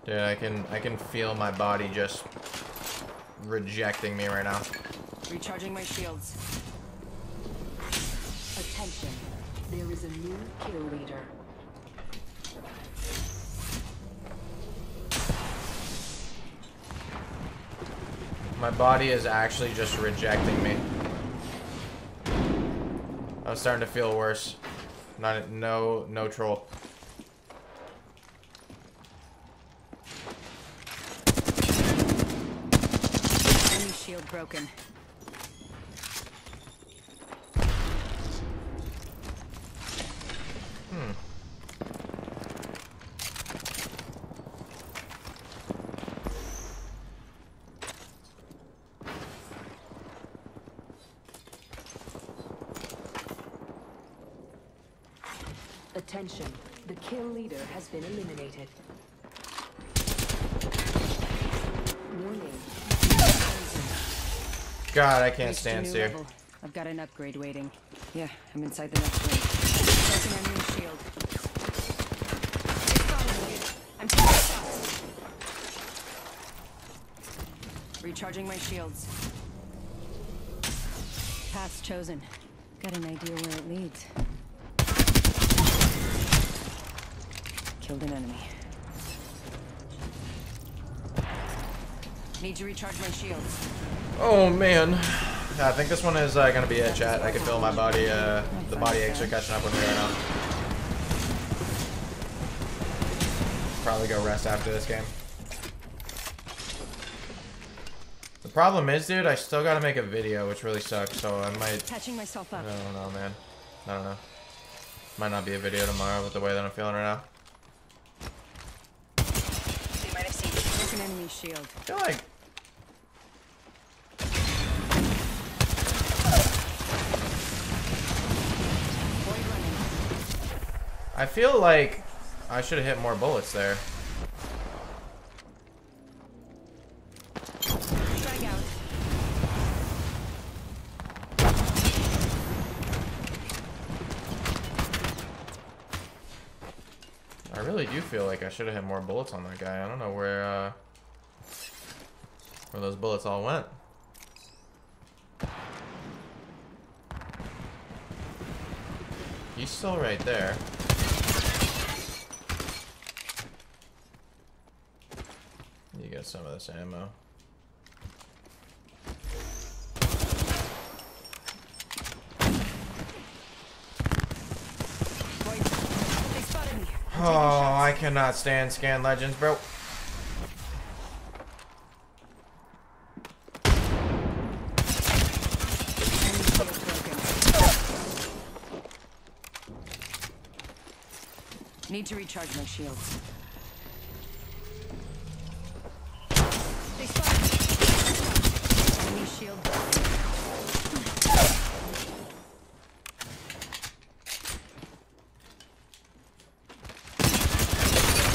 Speaker 1: Dude, I can I can feel my body just rejecting me right now.
Speaker 2: Recharging my shields.
Speaker 6: Attention. There is a new kill leader.
Speaker 1: My body is actually just rejecting me. I'm starting to feel worse. Not no no troll.
Speaker 2: Enemy shield broken.
Speaker 6: Attention. The kill leader has been eliminated. Warning.
Speaker 1: God, I can't stand
Speaker 2: level. I've got an upgrade waiting. Yeah, I'm inside the next ring. Broken enemy shield. They spotted me. I'm taking shots. Recharging my shields. Path chosen. Got an idea where it leads. Killed an enemy. Need to recharge my shields.
Speaker 1: Oh man. I think this one is uh, gonna be it, chat. I can feel my body, uh, the body aches are catching up with me right now. Probably go rest after this game. The problem is, dude, I still gotta make a video, which really sucks, so I might...
Speaker 2: Patching myself up.
Speaker 1: I don't know, man. I don't know. Might not be a video tomorrow with the way that I'm feeling right now.
Speaker 2: They might have seen broken enemy shield.
Speaker 1: I feel like... I feel like I should have hit more bullets there. I really do feel like I should have hit more bullets on that guy. I don't know where, uh, where those bullets all went. He's still right there. You get some of this ammo. Oh, I cannot stand Scan Legends, bro.
Speaker 2: Need to recharge my shields. They spotted me. Enemy shield broken.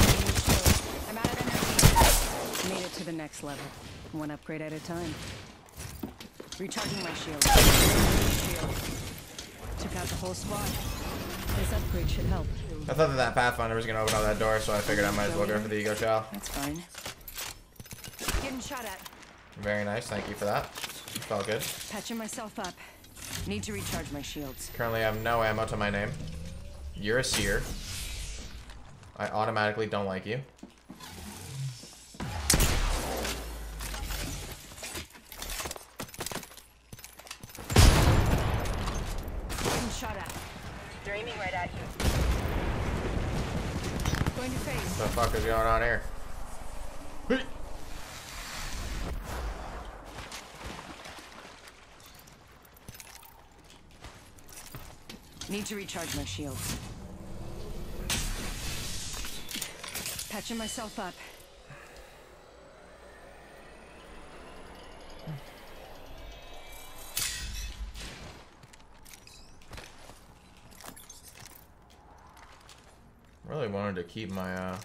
Speaker 2: Enemy shield. I'm out of energy. Made it to the next level. One upgrade at a time. Recharging my shield. Shield. Took out the whole squad. This upgrade should help.
Speaker 1: I thought that that Pathfinder was gonna open up that door, so I figured I might as well go for the Ego Shell.
Speaker 2: That's fine. Getting shot at.
Speaker 1: Very nice, thank you for that. Felt good.
Speaker 2: Patching myself up. Need to recharge my shields.
Speaker 1: Currently I have no ammo to my name. You're a seer. I automatically don't like you.
Speaker 2: Getting shot at. They're aiming right at you. Going to phase.
Speaker 1: What the fuck is going on here? Hey.
Speaker 2: Need to recharge my shields. Patching myself up.
Speaker 1: Really wanted to keep my uh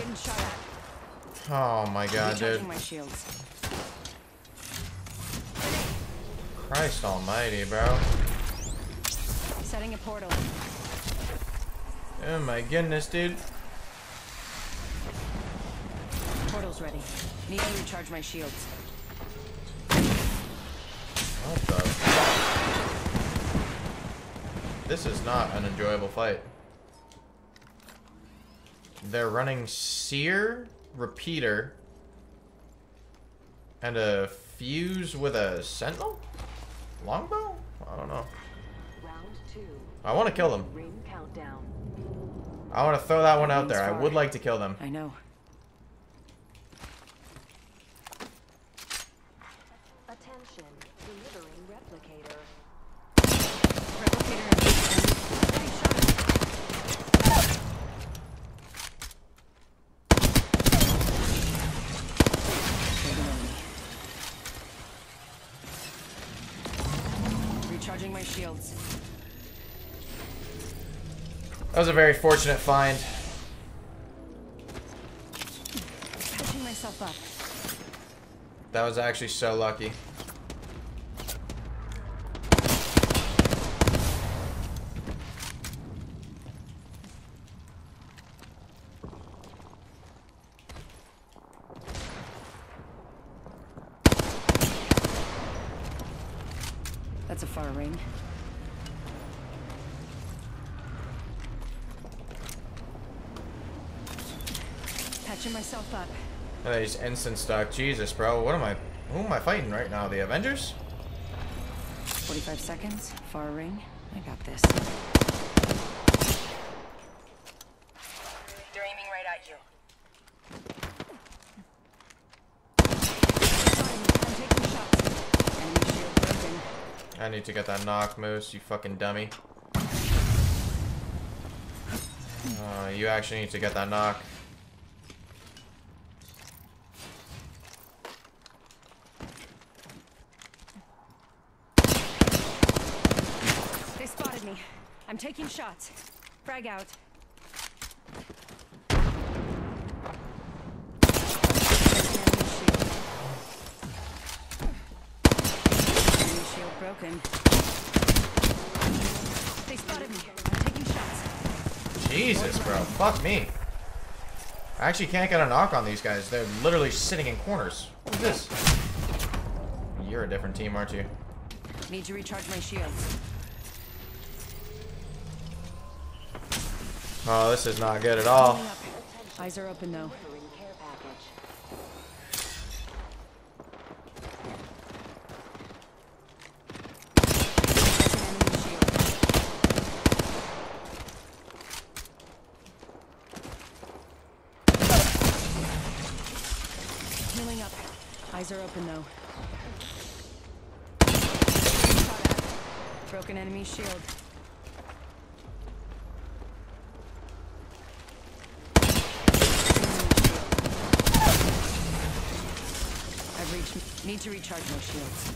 Speaker 2: Getting shot at.
Speaker 1: Oh my god, dude.
Speaker 2: my shields.
Speaker 1: Christ almighty, bro.
Speaker 2: Setting a portal.
Speaker 1: Oh my goodness, dude.
Speaker 2: Portal's ready. Need to recharge my shields.
Speaker 1: What the? This is not an enjoyable fight. They're running Seer repeater, and a fuse with a sentinel? Longbow? I don't know.
Speaker 6: Round two.
Speaker 1: I want to kill them.
Speaker 6: Ring countdown.
Speaker 1: I want to throw that one out there. I would like to kill them.
Speaker 2: I know.
Speaker 6: Attention. Delivering replicator.
Speaker 2: Replicator and getting shot at. There's an enemy. Recharging my shields.
Speaker 1: That was a very fortunate find.
Speaker 2: Myself up.
Speaker 1: That was actually so lucky.
Speaker 2: That's a far ring. Patching myself up.
Speaker 1: And he's instant stock. Jesus, bro. What am I... Who am I fighting right now? The Avengers?
Speaker 2: 45 seconds. Far ring. I got this.
Speaker 8: They're aiming right at you.
Speaker 2: I'm taking shots. Enemy shield broken.
Speaker 1: I need to get that knock, Moose, you fucking dummy. Uh, you actually need to get that knock.
Speaker 2: They spotted me. I'm taking shots. Frag out. Enemy shield broken. They spotted me. I'm taking shots.
Speaker 1: Jesus, bro. Fuck me. I actually can't get a knock on these guys. They're literally sitting in corners. What is this? You're a different team, aren't you?
Speaker 2: Need to recharge my shields.
Speaker 1: Oh, this is not good at all.
Speaker 2: Eyes are open though. Healing up. Eyes are open though. Broken enemy shield. I've reached. Need to recharge my shields.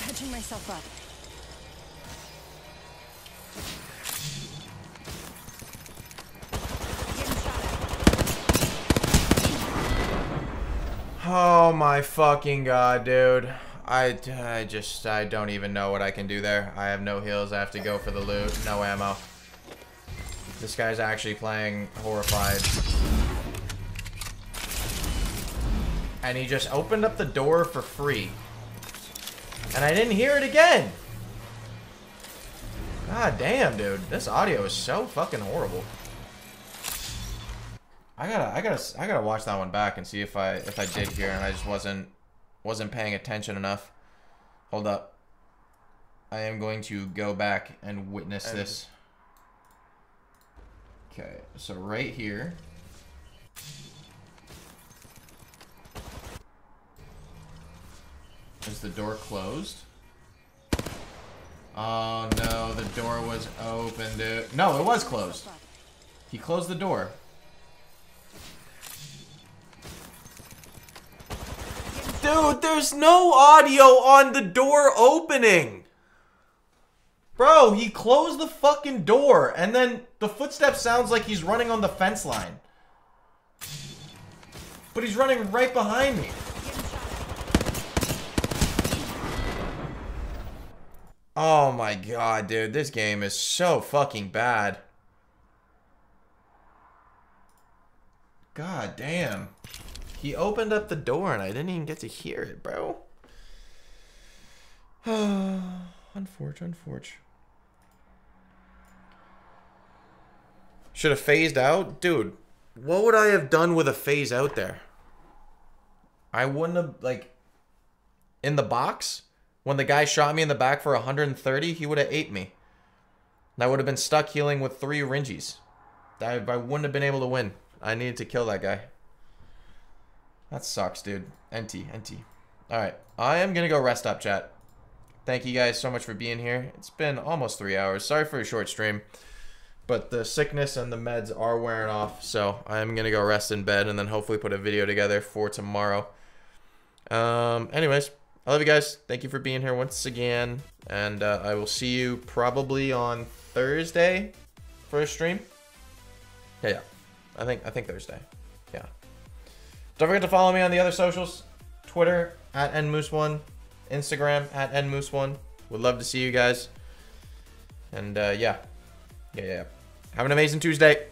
Speaker 2: Patching myself up.
Speaker 1: Oh my fucking god, dude. I, I just, I don't even know what I can do there. I have no heals. I have to go for the loot. No ammo. This guy's actually playing horrified. And he just opened up the door for free. And I didn't hear it again. God damn, dude. This audio is so fucking horrible. I gotta, I gotta, I gotta watch that one back and see if I, if I did hear and I just wasn't, wasn't paying attention enough. Hold up. I am going to go back and witness
Speaker 10: And-
Speaker 1: this. Okay, so right here. Is the door closed? Oh no, the door was open, dude. Uh, no, it was closed. He closed the door. Dude, there's no audio on the door opening. Bro, he closed the fucking door and then the footstep sounds like he's running on the fence line. But he's running right behind me. Oh my god, dude, this game is so fucking bad. God damn. He opened up the door and I didn't even get to hear it, bro. Unforge, unforge. Should have phased out? Dude, what would I have done with a phase out there? I wouldn't have, like, in the box, when the guy shot me in the back for 130, he would have ate me. And I would have been stuck healing with three Ringies. I, I wouldn't have been able to win. I needed to kill that guy. That sucks, dude. NT, NT. Alright, I am going to go rest up, chat. Thank you guys so much for being here. It's been almost three hours. Sorry for a short stream. But the sickness and the meds are wearing off. So I'm going to go rest in bed and then hopefully put a video together for tomorrow. Um, anyways, I love you guys. Thank you for being here once again. And uh, I will see you probably on Thursday for a stream. Yeah, yeah. I think I think Thursday. Yeah. Don't forget to follow me on the other socials. Twitter at nmoose1. Instagram at nmoose1. Would love to see you guys. And uh, yeah. Yeah, yeah. Have an amazing Tuesday.